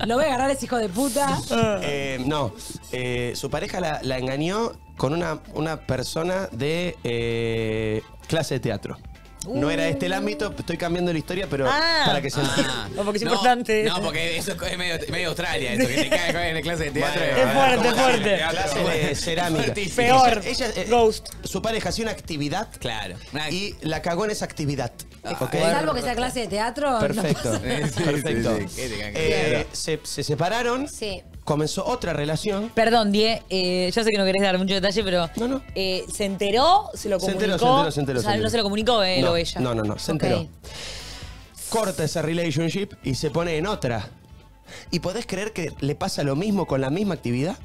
Lo voy a agarrar ese hijo de puta. Eh, no, Eh, su pareja la, la engañó con una, una persona de eh, clase de teatro. No era este el ámbito, estoy cambiando la historia, pero Ah. para que se entienda. Ah. No, porque es No, importante. No, porque eso es medio, medio Australia, eso que te cae en la clase de teatro. Bueno, Es fuerte, ¿cómo fuerte. Clase de cerámica. Fuertísimo. Peor. Ella, ella, eh, Ghost. Su pareja hacía una actividad Claro. Y la cagó en esa actividad. ¿ok? Salvo que sea clase de teatro. no Perfecto. pasa. Sí, sí, Perfecto. Eh, se, se separaron, Sí. Comenzó otra relación. Perdón, Die, eh, yo sé que no querés dar mucho detalle, pero No, no. eh, ¿se enteró? ¿Se lo Se comunicó? enteró, se enteró, se enteró, O sea, se enteró. no se lo comunicó él no, o ella. No, no, no, se Ok. enteró. Corta esa relationship y se pone en otra. ¿Y podés creer que le pasa lo mismo con la misma actividad?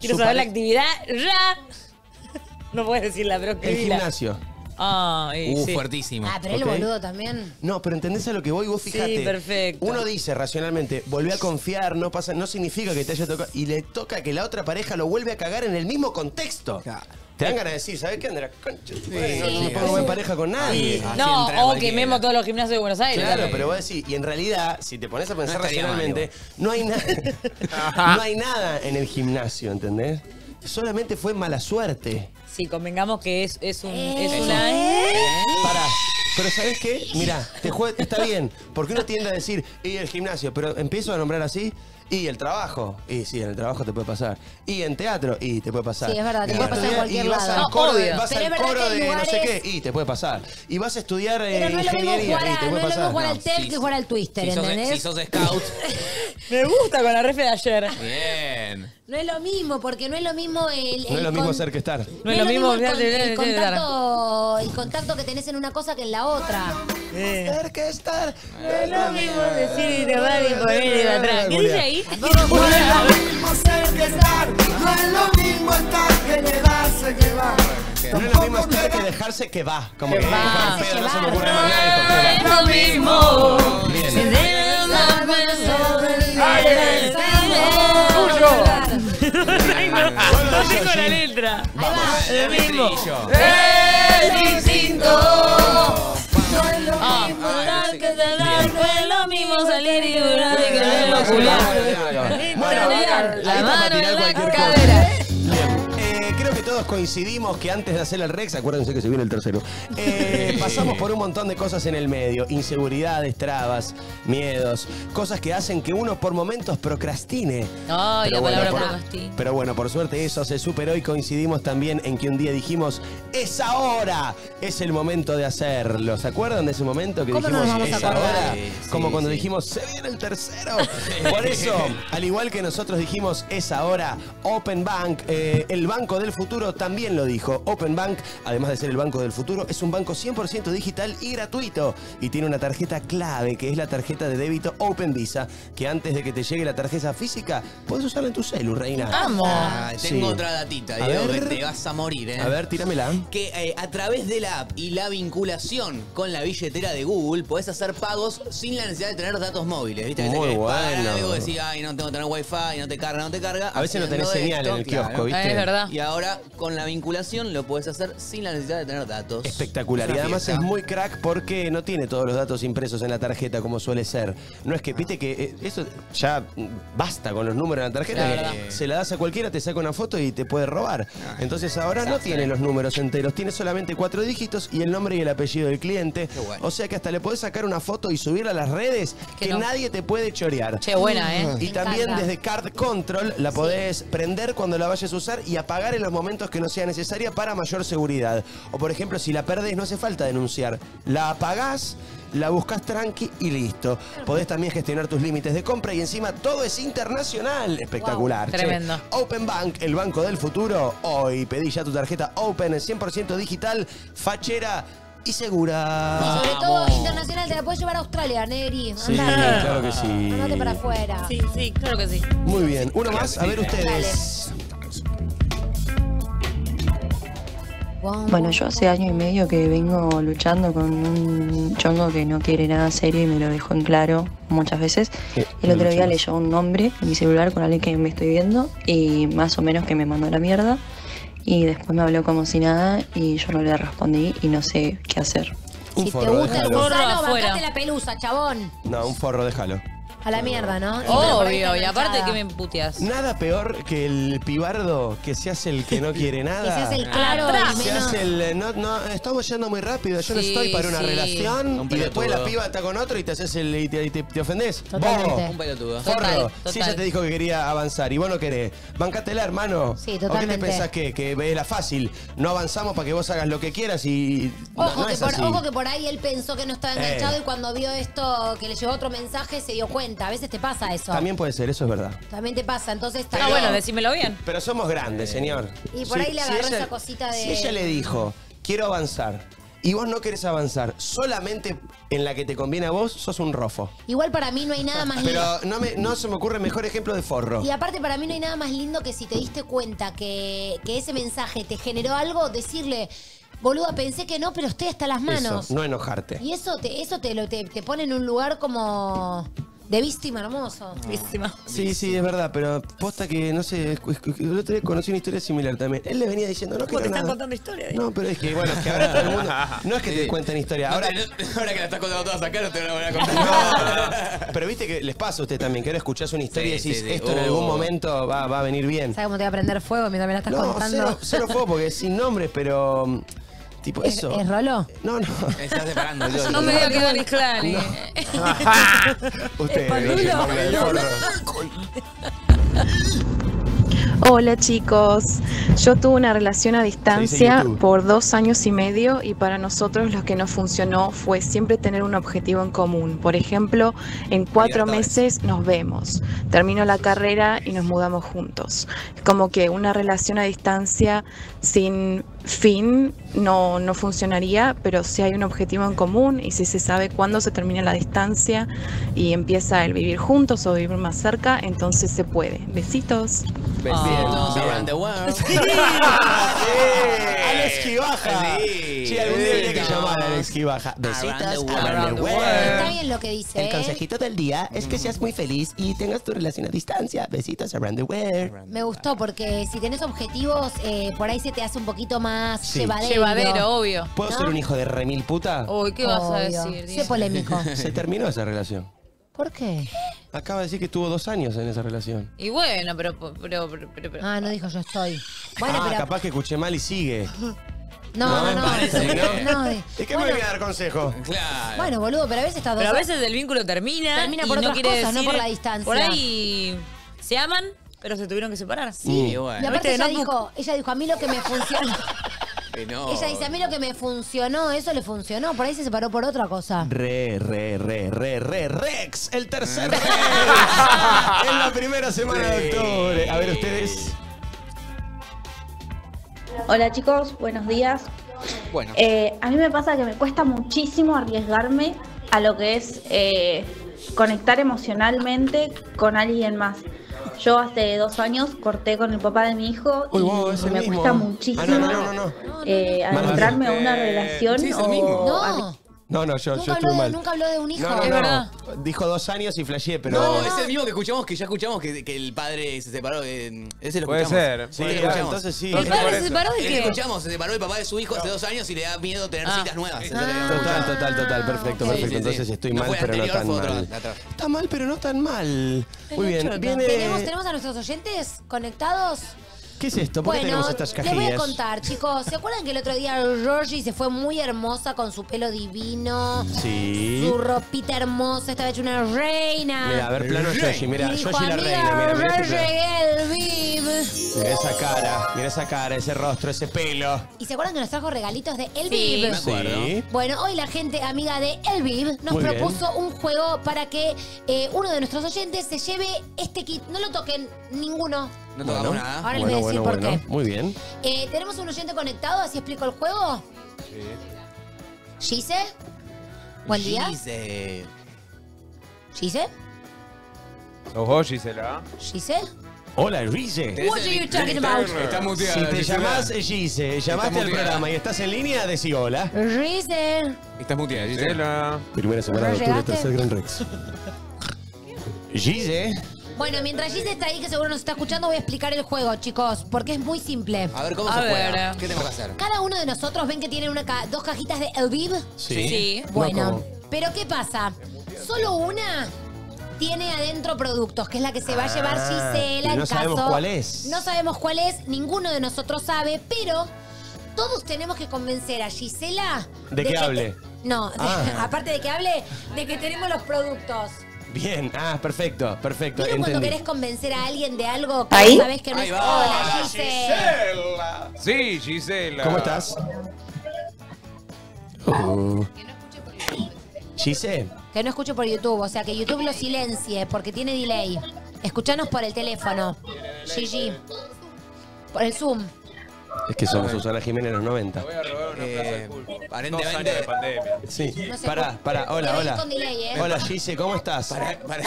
Quiero Su saber la pare- actividad ya. No puedes decirla, pero El escribila. gimnasio. Ay, Uh, sí. fuertísimo. Ah, pero el Ok. boludo también. No, pero entendés a lo que voy, vos Sí, fijate. perfecto. Uno dice racionalmente, volví a confiar, no pasa, no significa que te haya tocado. Y le toca que la otra pareja lo vuelve a cagar en el mismo contexto. Claro. Te dan ganas de decir, ¿sabes qué, Andrea? Concha, tu madre, no, me pongo en pareja con nadie. No, o quememos todos los gimnasios de Buenos Aires. Claro, pero vos decís, y en realidad, si te pones a pensar No estaría mal, racionalmente, no hay nada. no hay nada en el gimnasio, ¿entendés? Solamente fue mala suerte. Sí, convengamos que es, es, un, Eh. es una... Pará. Pero ¿sabes qué? Mira, te jue- está bien, porque uno tiende a decir, y el gimnasio, pero empiezo a nombrar así, y el trabajo, y sí, en el trabajo te puede pasar, y en teatro, y te puede pasar. Sí, es verdad, te Y puede pasar en cualquier y vas lado. Al coro de, vas Pero al coro de no sé qué, y te puede pasar. Y vas a estudiar eh, Pero no es lo mismo ingeniería, jugar, y a, te no puede es lo mismo pasar. jugar al No, TEP que jugar al Twister, Si sos, ¿entendés? si sos scout. Me gusta con la refe de ayer. Bien. No es lo mismo, porque no es lo mismo el. No el es lo mismo con- ser que estar. No es lo mismo, el, el contacto, el contacto que tenés en una cosa que en la otra. Ser que estar. Es lo mismo decir y tomar y poner y atrás. ¿Qué dice ahí? No es lo mismo estar que dejarse que va. Como que, va. Juan Pedro, no se me ocurre más nada. dijo, que Es va. lo mismo. Bien. No tengo la letra. Es lo mismo. Brillo. Es distinto. Ah, ah, que te da, no es lo mismo salir y durar que La mano en la cadera. Todos coincidimos que antes de hacer el Rex, acuérdense que se viene el tercero, eh, pasamos por un montón de cosas en el medio. Inseguridades, trabas, miedos, cosas que hacen que uno por momentos procrastine. Ay, la Pero palabra por- procrastine. Pero bueno, por suerte eso se superó y coincidimos también en que un día dijimos, es ahora, es el momento de hacerlo. ¿Se acuerdan de ese momento que ¿Cómo no dijimos, nos vamos a es acordar? ahora? Sí, sí, Como cuando sí. dijimos, se viene el tercero. Por eso, al igual que nosotros dijimos, es ahora, Open Bank, eh, el banco del futuro también lo dijo. Open Bank, además de ser el banco del futuro, es un banco 100% digital y gratuito. Y tiene una tarjeta clave, que es la tarjeta de débito Open Visa, que antes de que te llegue la tarjeta física, puedes usarla en tu celu, reina. Vamos. Ah, tengo Sí. otra datita, A Diego, ver. que te vas a morir, ¿eh? A ver, tíramela. Que eh, a través de la app y la vinculación con la billetera de Google podés hacer pagos sin la necesidad de tener datos móviles. ¿Viste? Que Muy tenés que bueno. algo, decís, ay, no tengo que tener wifi, no te carga, no te carga. A veces no tenés señal en el claro. kiosco, ¿viste? Ah, es verdad. Y ahora con la vinculación lo puedes hacer sin la necesidad de tener datos. Espectacular. Es Y además fiesta. es muy crack porque no tiene todos los datos impresos en la tarjeta como suele ser. No es que, viste que eh, eso ya mm, basta con los números en la tarjeta. La que verdad. Se la das a cualquiera, te saca una foto y te puede robar. Ah, Entonces ahora no tiene los números enteros, tiene solamente cuatro dígitos y el nombre y el apellido del cliente. bueno. O sea que hasta le podés sacar una foto y subirla a las redes que, no. nadie te puede chorear. Che, buena, ¿eh? Y Me también encanta. desde Card Control la podés prender cuando la vayas a usar y apagar en los momentos que no sea necesaria para mayor seguridad. O por ejemplo, si la perdés no hace falta denunciar. La apagás, la buscas tranqui y listo. Podés también gestionar tus límites de compra y encima todo es internacional. Espectacular. Wow, che. tremendo. Open Bank, el banco del futuro. Hoy pedí ya tu tarjeta Open, 100% digital, fachera y segura. Sobre todo internacional, te la puedes llevar a Australia, Negri. Sí, claro que sí. Andate para afuera. Sí, sí, claro que sí. Muy bien. Uno más, a ver ustedes. Bueno, yo hace año y medio que vengo luchando con un chongo que no quiere nada serio y me lo dejó en claro muchas veces. El otro día leyó un nombre en mi celular con alguien que me estoy viendo y más o menos que me mandó la mierda. Y después me habló como si nada y yo no le respondí y no sé qué hacer. Un Si te forro, gusta el déjalo. gusano, afuera. bancate la pelusa, chabón. No, un forro, déjalo. A la mierda, ¿no? Obvio, y aparte que me puteas. Nada peor que el pibardo que se hace el que no quiere nada. Que se hace el claro Atrás. y Se menos... hace el. eh, No, no, estamos yendo muy rápido. Yo no Sí, estoy para una sí. relación. Un Y después la piba está con otro y te haces el. y te, y te- te ofendés. Totalmente. Bobo. Un pelotudo. Forro, Total, si total. ella te dijo que quería avanzar y vos no querés, bancátela, hermano. Sí, ¿O qué te pensás que, que es la fácil? No avanzamos para que vos hagas lo que quieras y. no- Ojo, no que es por, así. ojo que por ahí él pensó que no estaba enganchado Eh. y cuando vio esto, que le llegó otro mensaje, se dio cuenta. A veces te pasa eso. También puede ser, eso es verdad. También te pasa. Entonces está Ah, bien. bueno, decímelo bien. Pero somos grandes, señor. Y por ahí le agarró esa cosita de- Si ella le dijo, quiero avanzar, y vos no querés avanzar, solamente en la que te conviene a vos, sos un rofo. Igual para mí no hay nada más lindo. Pero no, me, no se me ocurre mejor ejemplo de forro. Y aparte para mí no hay nada más lindo que si te diste cuenta que, que ese mensaje te generó algo, decirle, boluda, pensé que no, pero estoy hasta las manos. Eso, no enojarte. Y eso te, eso te, lo, te, te pone en un lugar como de víctima hermoso. Víctima. Sí, sí, es verdad, pero posta que, no sé, el otro día conocí una historia similar también. Él le venía diciendo, no ¿Cómo quiero te están nada. contando historias? No, pero es que, bueno, es que ahora todo el mundo... No es que te cuenten historia. No Ahora, ahora que la estás contando todas acá, no te van a volver a contar. pero viste que les pasa a usted también, que ahora escuchás una historia Sí, y decís, sí, sí. esto en algún Oh. momento va, va a venir bien. ¿Sabes cómo te va a prender fuego mientras me la estás No, contando? cero, cero fuego porque es sin nombres, pero. Tipo ¿Es, eso. es Rolo? No, no. Me estás separando, yo. No me digas que Dani Clani. Usted, Españolo. oye, manga de forro. Hola chicos, yo tuve una relación a distancia por dos años y medio y para nosotros lo que nos funcionó fue siempre tener un objetivo en común. Por ejemplo, en cuatro meses nos vemos, termino la carrera y nos mudamos juntos. Como que una relación a distancia sin fin no, no funcionaría, pero si hay un objetivo en común y si se sabe cuándo se termina la distancia y empieza el vivir juntos o vivir más cerca, entonces se puede. Besitos. Besitos around the world. Alex Gibaja. Sí. Sí, algún día habría que Sí. llamar a Alex Gibaja. Besitos the world. around the Around world. Está bien lo que dice, El consejito del día es que seas muy feliz y tengas tu relación a distancia. Besitos around the world. Me gustó porque si tenés objetivos, eh, por ahí se te hace un poquito más Sí. llevadero. Llevadero, obvio. ¿Puedo ¿No? ser un hijo de remil puta? Uy, ¿qué vas a Obvio. decir? Sé polémico. Se terminó esa relación. ¿Por qué? Acaba de decir que estuvo dos años en esa relación. Y bueno, pero, pero, pero, pero- pero- Ah, no dijo yo estoy. Bueno, ah, pero. capaz que escuché mal y sigue. No, No, no, parece que no. ¿Y qué bueno, me voy a dar consejo? Claro. bueno, boludo, pero a veces está dos Pero a veces el vínculo termina. Termina y por no otras quiere cosas, no decir- por la distancia. Por ahí se aman, pero se tuvieron que separar. Sí, Y bueno. aparte ¿Viste? ella No- dijo, ella dijo, a mí lo que me funcionó. Que no. Ella dice, a mí lo que me funcionó, eso le funcionó. Por ahí se separó por otra cosa. Re, re, re, re, re, Rex, el tercer Rex. en la primera semana de octubre. A ver ustedes. Hola chicos, buenos días. Bueno. Eh, a mí me pasa que me cuesta muchísimo arriesgarme a lo que es eh, conectar emocionalmente con alguien más. Yo hace dos años corté con el papá de mi hijo y Uy, wow, es el me mismo. cuesta Ah, muchísimo no, no, no, no, no. eh, adentrarme a una Eh, relación sí, es el o mismo. a- No. No, no, yo, yo Nunca estuve habló, de, mal. nunca habló de un hijo. No, no, Es no. verdad. Dijo dos años y flasheé, pero. No, es el mismo que escuchamos, que ya escuchamos que, que el padre se separó. eh, ese lo Puede escuchamos. ser. Sí, lo ah, escuchamos. entonces sí. ¿El padre se separó de Ese qué? escuchamos, se separó el papá de su hijo hace dos años y le da miedo tener Ah. citas nuevas. Eso Ah. es lo que habíamos Total, total, total. Perfecto, perfecto. Sí, sí, Entonces sí. estoy No mal, fue pero no anterior, tan fue mal. Está mal, pero no tan mal. Muy bien. chota. Viene... ¿Tenemos, ¿Tenemos a nuestros oyentes conectados? ¿Qué es esto? ¿Por qué Bueno, tenemos estas les voy a cajillas? contar, chicos. ¿Se acuerdan que el otro día Georgie se fue muy hermosa con su pelo divino? Sí. Su ropita hermosa, estaba hecha una reina. Mira, a ver, plano Yoshi. Mira, y dijo, Yoshi la amiga, reina. Mira, mira ya este plano. llegué el Viv. Mira esa cara, mira esa cara, ese rostro, ese pelo. ¿Y se acuerdan que nos trajo regalitos de El Sí. Viv? Me acuerdo. Sí. Bueno, hoy la gente amiga de El Viv nos Muy bien. propuso un juego para que eh, uno de nuestros oyentes se lleve este kit. No lo toquen ninguno. No tocamos Bueno. nada. Ahora les voy a decir por qué. Muy bien. Eh, ¿Tenemos un oyente conectado? ¿Así explico el juego? ¿Gise? Buen día. Gise. ¿Gise? Sos vos, Gisela. ¿Gise? Hola, Rize. What are you talking about? Está muteada. Si te Gisela. llamás Gise, llamaste al muteada. programa y estás en línea, decí hola. Gise. Estás muteada, Gisela. Primera semana de ¿Ya octubre, tercer Gran Rex. Gise. Bueno, mientras Gise está ahí, que seguro nos está escuchando, voy a explicar el juego, chicos, porque es muy simple. A ver, ¿cómo A se ver. juega? ¿Qué tenemos que hacer? Cada uno de nosotros ven que tiene una ca- dos cajitas de Elviv. Sí. Sí. Bueno, ¿cómo? pero ¿qué pasa? Solo una tiene adentro productos, que es la que se va a llevar Ah, Gisela y en no sabemos caso- cuál es. No sabemos cuál es, ninguno de nosotros sabe, pero todos tenemos que convencer a Gisela De que hable. no, de- Ah. aparte de que hable, de que tenemos los productos. Bien, ah, perfecto, perfecto. ¿Vieron cuando Entendí. querés convencer a alguien de algo que ¿Ahí? sabés que no Ahí es va. Hola, Gise. Sí, Gisela. ¿Cómo estás? Uh. Que no escuche por YouTube, o sea, que YouTube lo silencie porque tiene delay. Escuchanos por el teléfono. GG. Por el Zoom. Es que somos Susana Jiménez en los 90. Voy a robar una Eh, plaza de culpa. Dos años de pandemia. Sí, No se pará, pará, hola, hola. con delay, ¿eh? Hola Gise, ¿cómo estás? Para, para,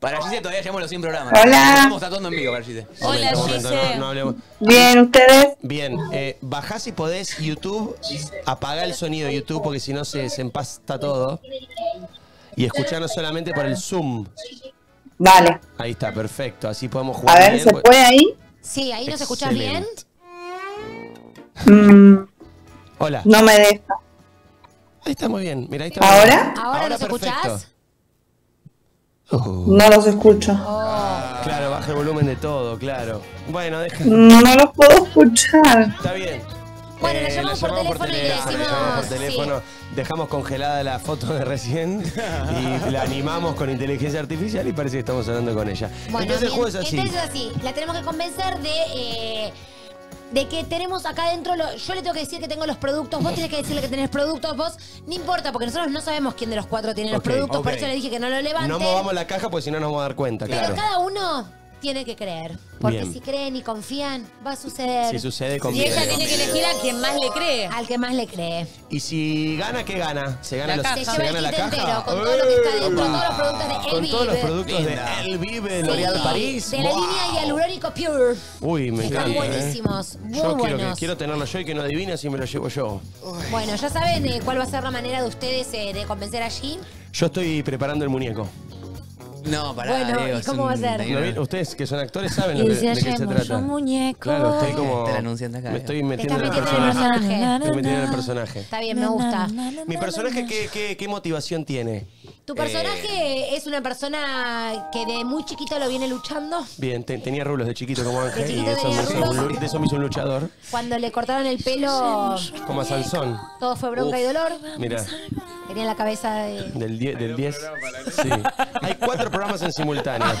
para Gise todavía llevamos los 100 programas. Hola. Estamos tratando en vivo para Gise. Hola, Gise. no- no hablemos. Bien, ¿ustedes? Bien, eh, bajá si podés YouTube, apagá el sonido de YouTube porque si no se, se empasta todo. Y escuchanos solamente por el Zoom. Vale. Ahí está, perfecto. Así podemos jugar. A ver, bien. ¿se puede ahí? Sí, ahí nos escuchás bien. Mm, Hola. no me deja. Ahí está muy bien. Mira, ahí está. ¿Ahora? ¿Ahora nos perfecto. escuchás? Oh, No los escucho. claro, baja el volumen de todo, claro. Bueno, deja. No los puedo escuchar. Está bien. Bueno, la Eh, llamamos por teléfono y le teléfono, decimos, la llamamos por sí. teléfono, dejamos congelada la foto de recién y la animamos con inteligencia artificial y parece que estamos hablando con ella. Bueno, Entonces el juego es así. Entonces es así. La tenemos que convencer de. eh, de que tenemos acá adentro, lo- yo le tengo que decir que tengo los productos, vos tenés que decirle que tenés productos, vos, no importa, porque nosotros no sabemos quién de los cuatro tiene Ok, los productos, por ok. eso le dije que no lo levante. No movamos la caja porque si no nos vamos a dar cuenta, pero claro. cada uno tiene que creer, porque Bien. si creen y confían, va a suceder. Si sucede, Y ella tiene que elegir a quien más le cree. Al que más le cree. Y si gana, ¿qué gana? ¿Se gana, La los- caja. Se ¿se lleva gana el la kit caja? entero, con todo lo que está dentro, todos los productos de Con todos los Elvive. productos Linda. de El Vive, Sí, L'Oreal París. De la ¡Wow! línea hialurónico Pure. Uy, me Están encanta. ¿eh? buenísimos, muy yo quiero, que- buenos. quiero tenerlo yo y que no adivine si me lo llevo yo. Bueno, ya saben eh, cuál va a ser la manera de ustedes eh, de convencer allí. Yo estoy preparando el muñeco. No, pará, Bueno, Diego, ¿y es cómo va a ser? hay ¿Lo una- vi- Ustedes que son actores saben lo que- de, qué se trata. muñeco. Claro, estoy como. Te la anuncian acá, Me estoy Te metiendo estás en el metiendo en el personaje. personaje. Estoy metiendo en el personaje. Está bien, me gusta. Mi personaje, ¿qué, qué, qué motivación tiene? ¿Tu personaje es una persona que de muy chiquito lo viene luchando? Bien, te- tenía rulos de chiquito como Ángel y chiquito eso, tenía me hizo un, lu- de eso me hizo un luchador, Cuando le cortaron el pelo, como a Sansón. todo fue bronca y dolor. Mira, Tenía la cabeza de... del 10. Del 10. Sí. Hay cuatro programas en simultáneo.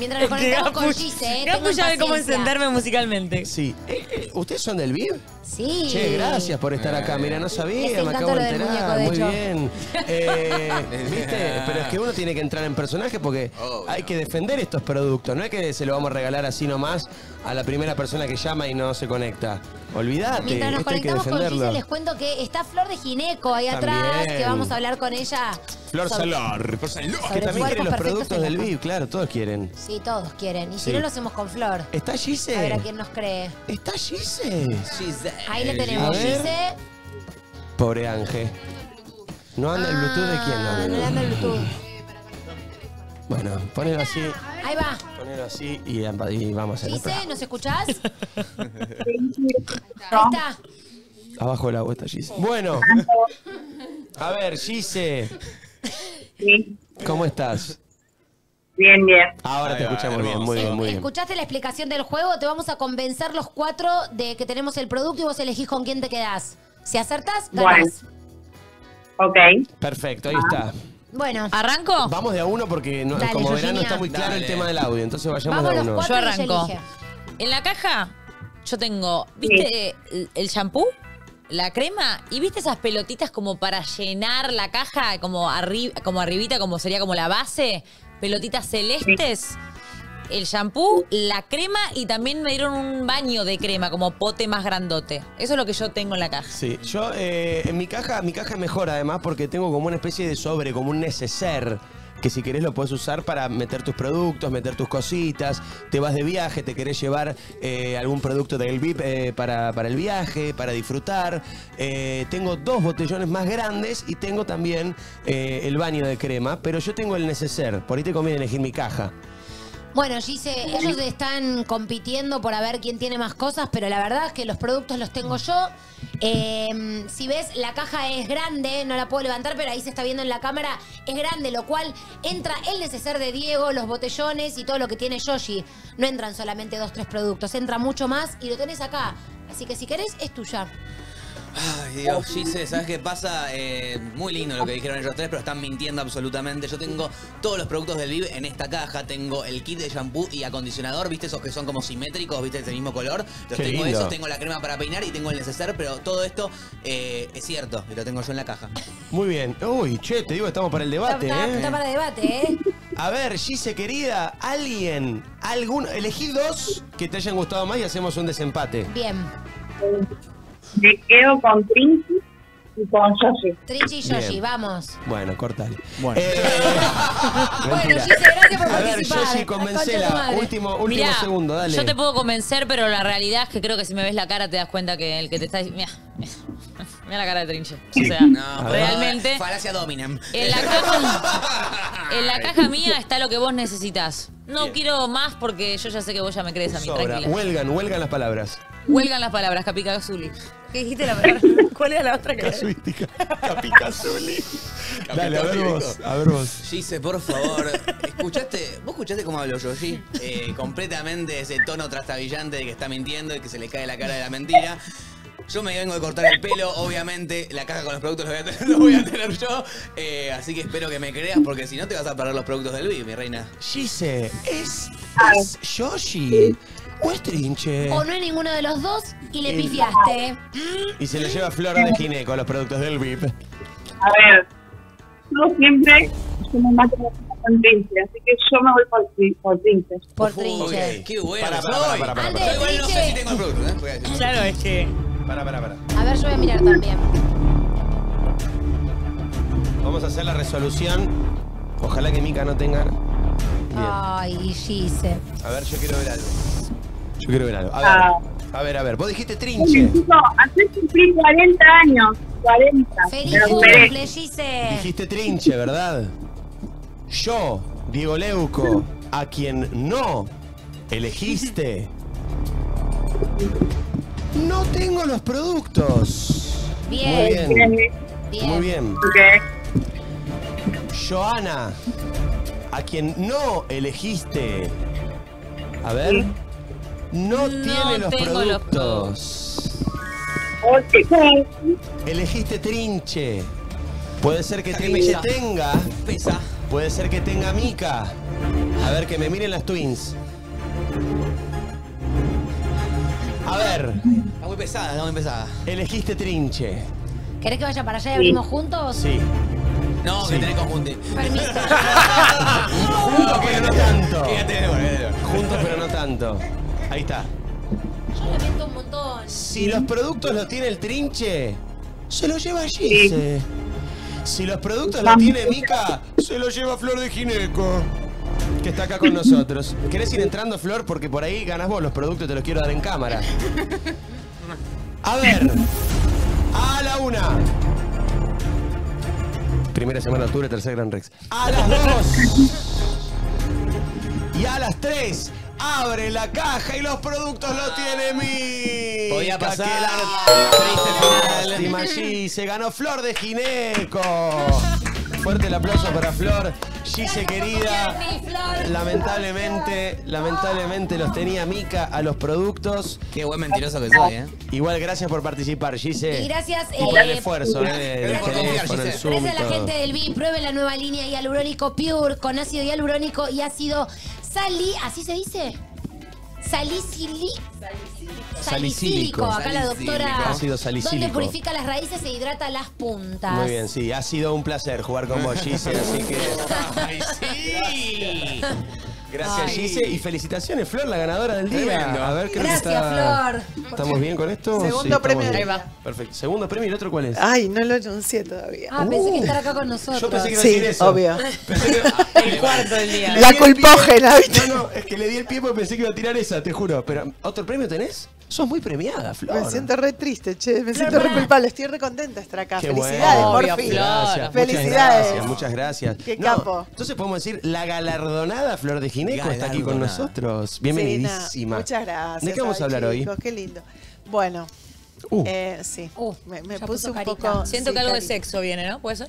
Mientras nos conectamos con Gise, eh, Gapu tengan ya ve cómo paciencia. encenderme musicalmente. Sí. Eh, eh, ¿Ustedes son del VIV? Sí. Che, gracias por estar acá. Mira, no Les sabía, me encantó acabo de del enterar. muñeco, de Muy hecho. bien. Eh, ¿Viste? Pero es que uno tiene que entrar en personaje porque Obvio. hay que defender estos productos. No es que se lo vamos a regalar así nomás a la primera persona que llama y no se conecta. Olvídate, Mientras nos esto hay que conectamos con Gise, les cuento que está Flor de Gineco ahí También. atrás, que vamos a hablar con ella. Flor sobre- Salor. Que sobre también quiere cuerpos los perfectos productos en del la VIV, claro, todos quieren. Sí, todos quieren. Y si Sí. no, lo hacemos con Flor. ¿Está A ver a Gise? quién nos cree. ¿Está Gise? Gise. Ahí le tenemos, A ver. Gise. Pobre Ángel. ¿No anda el Bluetooth de quién? Ah, no le anda el Bluetooth. Bueno, ponelo así, Ahí va. ponelo así y, y vamos a hacer el Gise. ¿nos escuchás? Ahí está. Abajo del agua está Gise. Bueno, a ver, Gise. ¿Cómo estás? Bien, bien. Ahora te escuchamos bien, muy bien, muy bien. ¿Escuchaste la explicación del juego? Te vamos a convencer los cuatro de que tenemos el producto y vos elegís con quién te quedás. Si acertás, ganás. Ok. Perfecto, ahí está. Bueno, ¿Arranco? Vamos de a uno porque no- Dale, como verán no está muy claro el Dale. tema del audio, entonces vayamos Vamos de a los uno. cuatro. Yo ella arranco. elige. En la caja yo tengo, ¿viste el- el shampoo? La crema y viste esas pelotitas como para llenar la caja, como, arri como arribita, como sería como la base, pelotitas celestes. El shampoo, la crema y también me dieron un baño de crema, como pote más grandote. Eso es lo que yo tengo en la caja. Sí, yo eh, en mi caja, mi caja es mejor además porque tengo como una especie de sobre, como un neceser. Que si querés lo puedes usar para meter tus productos, meter tus cositas. Te vas de viaje, te querés llevar eh, algún producto del VIP eh, para, el viaje, para disfrutar. Eh, tengo dos botellones más grandes y tengo también eh, el baño de crema, pero yo tengo el neceser. Por ahí te conviene elegir mi caja. Bueno, Gise, ellos están compitiendo por a ver quién tiene más cosas, pero la verdad es que los productos los tengo yo. Eh, si ves, la caja es grande, no la puedo levantar, pero ahí se está viendo en la cámara, es grande, lo cual entra el neceser de Diego, los botellones y todo lo que tiene Yoshi. No entran solamente dos, tres productos, entra mucho más y lo tenés acá. Así que si querés, es tuya. Ay, Dios, Gise, ¿sabes qué pasa? Eh, muy lindo lo que dijeron ellos tres, pero están mintiendo absolutamente. Yo tengo todos los productos del Vive en esta caja. Tengo el kit de shampoo y acondicionador, ¿viste? Esos que son como simétricos, ¿viste? Del mismo color. Los Qué tengo lindo. esos, tengo la crema para peinar y tengo el neceser, pero todo esto eh, es cierto y lo tengo yo en la caja. Muy bien. Uy, che, te digo, estamos para el debate, está, ¿eh? está para debate, ¿eh? A ver, Gise querida, alguien, algún, elegí dos que te hayan gustado más y hacemos un desempate. Bien. Me quedo con Trinky y con Yoshi. Trinchi y Yoshi, Bien. vamos. Bueno, cortale. Bueno. Eh, Bueno, mentira. Gise, gracias por A ver, participar. Yoshi, Concha de tu convencela. madre. Último, último Mirá, segundo, dale. Yo te puedo convencer, pero la realidad es que creo que si me ves la cara te das cuenta que el que te está diciendo. Mira, mira la cara de Trinche. O sea, No, realmente. Falacia dominem. En la caja, en la caja mía está lo que vos necesitas. No Bien. quiero más porque yo ya sé que vos ya me crees a mí, Sobra. tranquila. Huelgan, huelgan las palabras. Huelgan las palabras, Capica Azuli. ¿Qué dijiste la palabra? ¿Cuál era la otra que Casuística. Capicazuli. Dale, a ver vos, a ver vos. Gise, por favor, ¿escuchaste, ¿vos escuchaste cómo habló Yoshi? Eh, completamente ese tono trastabillante de que está mintiendo y que se le cae la cara de la mentira. Yo me vengo de cortar el pelo, obviamente, la caja con los productos los voy a tener, los voy a tener yo. Eh, así que espero que me creas, porque si no te vas a perder los productos del BI, mi reina. Gise, ¿es, es Yoshi o es Trinche? O no es ninguno de los dos y le pifiaste. Y se le lleva flor de gineco a los productos del VIP. A ver, yo siempre yo me mato con Trinky, así que yo me voy por, Trin- por Trinky. Por Ok, Trinche. qué bueno Para, para, para, para, para, para. Yo igual no sé Trinche. si tengo el producto, ¿eh? Voy a decir. Claro, es que. Para, para, para. A ver, yo voy a mirar también. Vamos a hacer la resolución. Ojalá que Mika no tenga. Bien. Ay, Gise. A ver, yo quiero ver algo. Yo quiero ver algo. A Ah. ver, a ver, a ver. Vos dijiste trinche. Chico, hace cumplir 40 años. 40. ¡Feliz cumple! Dijiste trinche, ¿verdad? Yo, Diego Leuco, a quien no elegiste, no tengo los productos. Bien. Muy bien. Bien. Bien. Muy bien. Ok. Joana, a quien no elegiste. A ver. No, tiene los tengo los productos. Ok. Elegiste Trinche. Puede ser que que Trinche pesa. tenga. Pesa. Puede ser que tenga Mika. A ver, que me miren las twins. A ver, Está muy pesada, está muy pesada. elegiste Trinche. ¿Querés que vaya para allá y abrimos juntos? Sí. No, Sí. que tenés conjunte. Permiso. Juntos, pero no tanto. Juntos, pero no tanto. Ahí está. Yo lamento un montón. Si los productos los tiene el Trinche, se los lleva Gise. Si los productos los tiene Mika, se los lleva Flor de Gineco. Que está acá con nosotros. ¿Querés ir entrando, Flor? Porque por ahí ganas vos los productos, te los quiero dar en cámara. A ver. A la una. Primera semana de octubre, tercer Gran Rex. A las 2 y a las 3 abre la caja y los productos lo tiene mi. Podía pasar. Triste final. G. Se ganó Flor de Gineco. Fuerte el aplauso para Flor. Gise querida. Lamentablemente, lamentablemente los tenía Mica a los productos. Qué buen mentiroso que soy, ¿eh? Igual gracias por participar, Gise. Y gracias, Y por el eh, esfuerzo, ¿eh? El por teléfono, el. Zoom Gracias a la gente del BI. Prueben la nueva línea hialurónico Pure con ácido hialurónico y ácido sali... ¿Así se dice? Salicili... Salicílico. Acá la doctora... Ácido Donde salicílico. purifica las raíces e hidrata las puntas. Muy bien, sí, ha sido un placer jugar con vos, Gise, así que. ¡Ay, sí! Gracias, Ay. Gise. Y felicitaciones, Flor, la ganadora del día. Tremendo. A ver, creo que Gracias, está... Flor. ¿Estamos bien con esto? Segundo Sí, premio. Ahí va. Perfecto. Segundo premio y el otro cuál es? Ay, no lo anuncié todavía. Ah, pensé que estar acá con nosotros. Yo pensé que iba a Sí, decir eso. obvio. Que- El cuarto del día. La culpógena, ¿viste? No, no, es que le di el pie porque pensé que iba a tirar esa, te juro. Pero, ¿otro premio tenés? Sos muy premiada, Flor. Me siento re triste, che. Me siento re culpable. Estoy re contenta de estar acá. Qué Felicidades, bueno. Obvio, Flor. Gracias, Felicidades. Muchas gracias, muchas gracias. Qué No, capo. Entonces podemos decir, la galardonada Flor de Gineco está aquí con nosotros. Sí, Bienvenidísima. muchas gracias. ¿De qué vamos a hablar hoy? Qué lindo. Bueno, Uh. eh, sí. Uh, me me puse puso un carita. poco. Siento sí, que algo de sexo viene, ¿no? ¿Puede ser?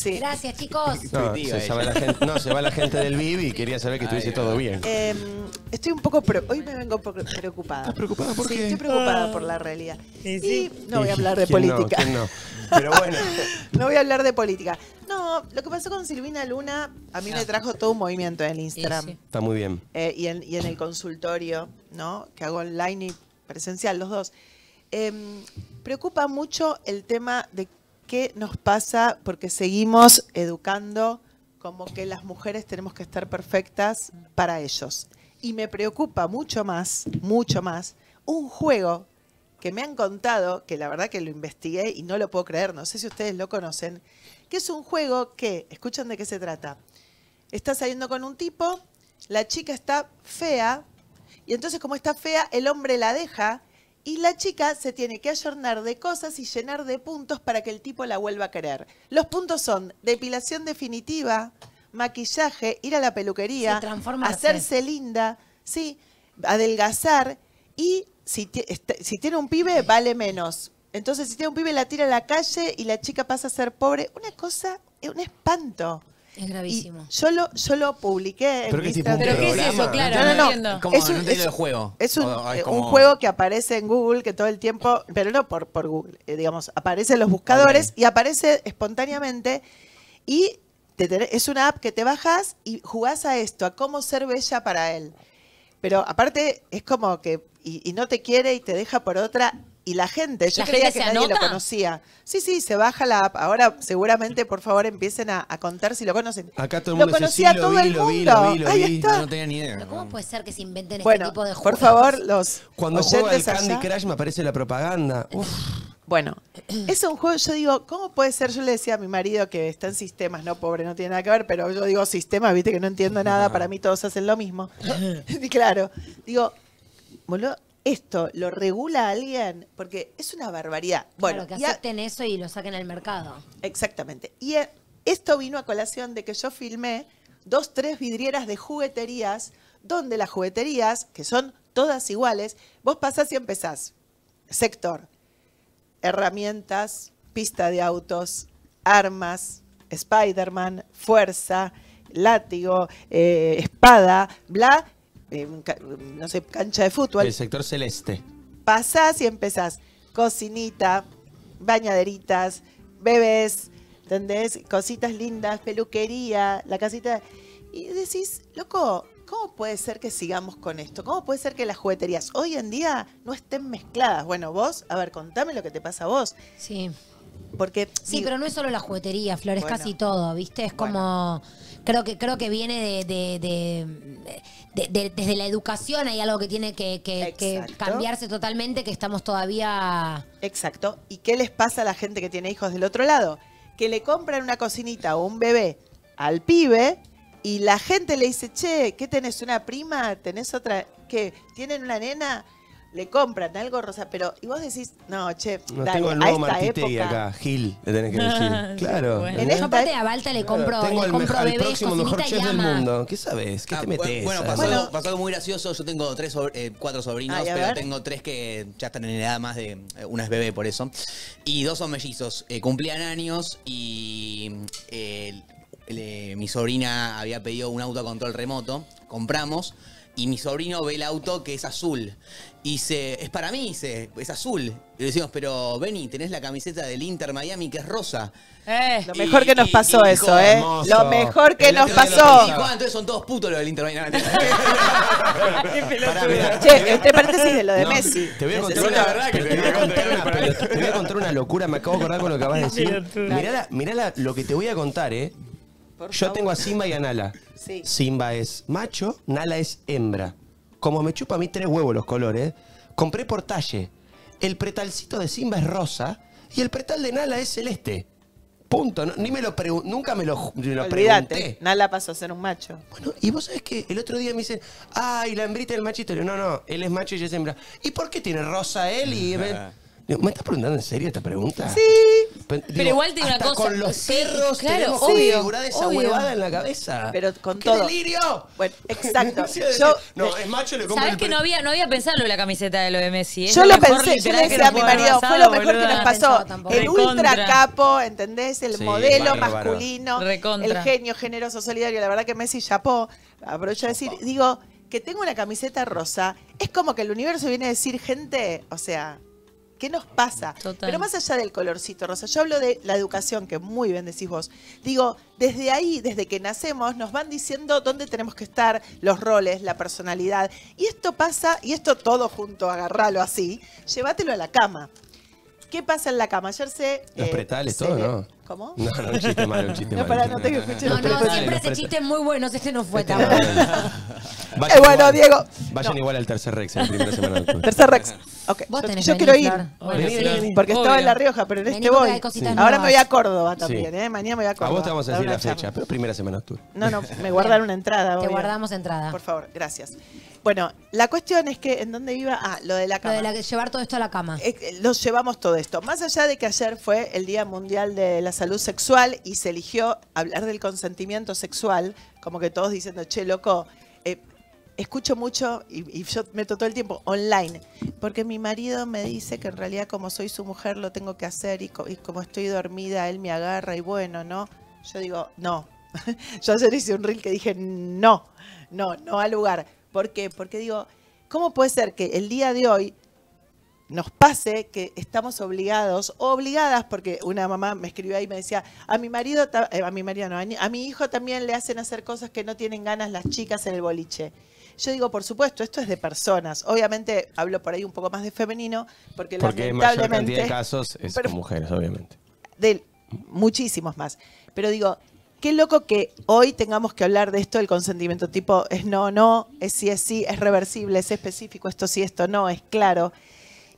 Sí. Gracias, chicos. No, se, va la gente, no, se va la gente del Vivi y quería saber que estuviese todo bien. Eh, estoy un poco. pre- Hoy me vengo pre- preocupada. ¿Estás preocupada por sí, qué? estoy preocupada por la realidad. Sí, Y sí. no voy a hablar de ¿quién no? política. ¿quién no? Pero bueno. No voy a hablar de política. No, lo que pasó con Silvina Luna a mí me trajo todo un movimiento en el Instagram sí. Está muy bien. eh, y, en, y en el consultorio, ¿no? Que hago online y presencial, los dos. Em, preocupa mucho el tema de qué nos pasa porque seguimos educando como que las mujeres tenemos que estar perfectas para ellos. Y me preocupa mucho más, mucho más, un juego que me han contado, que la verdad que lo investigué y no lo puedo creer, no sé si ustedes lo conocen, que es un juego que, escuchan de qué se trata. Está saliendo con un tipo, la chica está fea, y entonces como está fea, el hombre la deja, y la chica se tiene que ayornar de cosas y llenar de puntos para que el tipo la vuelva a querer. Los puntos son depilación definitiva, maquillaje, ir a la peluquería, hacerse linda, sí, adelgazar y si, este- si tiene un pibe vale menos. Entonces si tiene un pibe la tira a la calle y la chica pasa a ser pobre. Una cosa, un espanto. Es Y gravísimo. yo lo, yo lo publiqué en Pero mi que tipo un Instagram. ¿Pero qué es eso? Claro, No, no, no, no. entiendo. Como, Es un- no es- el juego. Es un, O- es como- un juego que aparece en Google que todo el tiempo, pero no por, por Google, eh, digamos, aparece en los buscadores y aparece espontáneamente y te tenés- es una app que te bajas y jugás a esto, a cómo ser bella para él. Pero aparte es como que, y, y no te quiere y te deja por otra. Y la gente, yo ¿La creía gente que nadie lo conocía. Sí, sí, se baja la app. Ahora seguramente, por favor, empiecen a, a contar si lo conocen. Acá todo el Lo mundo dice, conocía sí, lo todo vi, el lo vi, mundo. lo vi, lo Ahí vi. está. No tenía ni idea. Pero ¿Cómo puede ser que se inventen Bueno, este tipo de por juegos? favor, los Cuando juega el Candy allá- Crush me aparece la propaganda. Uf. Bueno, es un juego, yo digo, ¿cómo puede ser? Yo le decía a mi marido que está en sistemas, no pobre, no tiene nada que ver, pero yo digo sistemas, viste que no entiendo nada, para mí todos hacen lo mismo. y claro, digo, boludo, esto lo regula alguien, porque es una barbaridad. Bueno, Claro, que a- acepten eso y lo saquen al mercado. Exactamente. Y eh, esto vino a colación de que yo filmé dos, tres vidrieras de jugueterías, donde las jugueterías, que son todas iguales, vos pasás y empezás. Sector, herramientas, pista de autos, armas, Spider-Man, fuerza, látigo, eh, espada, bla, eh, no sé, cancha de fútbol El sector celeste. pasás y empezás. Cocinita, bañaderitas, bebés, ¿entendés? Cositas lindas, peluquería, la casita. Y decís, loco, ¿cómo puede ser que sigamos con esto? ¿Cómo puede ser que las jugueterías hoy en día no estén mezcladas? Bueno, vos, a ver, contame lo que te pasa a vos. Sí. Porque. Sí, digo, pero no es solo la juguetería, Flor, es Bueno. casi todo, ¿viste? Es como. Creo que, creo que viene de, de- de- de- de- desde la educación hay algo que tiene que, que- cambiarse totalmente, que estamos todavía. Exacto. ¿Y qué les pasa a la gente que tiene hijos del otro lado? Que le compran una cocinita o un bebé al pibe y la gente le dice, che, ¿qué tenés? ¿Una prima? ¿Tenés otra? ¿Qué? ¿Tienen una nena? Le compran algo rosa, pero y vos decís, no, che, No dale, tengo el a nuevo esta Martitegui época. acá, Gil, le tenés que decir. Claro. Bueno. ¿entendés? Yo aparte a Balta le compro, Tengo le el, compro mejor- el bebés, próximo mejor chef del mundo. ¿Qué sabes? ¿Qué Ah, te metes? Bueno, pasó, Bueno. algo, pasó algo muy gracioso. Yo tengo tres sobr- eh, cuatro sobrinos, Ay, a pero ver. tengo tres que ya están en edad más de. eh, Una es bebé por eso. Y dos son mellizos. Eh, cumplían años y eh, le- mi sobrina había pedido un auto a control remoto. Compramos. Y mi sobrino ve el auto que es azul. Y dice, es para mí, dice, es azul. Y le decimos, pero Benny, tenés la camiseta del Inter Miami que es rosa. Eh. Lo mejor que nos Y- pasó y eso, dijo, ¿eh? hermoso. Lo mejor que El nos pasó. Dijo, "Ah, entonces son todos putos los del Inter Miami. Pará. Che, este paréntesis de lo de No, Messi. Te voy a contar una, verdad que te te voy a contar una, pero te voy a contar una locura, me acabo de acordar con lo que acabas de decir. Mirá, la- mirá la- lo que te voy a contar, ¿eh? Por Yo favor. tengo a Simba y a Nala. Sí. Simba es macho, Nala es hembra. Como me chupa a mí tres huevos los colores, compré por talle. El pretalcito de Simba es rosa y el pretal de Nala es celeste. Punto. No- ni me lo pregun- nunca me lo, me lo Olvídate, pregunté. Nala pasó a ser un macho. Bueno, y vos sabés que el otro día me dicen, ay, la hembrita del machito. Le digo, no, no, él es macho y ella es hembra. ¿Y por qué tiene rosa él y... Digo, ¿Me estás preguntando en serio esta pregunta? Sí. Pero, Pero igual te digo una hasta cosa, con los sí, perros claro, tenemos obvio, que figurar esa obvio. huevada en la cabeza. Pero con ¡Qué todo. delirio! Bueno, exacto. Sí, Yo, no, es macho, le compro ¿Sabes el que pre- no había, no había pensado lo de la camiseta de lo de Messi? Es yo lo mejor pensé, yo literal le que decía a nos mi haber marido, fue pasado, lo mejor que boluda. nos pasó. pensaba tampoco. El Recontra. ultra capo, ¿entendés? El Sí, modelo bárbaro. masculino, Recontra. el genio generoso, solidario. La verdad que Messi chapó. Aprovecho a decir, digo, que tengo una camiseta rosa, es como que el universo viene a decir, gente, o sea, ¿qué nos pasa? Total. Pero más allá del colorcito rosa, yo hablo de la educación, que muy bien decís vos. Digo, desde ahí, desde que nacemos, nos van diciendo dónde tenemos que estar, los roles, la personalidad. Y esto pasa, y esto todo junto, agarralo así, llévatelo a la cama. ¿Qué pasa en la cama? Ayer se... Los eh, pretales, se- todo, ¿no? ¿Cómo? No, no, un chiste malo, un chiste No, malo. pará, no te escuché No, no, pretales. siempre hace pretal- chistes muy buenos. Este no fue Este tan no. bueno. Vayan Eh, bueno, igual- Diego. Vayan igual al tercer Rex en la primera semana de octubre. Tercer Rex. Ok, Vos yo, tenés yo que quiero venir, ir. Sí. Porque estaba Obvio. en La Rioja, pero en Vení este voy. Ahora me voy a Córdoba Sí. también, ¿eh? Mañana me voy a A Córdoba. vos te vamos a decir la fecha, charla. pero primera semana de octubre. No, no, me guardaron una entrada. Te obvio. guardamos entrada. Por favor, gracias. Bueno, la cuestión es que, ¿en dónde iba? Ah, lo de la Lo cama. de la- llevar todo esto a la cama. Eh, eh, Los llevamos todo esto. Más allá de que ayer fue el Día Mundial de la Salud Sexual y se eligió hablar del consentimiento sexual, como que todos diciendo, che, loco, escucho mucho y, y yo meto todo el tiempo online, porque mi marido me dice que en realidad como soy su mujer lo tengo que hacer y, co- y como estoy dormida él me agarra y bueno, ¿no? Yo digo, no. yo ayer hice un reel que dije, no, no, no al lugar. ¿Por qué? Porque digo, ¿cómo puede ser que el día de hoy nos pase que estamos obligados obligadas, porque una mamá me escribió ahí y me decía, a mi marido, eh, a mi marido no, a mi hijo también le hacen hacer cosas que no tienen ganas las chicas en el boliche. Yo digo, por supuesto, esto es de personas. Obviamente hablo por ahí un poco más de femenino, porque, Porque mayor cantidad lamentablemente de casos es Pero- con mujeres, obviamente. de muchísimos más. Pero digo, qué loco que hoy tengamos que hablar de esto del consentimiento, tipo, es no, no, es sí, es sí, es reversible, es específico, esto sí, esto no, es claro.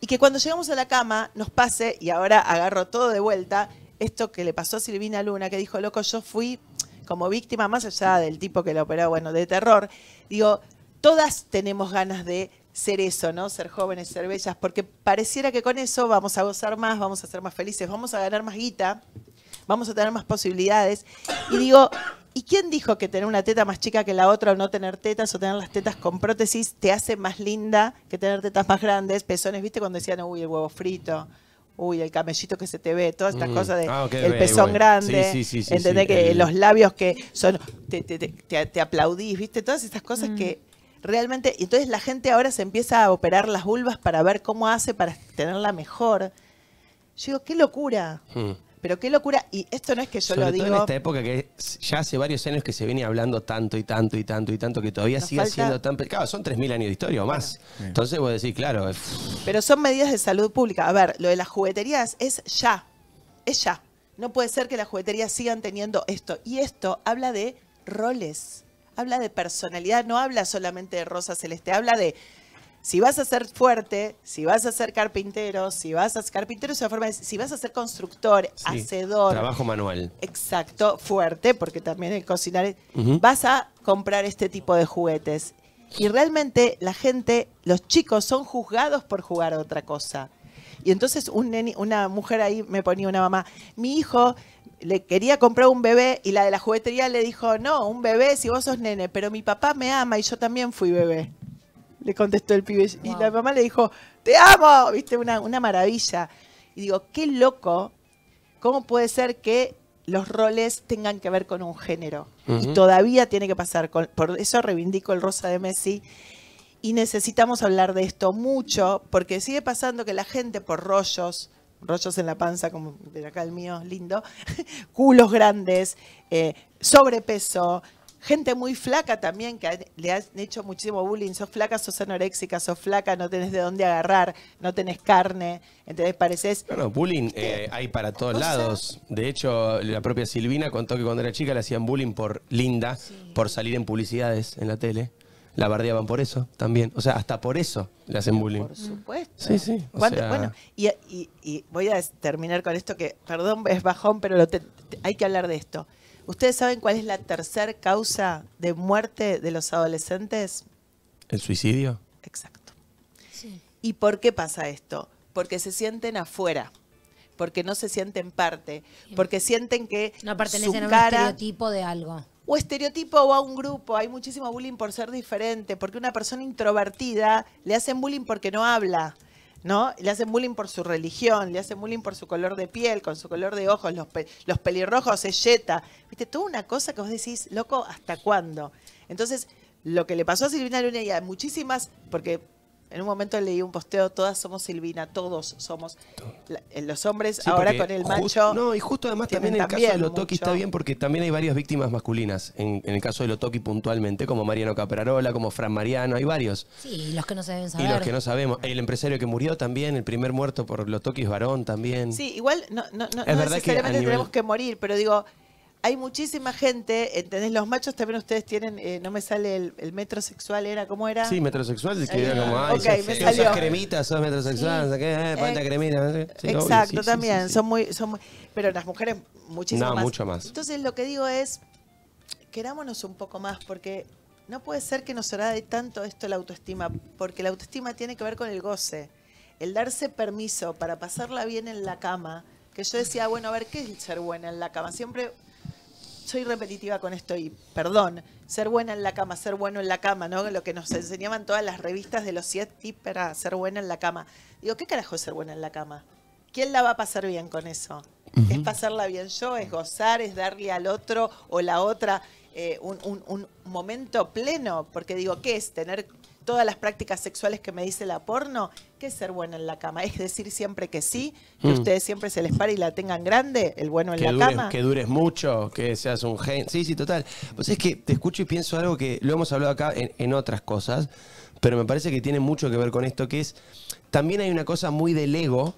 Y que cuando llegamos a la cama nos pase, y ahora agarro todo de vuelta, esto que le pasó a Silvina Luna, que dijo, loco, yo fui como víctima, más allá del tipo que la operó, bueno, de terror, digo, todas tenemos ganas de ser eso, ¿no? Ser jóvenes, ser bellas, porque pareciera que con eso vamos a gozar más, vamos a ser más felices, vamos a ganar más guita, vamos a tener más posibilidades. Y digo, ¿y quién dijo que tener una teta más chica que la otra o no tener tetas o tener las tetas con prótesis te hace más linda que tener tetas más grandes, pezones? ¿Viste cuando decían, uy, el huevo frito? Uy, el camellito que se te ve, todas estas Mm. cosas de Ah, el pezón grande, Sí, sí, sí, sí, entendés sí, que el- los labios que son, te, te, te- te- te aplaudís, ¿viste? Todas estas cosas Mm. que realmente, y entonces la gente ahora se empieza a operar las vulvas para ver cómo hace para tenerla mejor. Yo digo, qué locura, Mm. pero qué locura, y esto no es que yo Sobre lo todo en esta época que ya hace varios años que se viene hablando tanto y tanto y tanto y tanto que todavía Nos sigue falta- siendo tan... Claro, son 3.000 años de historia o más. Entonces vos decís, claro, es- pero son medidas de salud pública. A ver, lo de las jugueterías es ya, es ya. No puede ser que las jugueterías sigan teniendo esto. Y esto habla de roles, habla de personalidad, no habla solamente de rosa celeste, habla de si vas a ser fuerte, si vas a ser carpintero, si vas a ser carpintero es una forma de si vas a ser constructor, sí, hacedor, trabajo manual. exacto, fuerte, porque también el cocinar, vas a comprar este tipo de juguetes. Y realmente la gente, los chicos son juzgados por jugar a otra cosa. Y entonces un neni- una mujer ahí me ponía una mamá, mi hijo le quería comprar un bebé y la de la juguetería le dijo, no, un bebé si vos sos nene, pero mi papá me ama y yo también fui bebé. Le contestó el pibe. Y la mamá le dijo, te amo, viste, una, una maravilla. Y digo, qué loco, ¿cómo puede ser que los roles tengan que ver con un género? Y todavía tiene que pasar. con- por eso reivindico el rosa de Messi. Y necesitamos hablar de esto mucho, porque sigue pasando que la gente por rollos, rollos en la panza, como de acá el mío, lindo, culos grandes, eh, sobrepeso, gente muy flaca también, que le han hecho muchísimo bullying, sos flaca, sos anoréxica, sos flaca, no tenés de dónde agarrar, no tenés carne, entonces pareces... Bueno, bullying eh, hay para todos lados. De hecho, la propia Silvina contó que cuando era chica le hacían bullying por linda, por salir en publicidades en la tele. La bardeaban por eso también. O sea, hasta por eso le hacen bullying. Por supuesto. Sí, sí. o ¿Cuánto- sea, Bueno, y, y- y voy a terminar con esto que, perdón, es bajón, pero lo te- te- hay que hablar de esto. ¿Ustedes saben cuál es la tercer causa de muerte de los adolescentes? ¿El suicidio? Exacto. ¿Y por qué pasa esto? Porque se sienten afuera, porque no se sienten parte, porque sienten que No su pertenecen a un cara estereotipo de algo. O estereotipo o a un grupo. Hay muchísimo bullying por ser diferente, porque una persona introvertida le hacen bullying porque no habla. ¿No? Le hacen bullying por su religión, le hacen bullying por su color de piel, con su color de ojos, los, los pelirrojos es yeta. ¿Viste? Toda una cosa que vos decís, loco, ¿hasta cuándo? Entonces, lo que le pasó a Silvina Luna y a muchísimas, porque en un momento leí un posteo, todas somos Silvina, todos somos. La- eh, los hombres Sí, ahora porque con el macho. no, y justo además tienen también el caso de Lotoki mucho. está bien porque también hay varias víctimas masculinas. En, en el caso de Lotoki puntualmente, como Mariano Caprarola, como Fran Mariano, hay varios. Sí, los que no se deben Y saber. los que no sabemos. El empresario que murió también, el primer muerto por Lotoki es varón también. Sí, igual no, no, no, Es no verdad que a necesariamente nivel- tenemos que morir, pero digo, hay muchísima gente, ¿entendés? Los machos también ustedes tienen, eh, no me sale el, el metrosexual, ¿era? ¿Cómo era? Sí, metrosexual, que Ahí era como, ay, Ok, sos- me sos salió. cremita, sos metrosexual, no sé qué, eh, Eh, cremita. Sí, Exacto, sí, también, son muy, son muy, pero las mujeres muchísimo No, más. mucho más. Entonces lo que digo es, querámonos un poco más, porque no puede ser que nos agrade tanto esto la autoestima, porque la autoestima tiene que ver con el goce, el darse permiso para pasarla bien en la cama, que yo decía, bueno, a ver, ¿qué es ser buena en la cama? Siempre soy repetitiva con esto y perdón, ser buena en la cama, ser bueno en la cama, ¿no? Lo que nos enseñaban todas las revistas de los siete tips para ser buena en la cama. Digo, ¿qué carajo es ser buena en la cama? ¿Quién la va a pasar bien con eso? ¿Es pasarla bien yo? ¿Es gozar? ¿Es darle al otro o la otra eh, un, un- un momento pleno? Porque digo, ¿qué es tener todas las prácticas sexuales que me dice la porno? ¿Qué es ser buena en la cama? ¿Es decir siempre que sí? ¿Que Mm. ustedes siempre se les pare y la tengan grande? ¿El bueno en que la dures, cama? que dures mucho, que seas un gen. Sí, sí, total. Pues es que te escucho y pienso algo que lo hemos hablado acá en, en otras cosas, pero me parece que tiene mucho que ver con esto, que es, también hay una cosa muy del ego,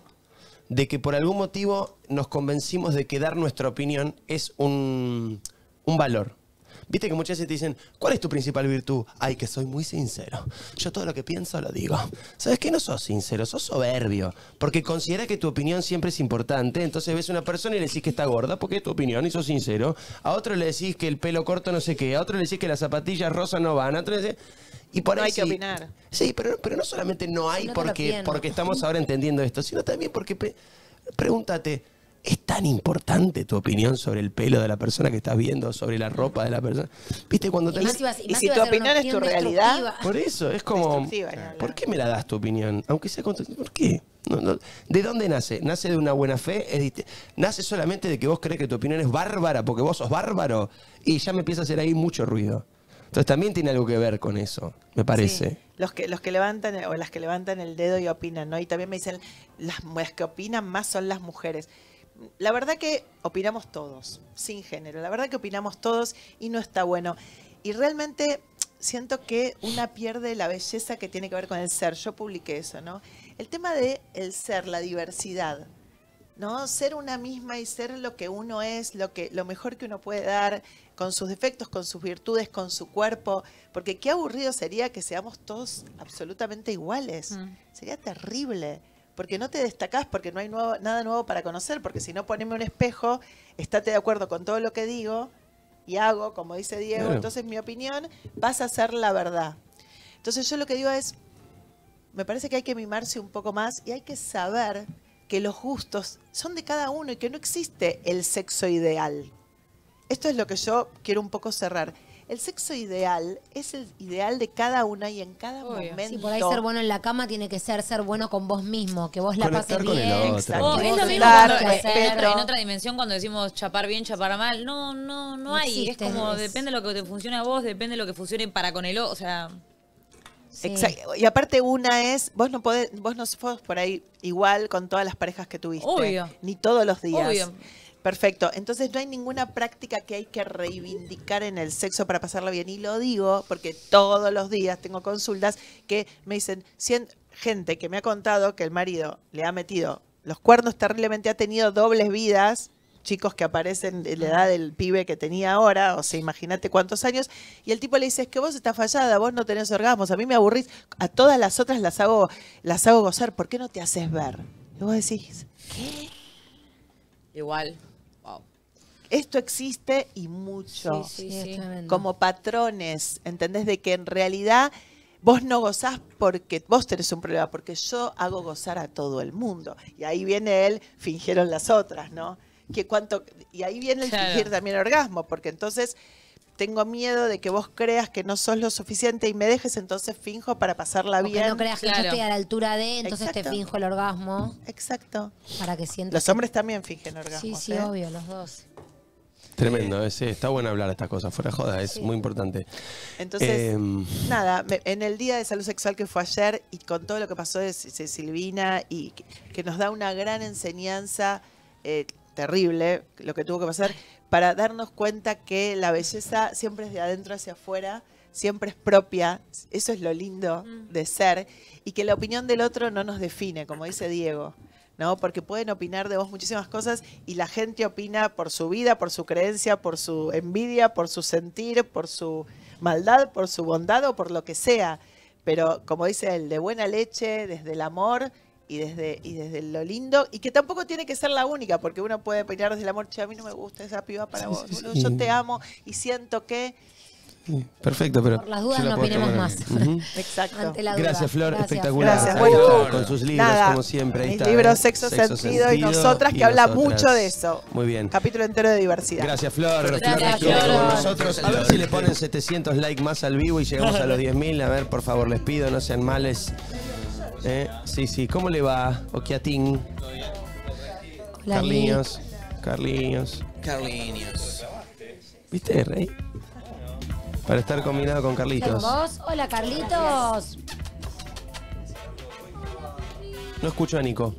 de que por algún motivo nos convencimos de que dar nuestra opinión es un, un valor. Viste que muchas veces te dicen, ¿cuál es tu principal virtud? Ay, que soy muy sincero. Yo todo lo que pienso lo digo. ¿Sabes qué? No sos sincero, sos soberbio. Porque considera que tu opinión siempre es importante. Entonces ves a una persona y le decís que está gorda porque es tu opinión y sos sincero. A otro le decís que el pelo corto no sé qué. A otro le decís que las zapatillas rosas no van. A otro le decís... Y por no ahí hay que sí- opinar. Sí, pero, pero no solamente no hay no porque, porque estamos ahora entendiendo esto, sino también porque pregúntate, ¿es tan importante tu opinión sobre el pelo de la persona que estás viendo, sobre la ropa de la persona? ¿Viste cuando Y te más si vas- y si tu opinión es tu realidad. Por eso, es como. ¿por qué me la das tu opinión? Aunque sea ¿Por qué? No, no. ¿De dónde nace? ¿Nace de una buena fe? ¿Nace solamente de que vos crees que tu opinión es bárbara porque vos sos bárbaro? Y ya me empieza a hacer ahí mucho ruido. Entonces también tiene algo que ver con eso, me parece. Sí, los que los que levantan o las que levantan el dedo y opinan, ¿no? Y también me dicen las, las que opinan más son las mujeres. La verdad que opinamos todos, sin género. La verdad que opinamos todos y no está bueno. Y realmente siento que una pierde la belleza que tiene que ver con el ser. Yo publiqué eso, ¿no? El tema de el ser, la diversidad. ¿no? Ser una misma y ser lo que uno es, lo que lo mejor que uno puede dar, con sus defectos, con sus virtudes, con su cuerpo, porque qué aburrido sería que seamos todos absolutamente iguales. Sería terrible, porque no te destacás, porque no hay nuevo, nada nuevo para conocer, porque si no poneme un espejo, estate de acuerdo con todo lo que digo y hago, como dice Diego, Claro. entonces mi opinión pasa a ser la verdad. Entonces yo lo que digo es, me parece que hay que mimarse un poco más y hay que saber que los gustos son de cada uno y que no existe el sexo ideal. Esto es lo que yo quiero un poco cerrar. El sexo ideal es el ideal de cada una y en cada momento. Si por ahí ser bueno en la cama tiene que ser ser bueno con vos mismo, que vos la Conectar pases con el bien. otro. Oh, es lo mismo cuando- en, hacer. otra, en otra dimensión cuando decimos chapar bien, chapar mal. No, no, no, No hay. existe es como depende de lo que te funcione a vos, depende de lo que funcione para con el otro. O sea, Exacto. Y aparte una es, vos no podés, vos no sos por ahí igual con todas las parejas que tuviste. Obvio. Ni todos los días. Obvio. Perfecto. Entonces no hay ninguna práctica que hay que reivindicar en el sexo para pasarlo bien. Y lo digo porque todos los días tengo consultas que me dicen, gente que me ha contado que el marido le ha metido los cuernos terriblemente, ha tenido dobles vidas, chicos que aparecen de la edad del pibe que tenía ahora, o sea, imagínate cuántos años, y el tipo le dice, es que vos estás fallada, vos no tenés orgasmos, a mí me aburrís, a todas las otras las hago, las hago gozar, ¿por qué no te haces ver? Y vos decís, ¿qué? igual. Esto existe y mucho. Sí, sí, tremendo. Como patrones, ¿entendés? De que en realidad vos no gozás porque vos tenés un problema, porque yo hago gozar a todo el mundo. Y ahí viene el fingieron las otras, ¿no? Que cuánto, y ahí viene el Claro. fingir también orgasmo, porque entonces tengo miedo de que vos creas que no sos lo suficiente y me dejes, entonces finjo para pasarla O que bien. no creas que yo estoy a la altura de, entonces te finjo el orgasmo. Exacto. Para que sientas. Los hombres también fingen orgasmos. Sí, sí, ¿eh? obvio, los dos. Tremendo, eh, sí, está bueno hablar de estas cosas, fuera de joda, es muy importante. Entonces, Em, nada, me- en el Día de Salud Sexual que fue ayer y con todo lo que pasó de, Silvina y que, que nos da una gran enseñanza eh, terrible, lo que tuvo que pasar, para darnos cuenta que la belleza siempre es de adentro hacia afuera, siempre es propia, eso es lo lindo de ser, y que la opinión del otro no nos define, como dice Diego. ¿No? Porque pueden opinar de vos muchísimas cosas y la gente opina por su vida, por su creencia, por su envidia, por su sentir, por su maldad, por su bondad o por lo que sea. Pero como dice él, de buena leche, desde el amor y desde, y desde lo lindo, y que tampoco tiene que ser la única, porque uno puede opinar desde el amor, che, a mí no me gusta esa piba para vos, sí, boludo, sí. yo te amo y siento que... perfecto, pero. Por las dudas no opinemos tomar. más. Exacto. Ante la duda. Gracias, Flor, Gracias, espectacular. Gracias, bueno, está, con sus libros, nada, como siempre. Ahí mis está, libros. Sexo, Sentido y Nosotras, que habla mucho de eso. Muy bien. Capítulo entero de diversidad. Gracias, Flor. Flor Gracias, con nosotros. A ver si le ponen 700 likes más al vivo y llegamos a los 10.000. A ver, por favor, les pido, no sean males. Eh, sí, sí. ¿Cómo le va, Okiatín? Hola, Carliños. Carliños. Carliños. ¿Viste, Rey? Para estar combinado con ¿Con Carlitos. vos? Hola, Carlitos. No escucho a Nico.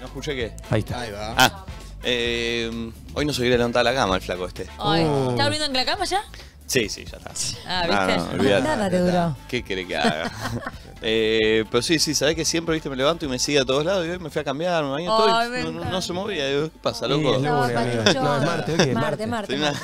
¿No escuché qué? Ahí está. Ah, eh, hoy no se quiere levantar la cama el flaco este. Ay, Uh. ¿Está durmiendo en la cama ya? Sí, sí, ya está. Ah, ¿viste? olvídate. Nada te duró. ¿Qué quiere que haga? Eh, pero sí, sí, sabés que siempre viste me levanto y me sigue a todos lados y hoy me fui a cambiar, me bañé todo Ay, y no, no- encanta. no se movía. Digo, ¿qué pasa, Sí, loco? es lunes, No, amigo. Patricio. No, es martes. ¿hoy qué es? Martes, martes. Una-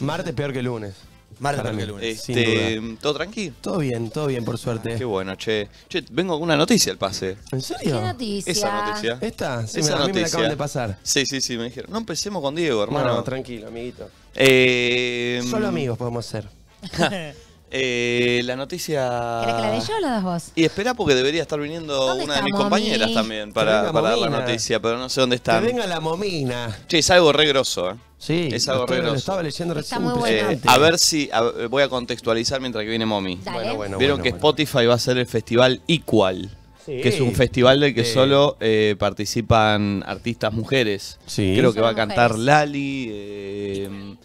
Martes peor que lunes. Martes Para mí, lunes. Este. ¿Todo tranqui? Todo bien, todo bien, por suerte. Qué bueno, che. Che, vengo con una noticia al pase. ¿En serio? ¿Qué noticia? Esa noticia. ¿Esta? Sí, Esa me- a mí me la noticia. acaban de pasar. Sí, sí, sí, me dijeron. No empecemos con Diego, hermano. No, tranquilo, amiguito. Eh, Solo amigos podemos ser. eh, la noticia. ¿Querés que la dé yo o la das vos? Y espera porque debería estar viniendo ¿Dónde una de está, mis compañeras también Que para, para dar la noticia, pero no sé dónde Que están. venga la momina. Che, es algo re grosso, ¿eh? Sí, Es algo lo, estoy- re lo grosso. estaba leyendo Está recién. Eh, a ver si a voy a contextualizar mientras que viene Momi. Dale. Bueno, bueno, Vieron bueno, que bueno. Spotify va a ser el festival Equal, Sí. que es un festival del que solo eh, participan artistas mujeres. Sí. Creo que va a cantar mujeres. Lali, eh,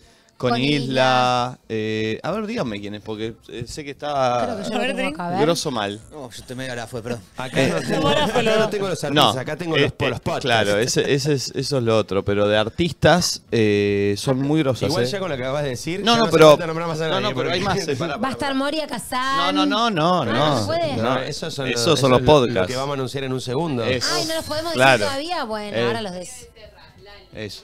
con Con Isla. eh, a ver, díganme quién es, porque eh, sé que Creo está que yo lo tengo acá, a ver. grosso mal. No, yo te medio ahora fue, perdón. Acá, no tengo, acá no tengo los artistas, acá tengo los, este, los podcasts. Claro, ese, ese es, eso es lo otro, pero de artistas eh, son muy grosos. Igual eh. ya con lo que acabas de decir. No, ya no, pero- falta nombrar más a no, no, pero hay más, eh, pará, Va a estar Moria Kazan. No, no, no, no, Ah, no. ¿no puede? no. No, esos son, Esos los, son los eso es lo- podcasts. Que vamos a anunciar en un segundo. Ay, no los podemos Claro. decir todavía. Bueno, Eh. ahora los des. Eso.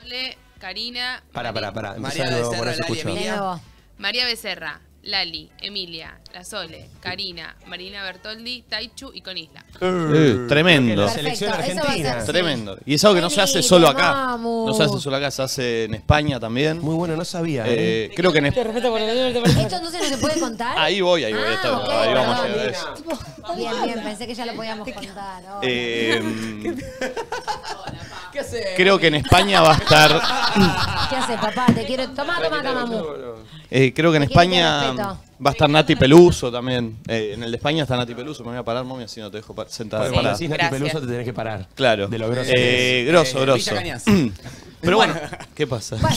Sole, Karina, Pará, pará, pará. María Becerra, eso Lali, Emilia. María Becerra, Lali, Emilia, La Sole, Karina, Marina Bertoldi, Taichu y con Isla. Eh, tremendo. La selección Perfecto, ser argentina. Tremendo. Y es algo que no se hace solo acá. No se hace solo acá, se hace en España también. Muy bueno, no sabía. Eh, creo que en Te España. respeto por el ¿Esto entonces no se puede contar? Ahí voy, ahí voy. Ah, está- ahí vamos a llegar a eso. Bien, bien, pensé que ya lo podíamos contar. Oh. Eh, creo que en España va a estar. ¿Qué hace, papá? Te quiero. Toma, toma, Camamu. eh, creo que en España va a estar Nati Peluso también. Eh, en el de España está Nati Peluso. Me voy a parar, mami, así no te dejo pa- sentada. Cuando parada. decís Nati Gracias. Peluso te tenés que parar. Claro. De lo grosso Eh, es. grosso, Eh, grosso. Pero bueno, ¿qué pasa?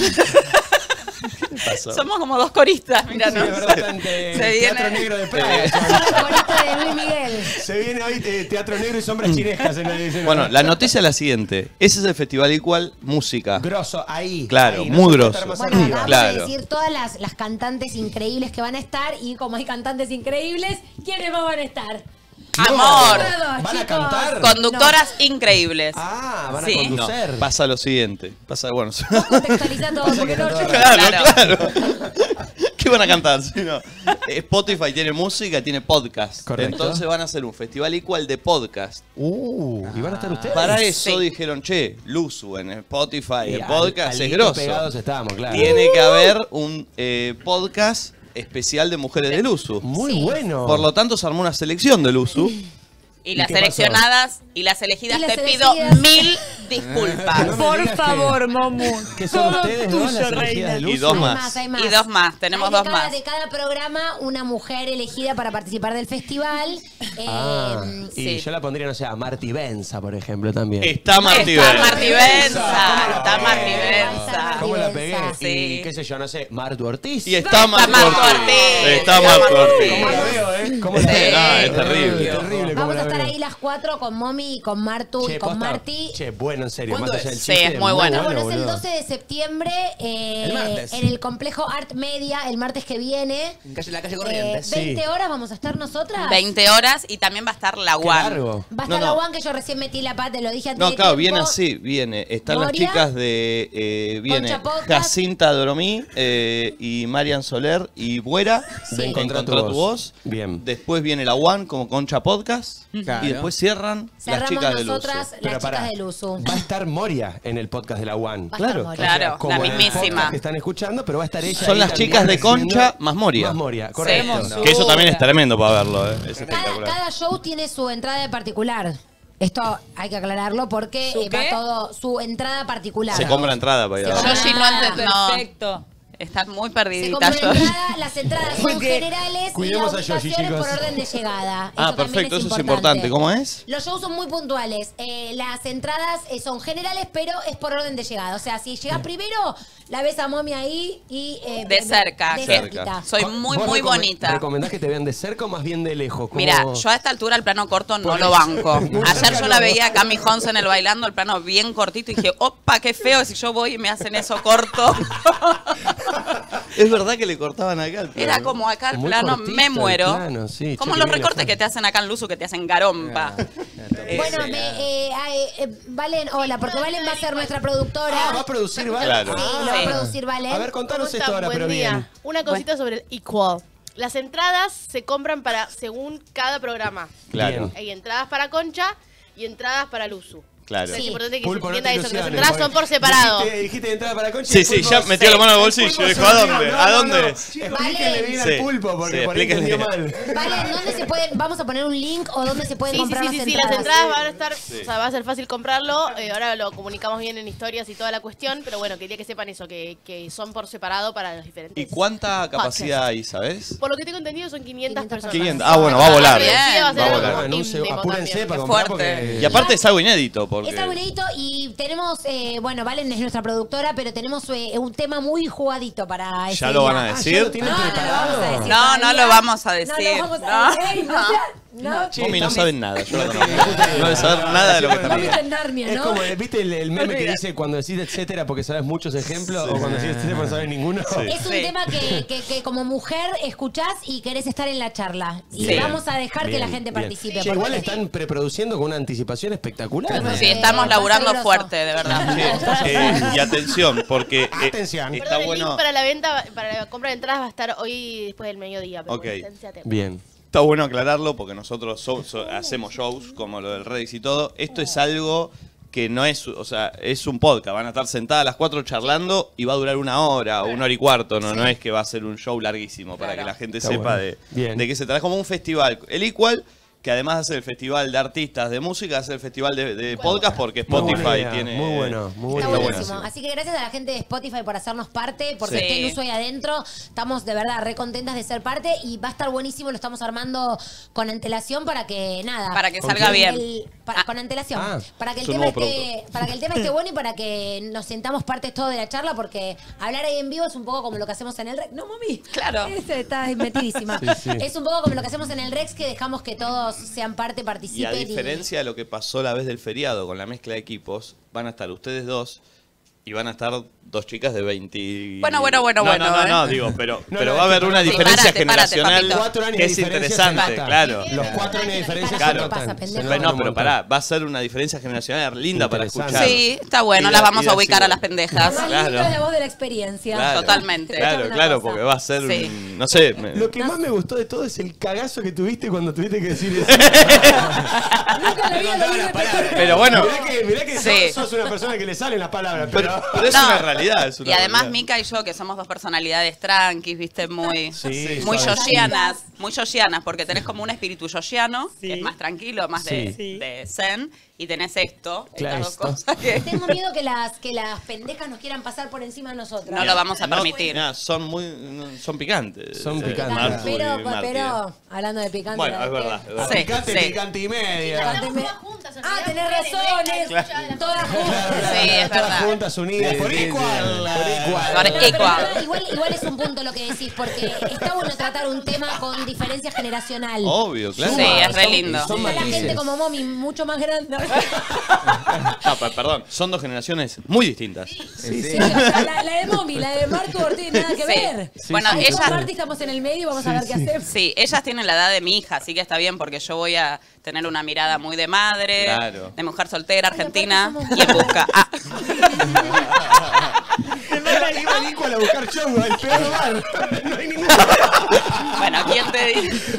¿Qué pasa? Somos como dos coristas, mira, Sí, verdad, en te- Se viene- Teatro Negro de Praga. Corista de Luis Miguel. Se viene hoy eh, Teatro Negro y Sombras Chinescas en la escena. Bueno, la noticia es la siguiente. Ese es el festival igual música. Grosso, ahí. Claro, ahí, no muy se puede grosso. más Bueno, arriba. acabamos Claro. de decir todas las, las cantantes increíbles que van a estar y como hay cantantes increíbles, ¿quiénes más van a estar? Amor. ¿Van a cantar? Conductoras increíbles. Ah, van a Sí. No, conducir. pasa lo siguiente. Pasa, bueno. Contextualiza todo, porque no, Claro, claro. ¿Qué van a cantar? Si no, Spotify tiene música, tiene podcast. Correcto. Entonces van a hacer un festival igual de podcast. Uh, ¿y van a estar ustedes? Para eso Sí. dijeron, che, Luzu en Spotify, Y el podcast al es grosso. pegados estábamos, claro. Tiene que haber un eh, podcast especial de mujeres de Luzu. Muy Sí. bueno. Por lo tanto, se armó una selección de Luzu. Y las qué pasó? seleccionadas y las elegidas Y las te pido elegidas. mil disculpas. No Por que- favor, mamu. ¿Qué son Todo ustedes, no? tuyo, Las elegidas reina. Y dos Hay más. más, hay más. Y dos más, tenemos Hay de dos cada- más. De cada programa, una mujer elegida para participar del festival. Eh, Ah, y sí. yo la pondría, no sé, a Marty Benza, por ejemplo, también. Está Martí Está Benza. Martí Benza. Está Martí Benza. ¿Cómo la pegué? Sí. Y qué sé yo, no sé, Martu Ortiz. Y está Marco Marco Ortiz. Ortiz. Está Marco Ortiz. ¿Cómo la veo, eh? ¿Cómo la Sí. veo? Ah, es terrible. terrible cómo Vamos a la estar veo. ahí las cuatro con Momi y con Martu Che, y con posta. Marti. Che, bueno, en serio. ¿Cuándo más allá es? del Sí, chiste, es muy bueno. Bueno, es el boludo. 12 de septiembre eh, El martes. en el complejo Art Media, el martes que viene. En calle, la calle Eh, Corrientes. 20 horas vamos a estar nosotras. 20 horas y también va a estar la Qué One. largo. Va a estar No, la no. One que yo recién metí la pata, te lo dije antes No, de claro, tiempo. viene así, viene. Están las chicas de. eh, viene Concha Podcast. Jacinta Doromí eh, y Marian Soler y Buera. De en Encontrá tu voz. Bien. Después viene la One como Concha Podcast. Claro. Y después cierran las Cerramos chicas de nosotras, Luzu. las Pero chicas pará, de Luzu. Va a estar Moria en el podcast de la One. Va a estar Claro. Moria. Claro, Como la en el mismísima. podcast que están escuchando, pero va a estar ella. Son ahí las también chicas de haciendo- Concha más Moria. Más Moria, correcto. Que eso también es tremendo para verlo, ¿eh? Es Cada, espectacular. cada show tiene su entrada en particular. Esto hay que aclararlo porque ¿Su eh, va qué? todo su entrada particular. Se compra entrada para ir a Se verlo. Yoshi no ente- no. Perfecto. Están muy Se perdiditas, entrada, las entradas son Porque- generales Cuidemos y a las Yoshi, ubicaciones por chicos. orden de llegada. Ah, también perfecto, eso es importante. ¿Cómo es? Los shows son muy puntuales. Eh, las entradas eh, son generales, pero es por orden de llegada. O sea, si llegas primero, la ves a Mommy ahí y... eh, De cerca. De Cerca. cerquita. Soy muy, ¿Vos muy recome- bonita. ¿Recomendás que te vean de cerca o más bien de lejos? Como- Mira, yo a esta altura el plano corto no lo banco. Muy Ayer yo la veía a Cami Hons en el bailando, el plano bien cortito, y dije, opa, qué feo si yo voy y me hacen eso corto. Es verdad que le cortaban acá el Era plano. como acá el Muy plano, cortito me muero. plano, sí, como los recortes que te hacen acá en Luzu, que te hacen garompa. Bueno, me, eh, ay, eh, Valen, hola, porque Valen va a ser nuestra productora. Ah, va a producir, ¿vale? Claro. Sí, lo va a producir Valen. A ver, contanos ¿Cómo esto ahora, Buen pero día. bien. Una cosita sobre el equal. Las entradas se compran para según cada programa. Claro, Hay entradas para Concha y entradas para Luzu. Claro. Es importante que Pulpo, se no entienda te eso, que las ilusiones, entradas son por separado. Dijiste, dijiste entrada para Concha. Sí, sí, Pulpo- ya metió la mano al bolsillo. Pulpo Dijo, se ¿a dónde? No, ¿A dónde? no. Explíquenle bien Sí. al pulpo, porque Sí, por ahí entendió mal. Valen, ¿dónde se pueden? Vamos a poner un link o dónde se pueden Sí, sí, comprar sí, sí, las sí, entradas. las entradas van a estar, o sea, va a ser fácil comprarlo. eh, ahora lo comunicamos bien en historias y toda la cuestión, pero bueno, quería que sepan eso, que, que son por separado para los diferentes. ¿Y cuánta capacidad hay, sabes? Por lo que tengo entendido son 500, personas. 500. Ah, bueno, va a volar. Sí, va a volar. Apúrense para comprar porque... Y aparte es algo inédito, porque... Es abuelito y tenemos, eh, bueno, Valen es nuestra productora, pero tenemos eh, un tema muy jugadito para ese ¿Ya lo van a Ah, decir? ¿ya lo tienen No, no lo vamos a decir. No, lo vamos a decir. No lo vamos a No, decir. No, no. No, Mommy no saben nada, yo. No debe saber nada de lo que está Mami hablando. está en Narnia, Es ¿no? como, ¿viste el, el meme que dice cuando decís etcétera porque sabes muchos ejemplos o cuando decís etcétera porque no sabes ninguno? Es un tema que, que- que como mujer escuchás y querés estar en la charla. Y Sí. vamos a dejar que la gente bien. participe. Che, porque- igual están preproduciendo con una anticipación espectacular. Sí, estamos laburando fuerte, de verdad. Eh, y atención, porque eh, Atención. está Perdón, el bueno. link para la venta, para la compra de entradas va a estar hoy después del mediodía. Pero Ok. bueno, esténse atentos. Bien. Está bueno aclararlo porque nosotros so- so- hacemos shows como lo del Redix y todo. Esto es algo que no es, o sea, es un podcast. Van a estar sentadas las cuatro charlando y va a durar una hora o una hora y cuarto. No, no es que va a ser un show larguísimo para que la gente sepa de, de qué se trata. Es como un festival. El Equal, que además de hacer el festival de artistas de música, hace el festival de, de podcast porque Muy buena Spotify tiene. muy bueno, muy Está bueno. buenísimo. Así que gracias a la gente de Spotify por hacernos parte, porque Sí. esté Luzo ahí adentro. Estamos de verdad re contentas de ser parte y va a estar buenísimo. Lo estamos armando con antelación para que nada. Para que salga bien. el- para- con antelación. Ah, para que el es tema esté, para que el tema esté bueno y para que nos sentamos parte todo de la charla, porque hablar ahí en vivo es un poco como lo que hacemos en el Rex. No, mami. Claro. Ese está metidísima. Sí, sí. Es un poco como lo que hacemos en el Rex, que dejamos que todos sean parte, Y participen. a diferencia de lo que pasó la vez del feriado con la mezcla de equipos, van a estar ustedes dos y van a estar dos chicas de 20. Bueno, bueno, bueno, no, bueno, No, no, ¿eh? no, digo, pero, No, pero no, va a haber una diferencia párate, generacional papito. Cuatro años que es interesante, claro. Los cuatro años de diferencia notan No, pero pará, va a ser una diferencia generacional linda para escuchar. Sí, está bueno, las la- vamos a ubicar a las pendejas. Claro. es la voz de la experiencia. Claro, Totalmente. Claro, claro, porque va a ser un. No sé. Lo que más me gustó de todo es el cagazo que tuviste cuando tuviste que decir eso. Nunca lo repetir. Pero bueno. Mirá que, sos, una persona que le salen las palabras, pero... Es una realidad. Es una Y además realidad. Mica y yo, que somos dos personalidades tranquis, viste, muy, Sí, muy yoshianas, muy yoshianas, porque tenés como un espíritu yoshiano, Sí. que es más tranquilo, más de, Sí. de zen, y tenés esto, Claro, estas dos cosas que Tengo miedo que las, que las pendejas nos quieran pasar por encima de nosotros. no lo vamos a No, permitir. son muy. Son picantes. Son eh, picantes. Martu pero, pero, hablando de picante. Bueno, es verdad, es verdad. Sí, Picante, sí. picante y media. Picante me- juntas, Ah, tenés razones. Todas juntas. Sí, es Todas verdad. juntas unidas. Por igual. Por igual. Igual. pará, igual, igual es un punto lo que decís, porque está bueno tratar un tema con diferencia generacional. Obvio, claro. Sí, es re lindo. Está la gente como Momi, mucho más grande. No, pe- perdón, son dos generaciones muy distintas. Sí, la, la de Momi, la de Martu Ortiz, nada que Sí. ver. Bueno, Con ellas, Marti estamos en el medio y vamos a ver qué hacemos. sí, ellas tienen la edad de mi hija, así que está bien porque yo voy a tener una mirada muy de madre, Claro. de mujer soltera, argentina y en busca. Ah, Iba Igual a buscar chongo, el peor lugar. No hay ninguno. bueno, ¿quién te dice?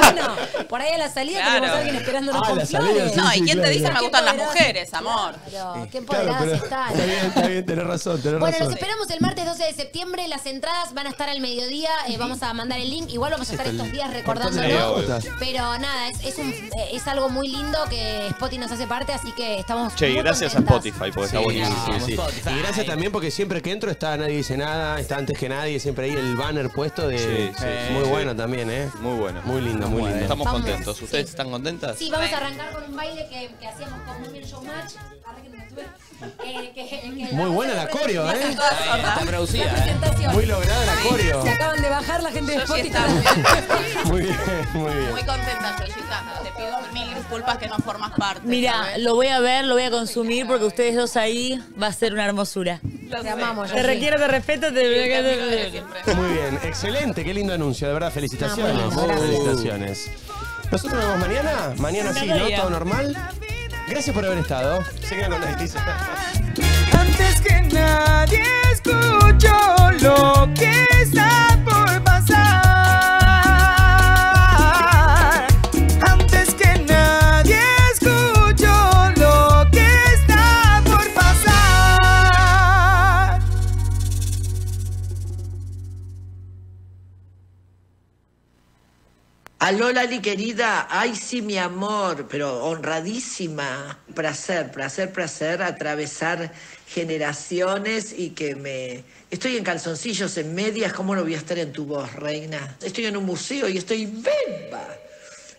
Bueno, por ahí a la salida Claro. tenemos a alguien esperándonos Ah, con la salida, flores. sí. No, ¿y quién te claro. dice me gustan las mujeres, amor? Claro, qué Claro, empoderadas pero están. está bien, está bien, tenés razón, tenés Bueno, razón. los esperamos el martes 12 de septiembre. Las entradas van a estar al mediodía. eh, vamos a mandar el link. Igual vamos a estar estos días recordándolo. Pero nada, es, es, un, eh, es algo muy lindo que Spotify nos hace parte, así que estamos. Che, muy gracias a contentas. Spotify porque está Sí, buenísimo. sí, sí. Y gracias también porque siempre que entro está Nadie Dice Nada, está antes que nadie, siempre ahí el banner puesto de... Sí, sí, muy sí. bueno también, ¿eh? Muy bueno. Muy lindo, muy lindo. Estamos Vamos. contentos. ¿Ustedes están contentas? Sí, vamos a arrancar con un baile que, que hacíamos con Bien Showmatch. Eh, que- que Muy buena la coreo, ¿eh? Está producida, ¿eh? Muy lograda la coreo. Se acaban de bajar la gente de Spotify. Muy bien, muy bien. muy contenta, Yoshita. Te pido mil disculpas que no formas parte. Mira, lo voy a ver, lo voy a consumir porque ustedes dos ahí va a ser una hermosura. Te amamos, Te requiero, te respeto, te. Muy bien, excelente, qué lindo anuncio, de verdad, felicitaciones. Ah, gracias. felicitaciones. Nosotros nos vemos mañana, mañana sí, ¿no? Todo normal. Gracias por haber estado. Sigan con la dice. Antes que nadie escucho lo que está Aló, Lali querida, ay sí, mi amor, pero honradísima. Placer, placer, placer atravesar generaciones y que me... Estoy en calzoncillos, en medias, ¿cómo no voy a estar en tu voz, reina? Estoy en un museo y estoy beba.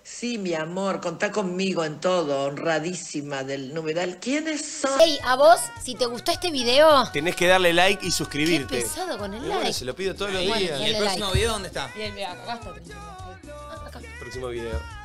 Sí, mi amor, contá conmigo en todo, honradísima del numeral. ¿Quiénes son? Hey, a vos, si te gustó este video, Tenés que darle like y qué suscribirte. pesado con el Y bueno, like. se lo pido todos los Bueno, días. ¿Y el próximo like. video dónde está? Y el acá está. Próximo video.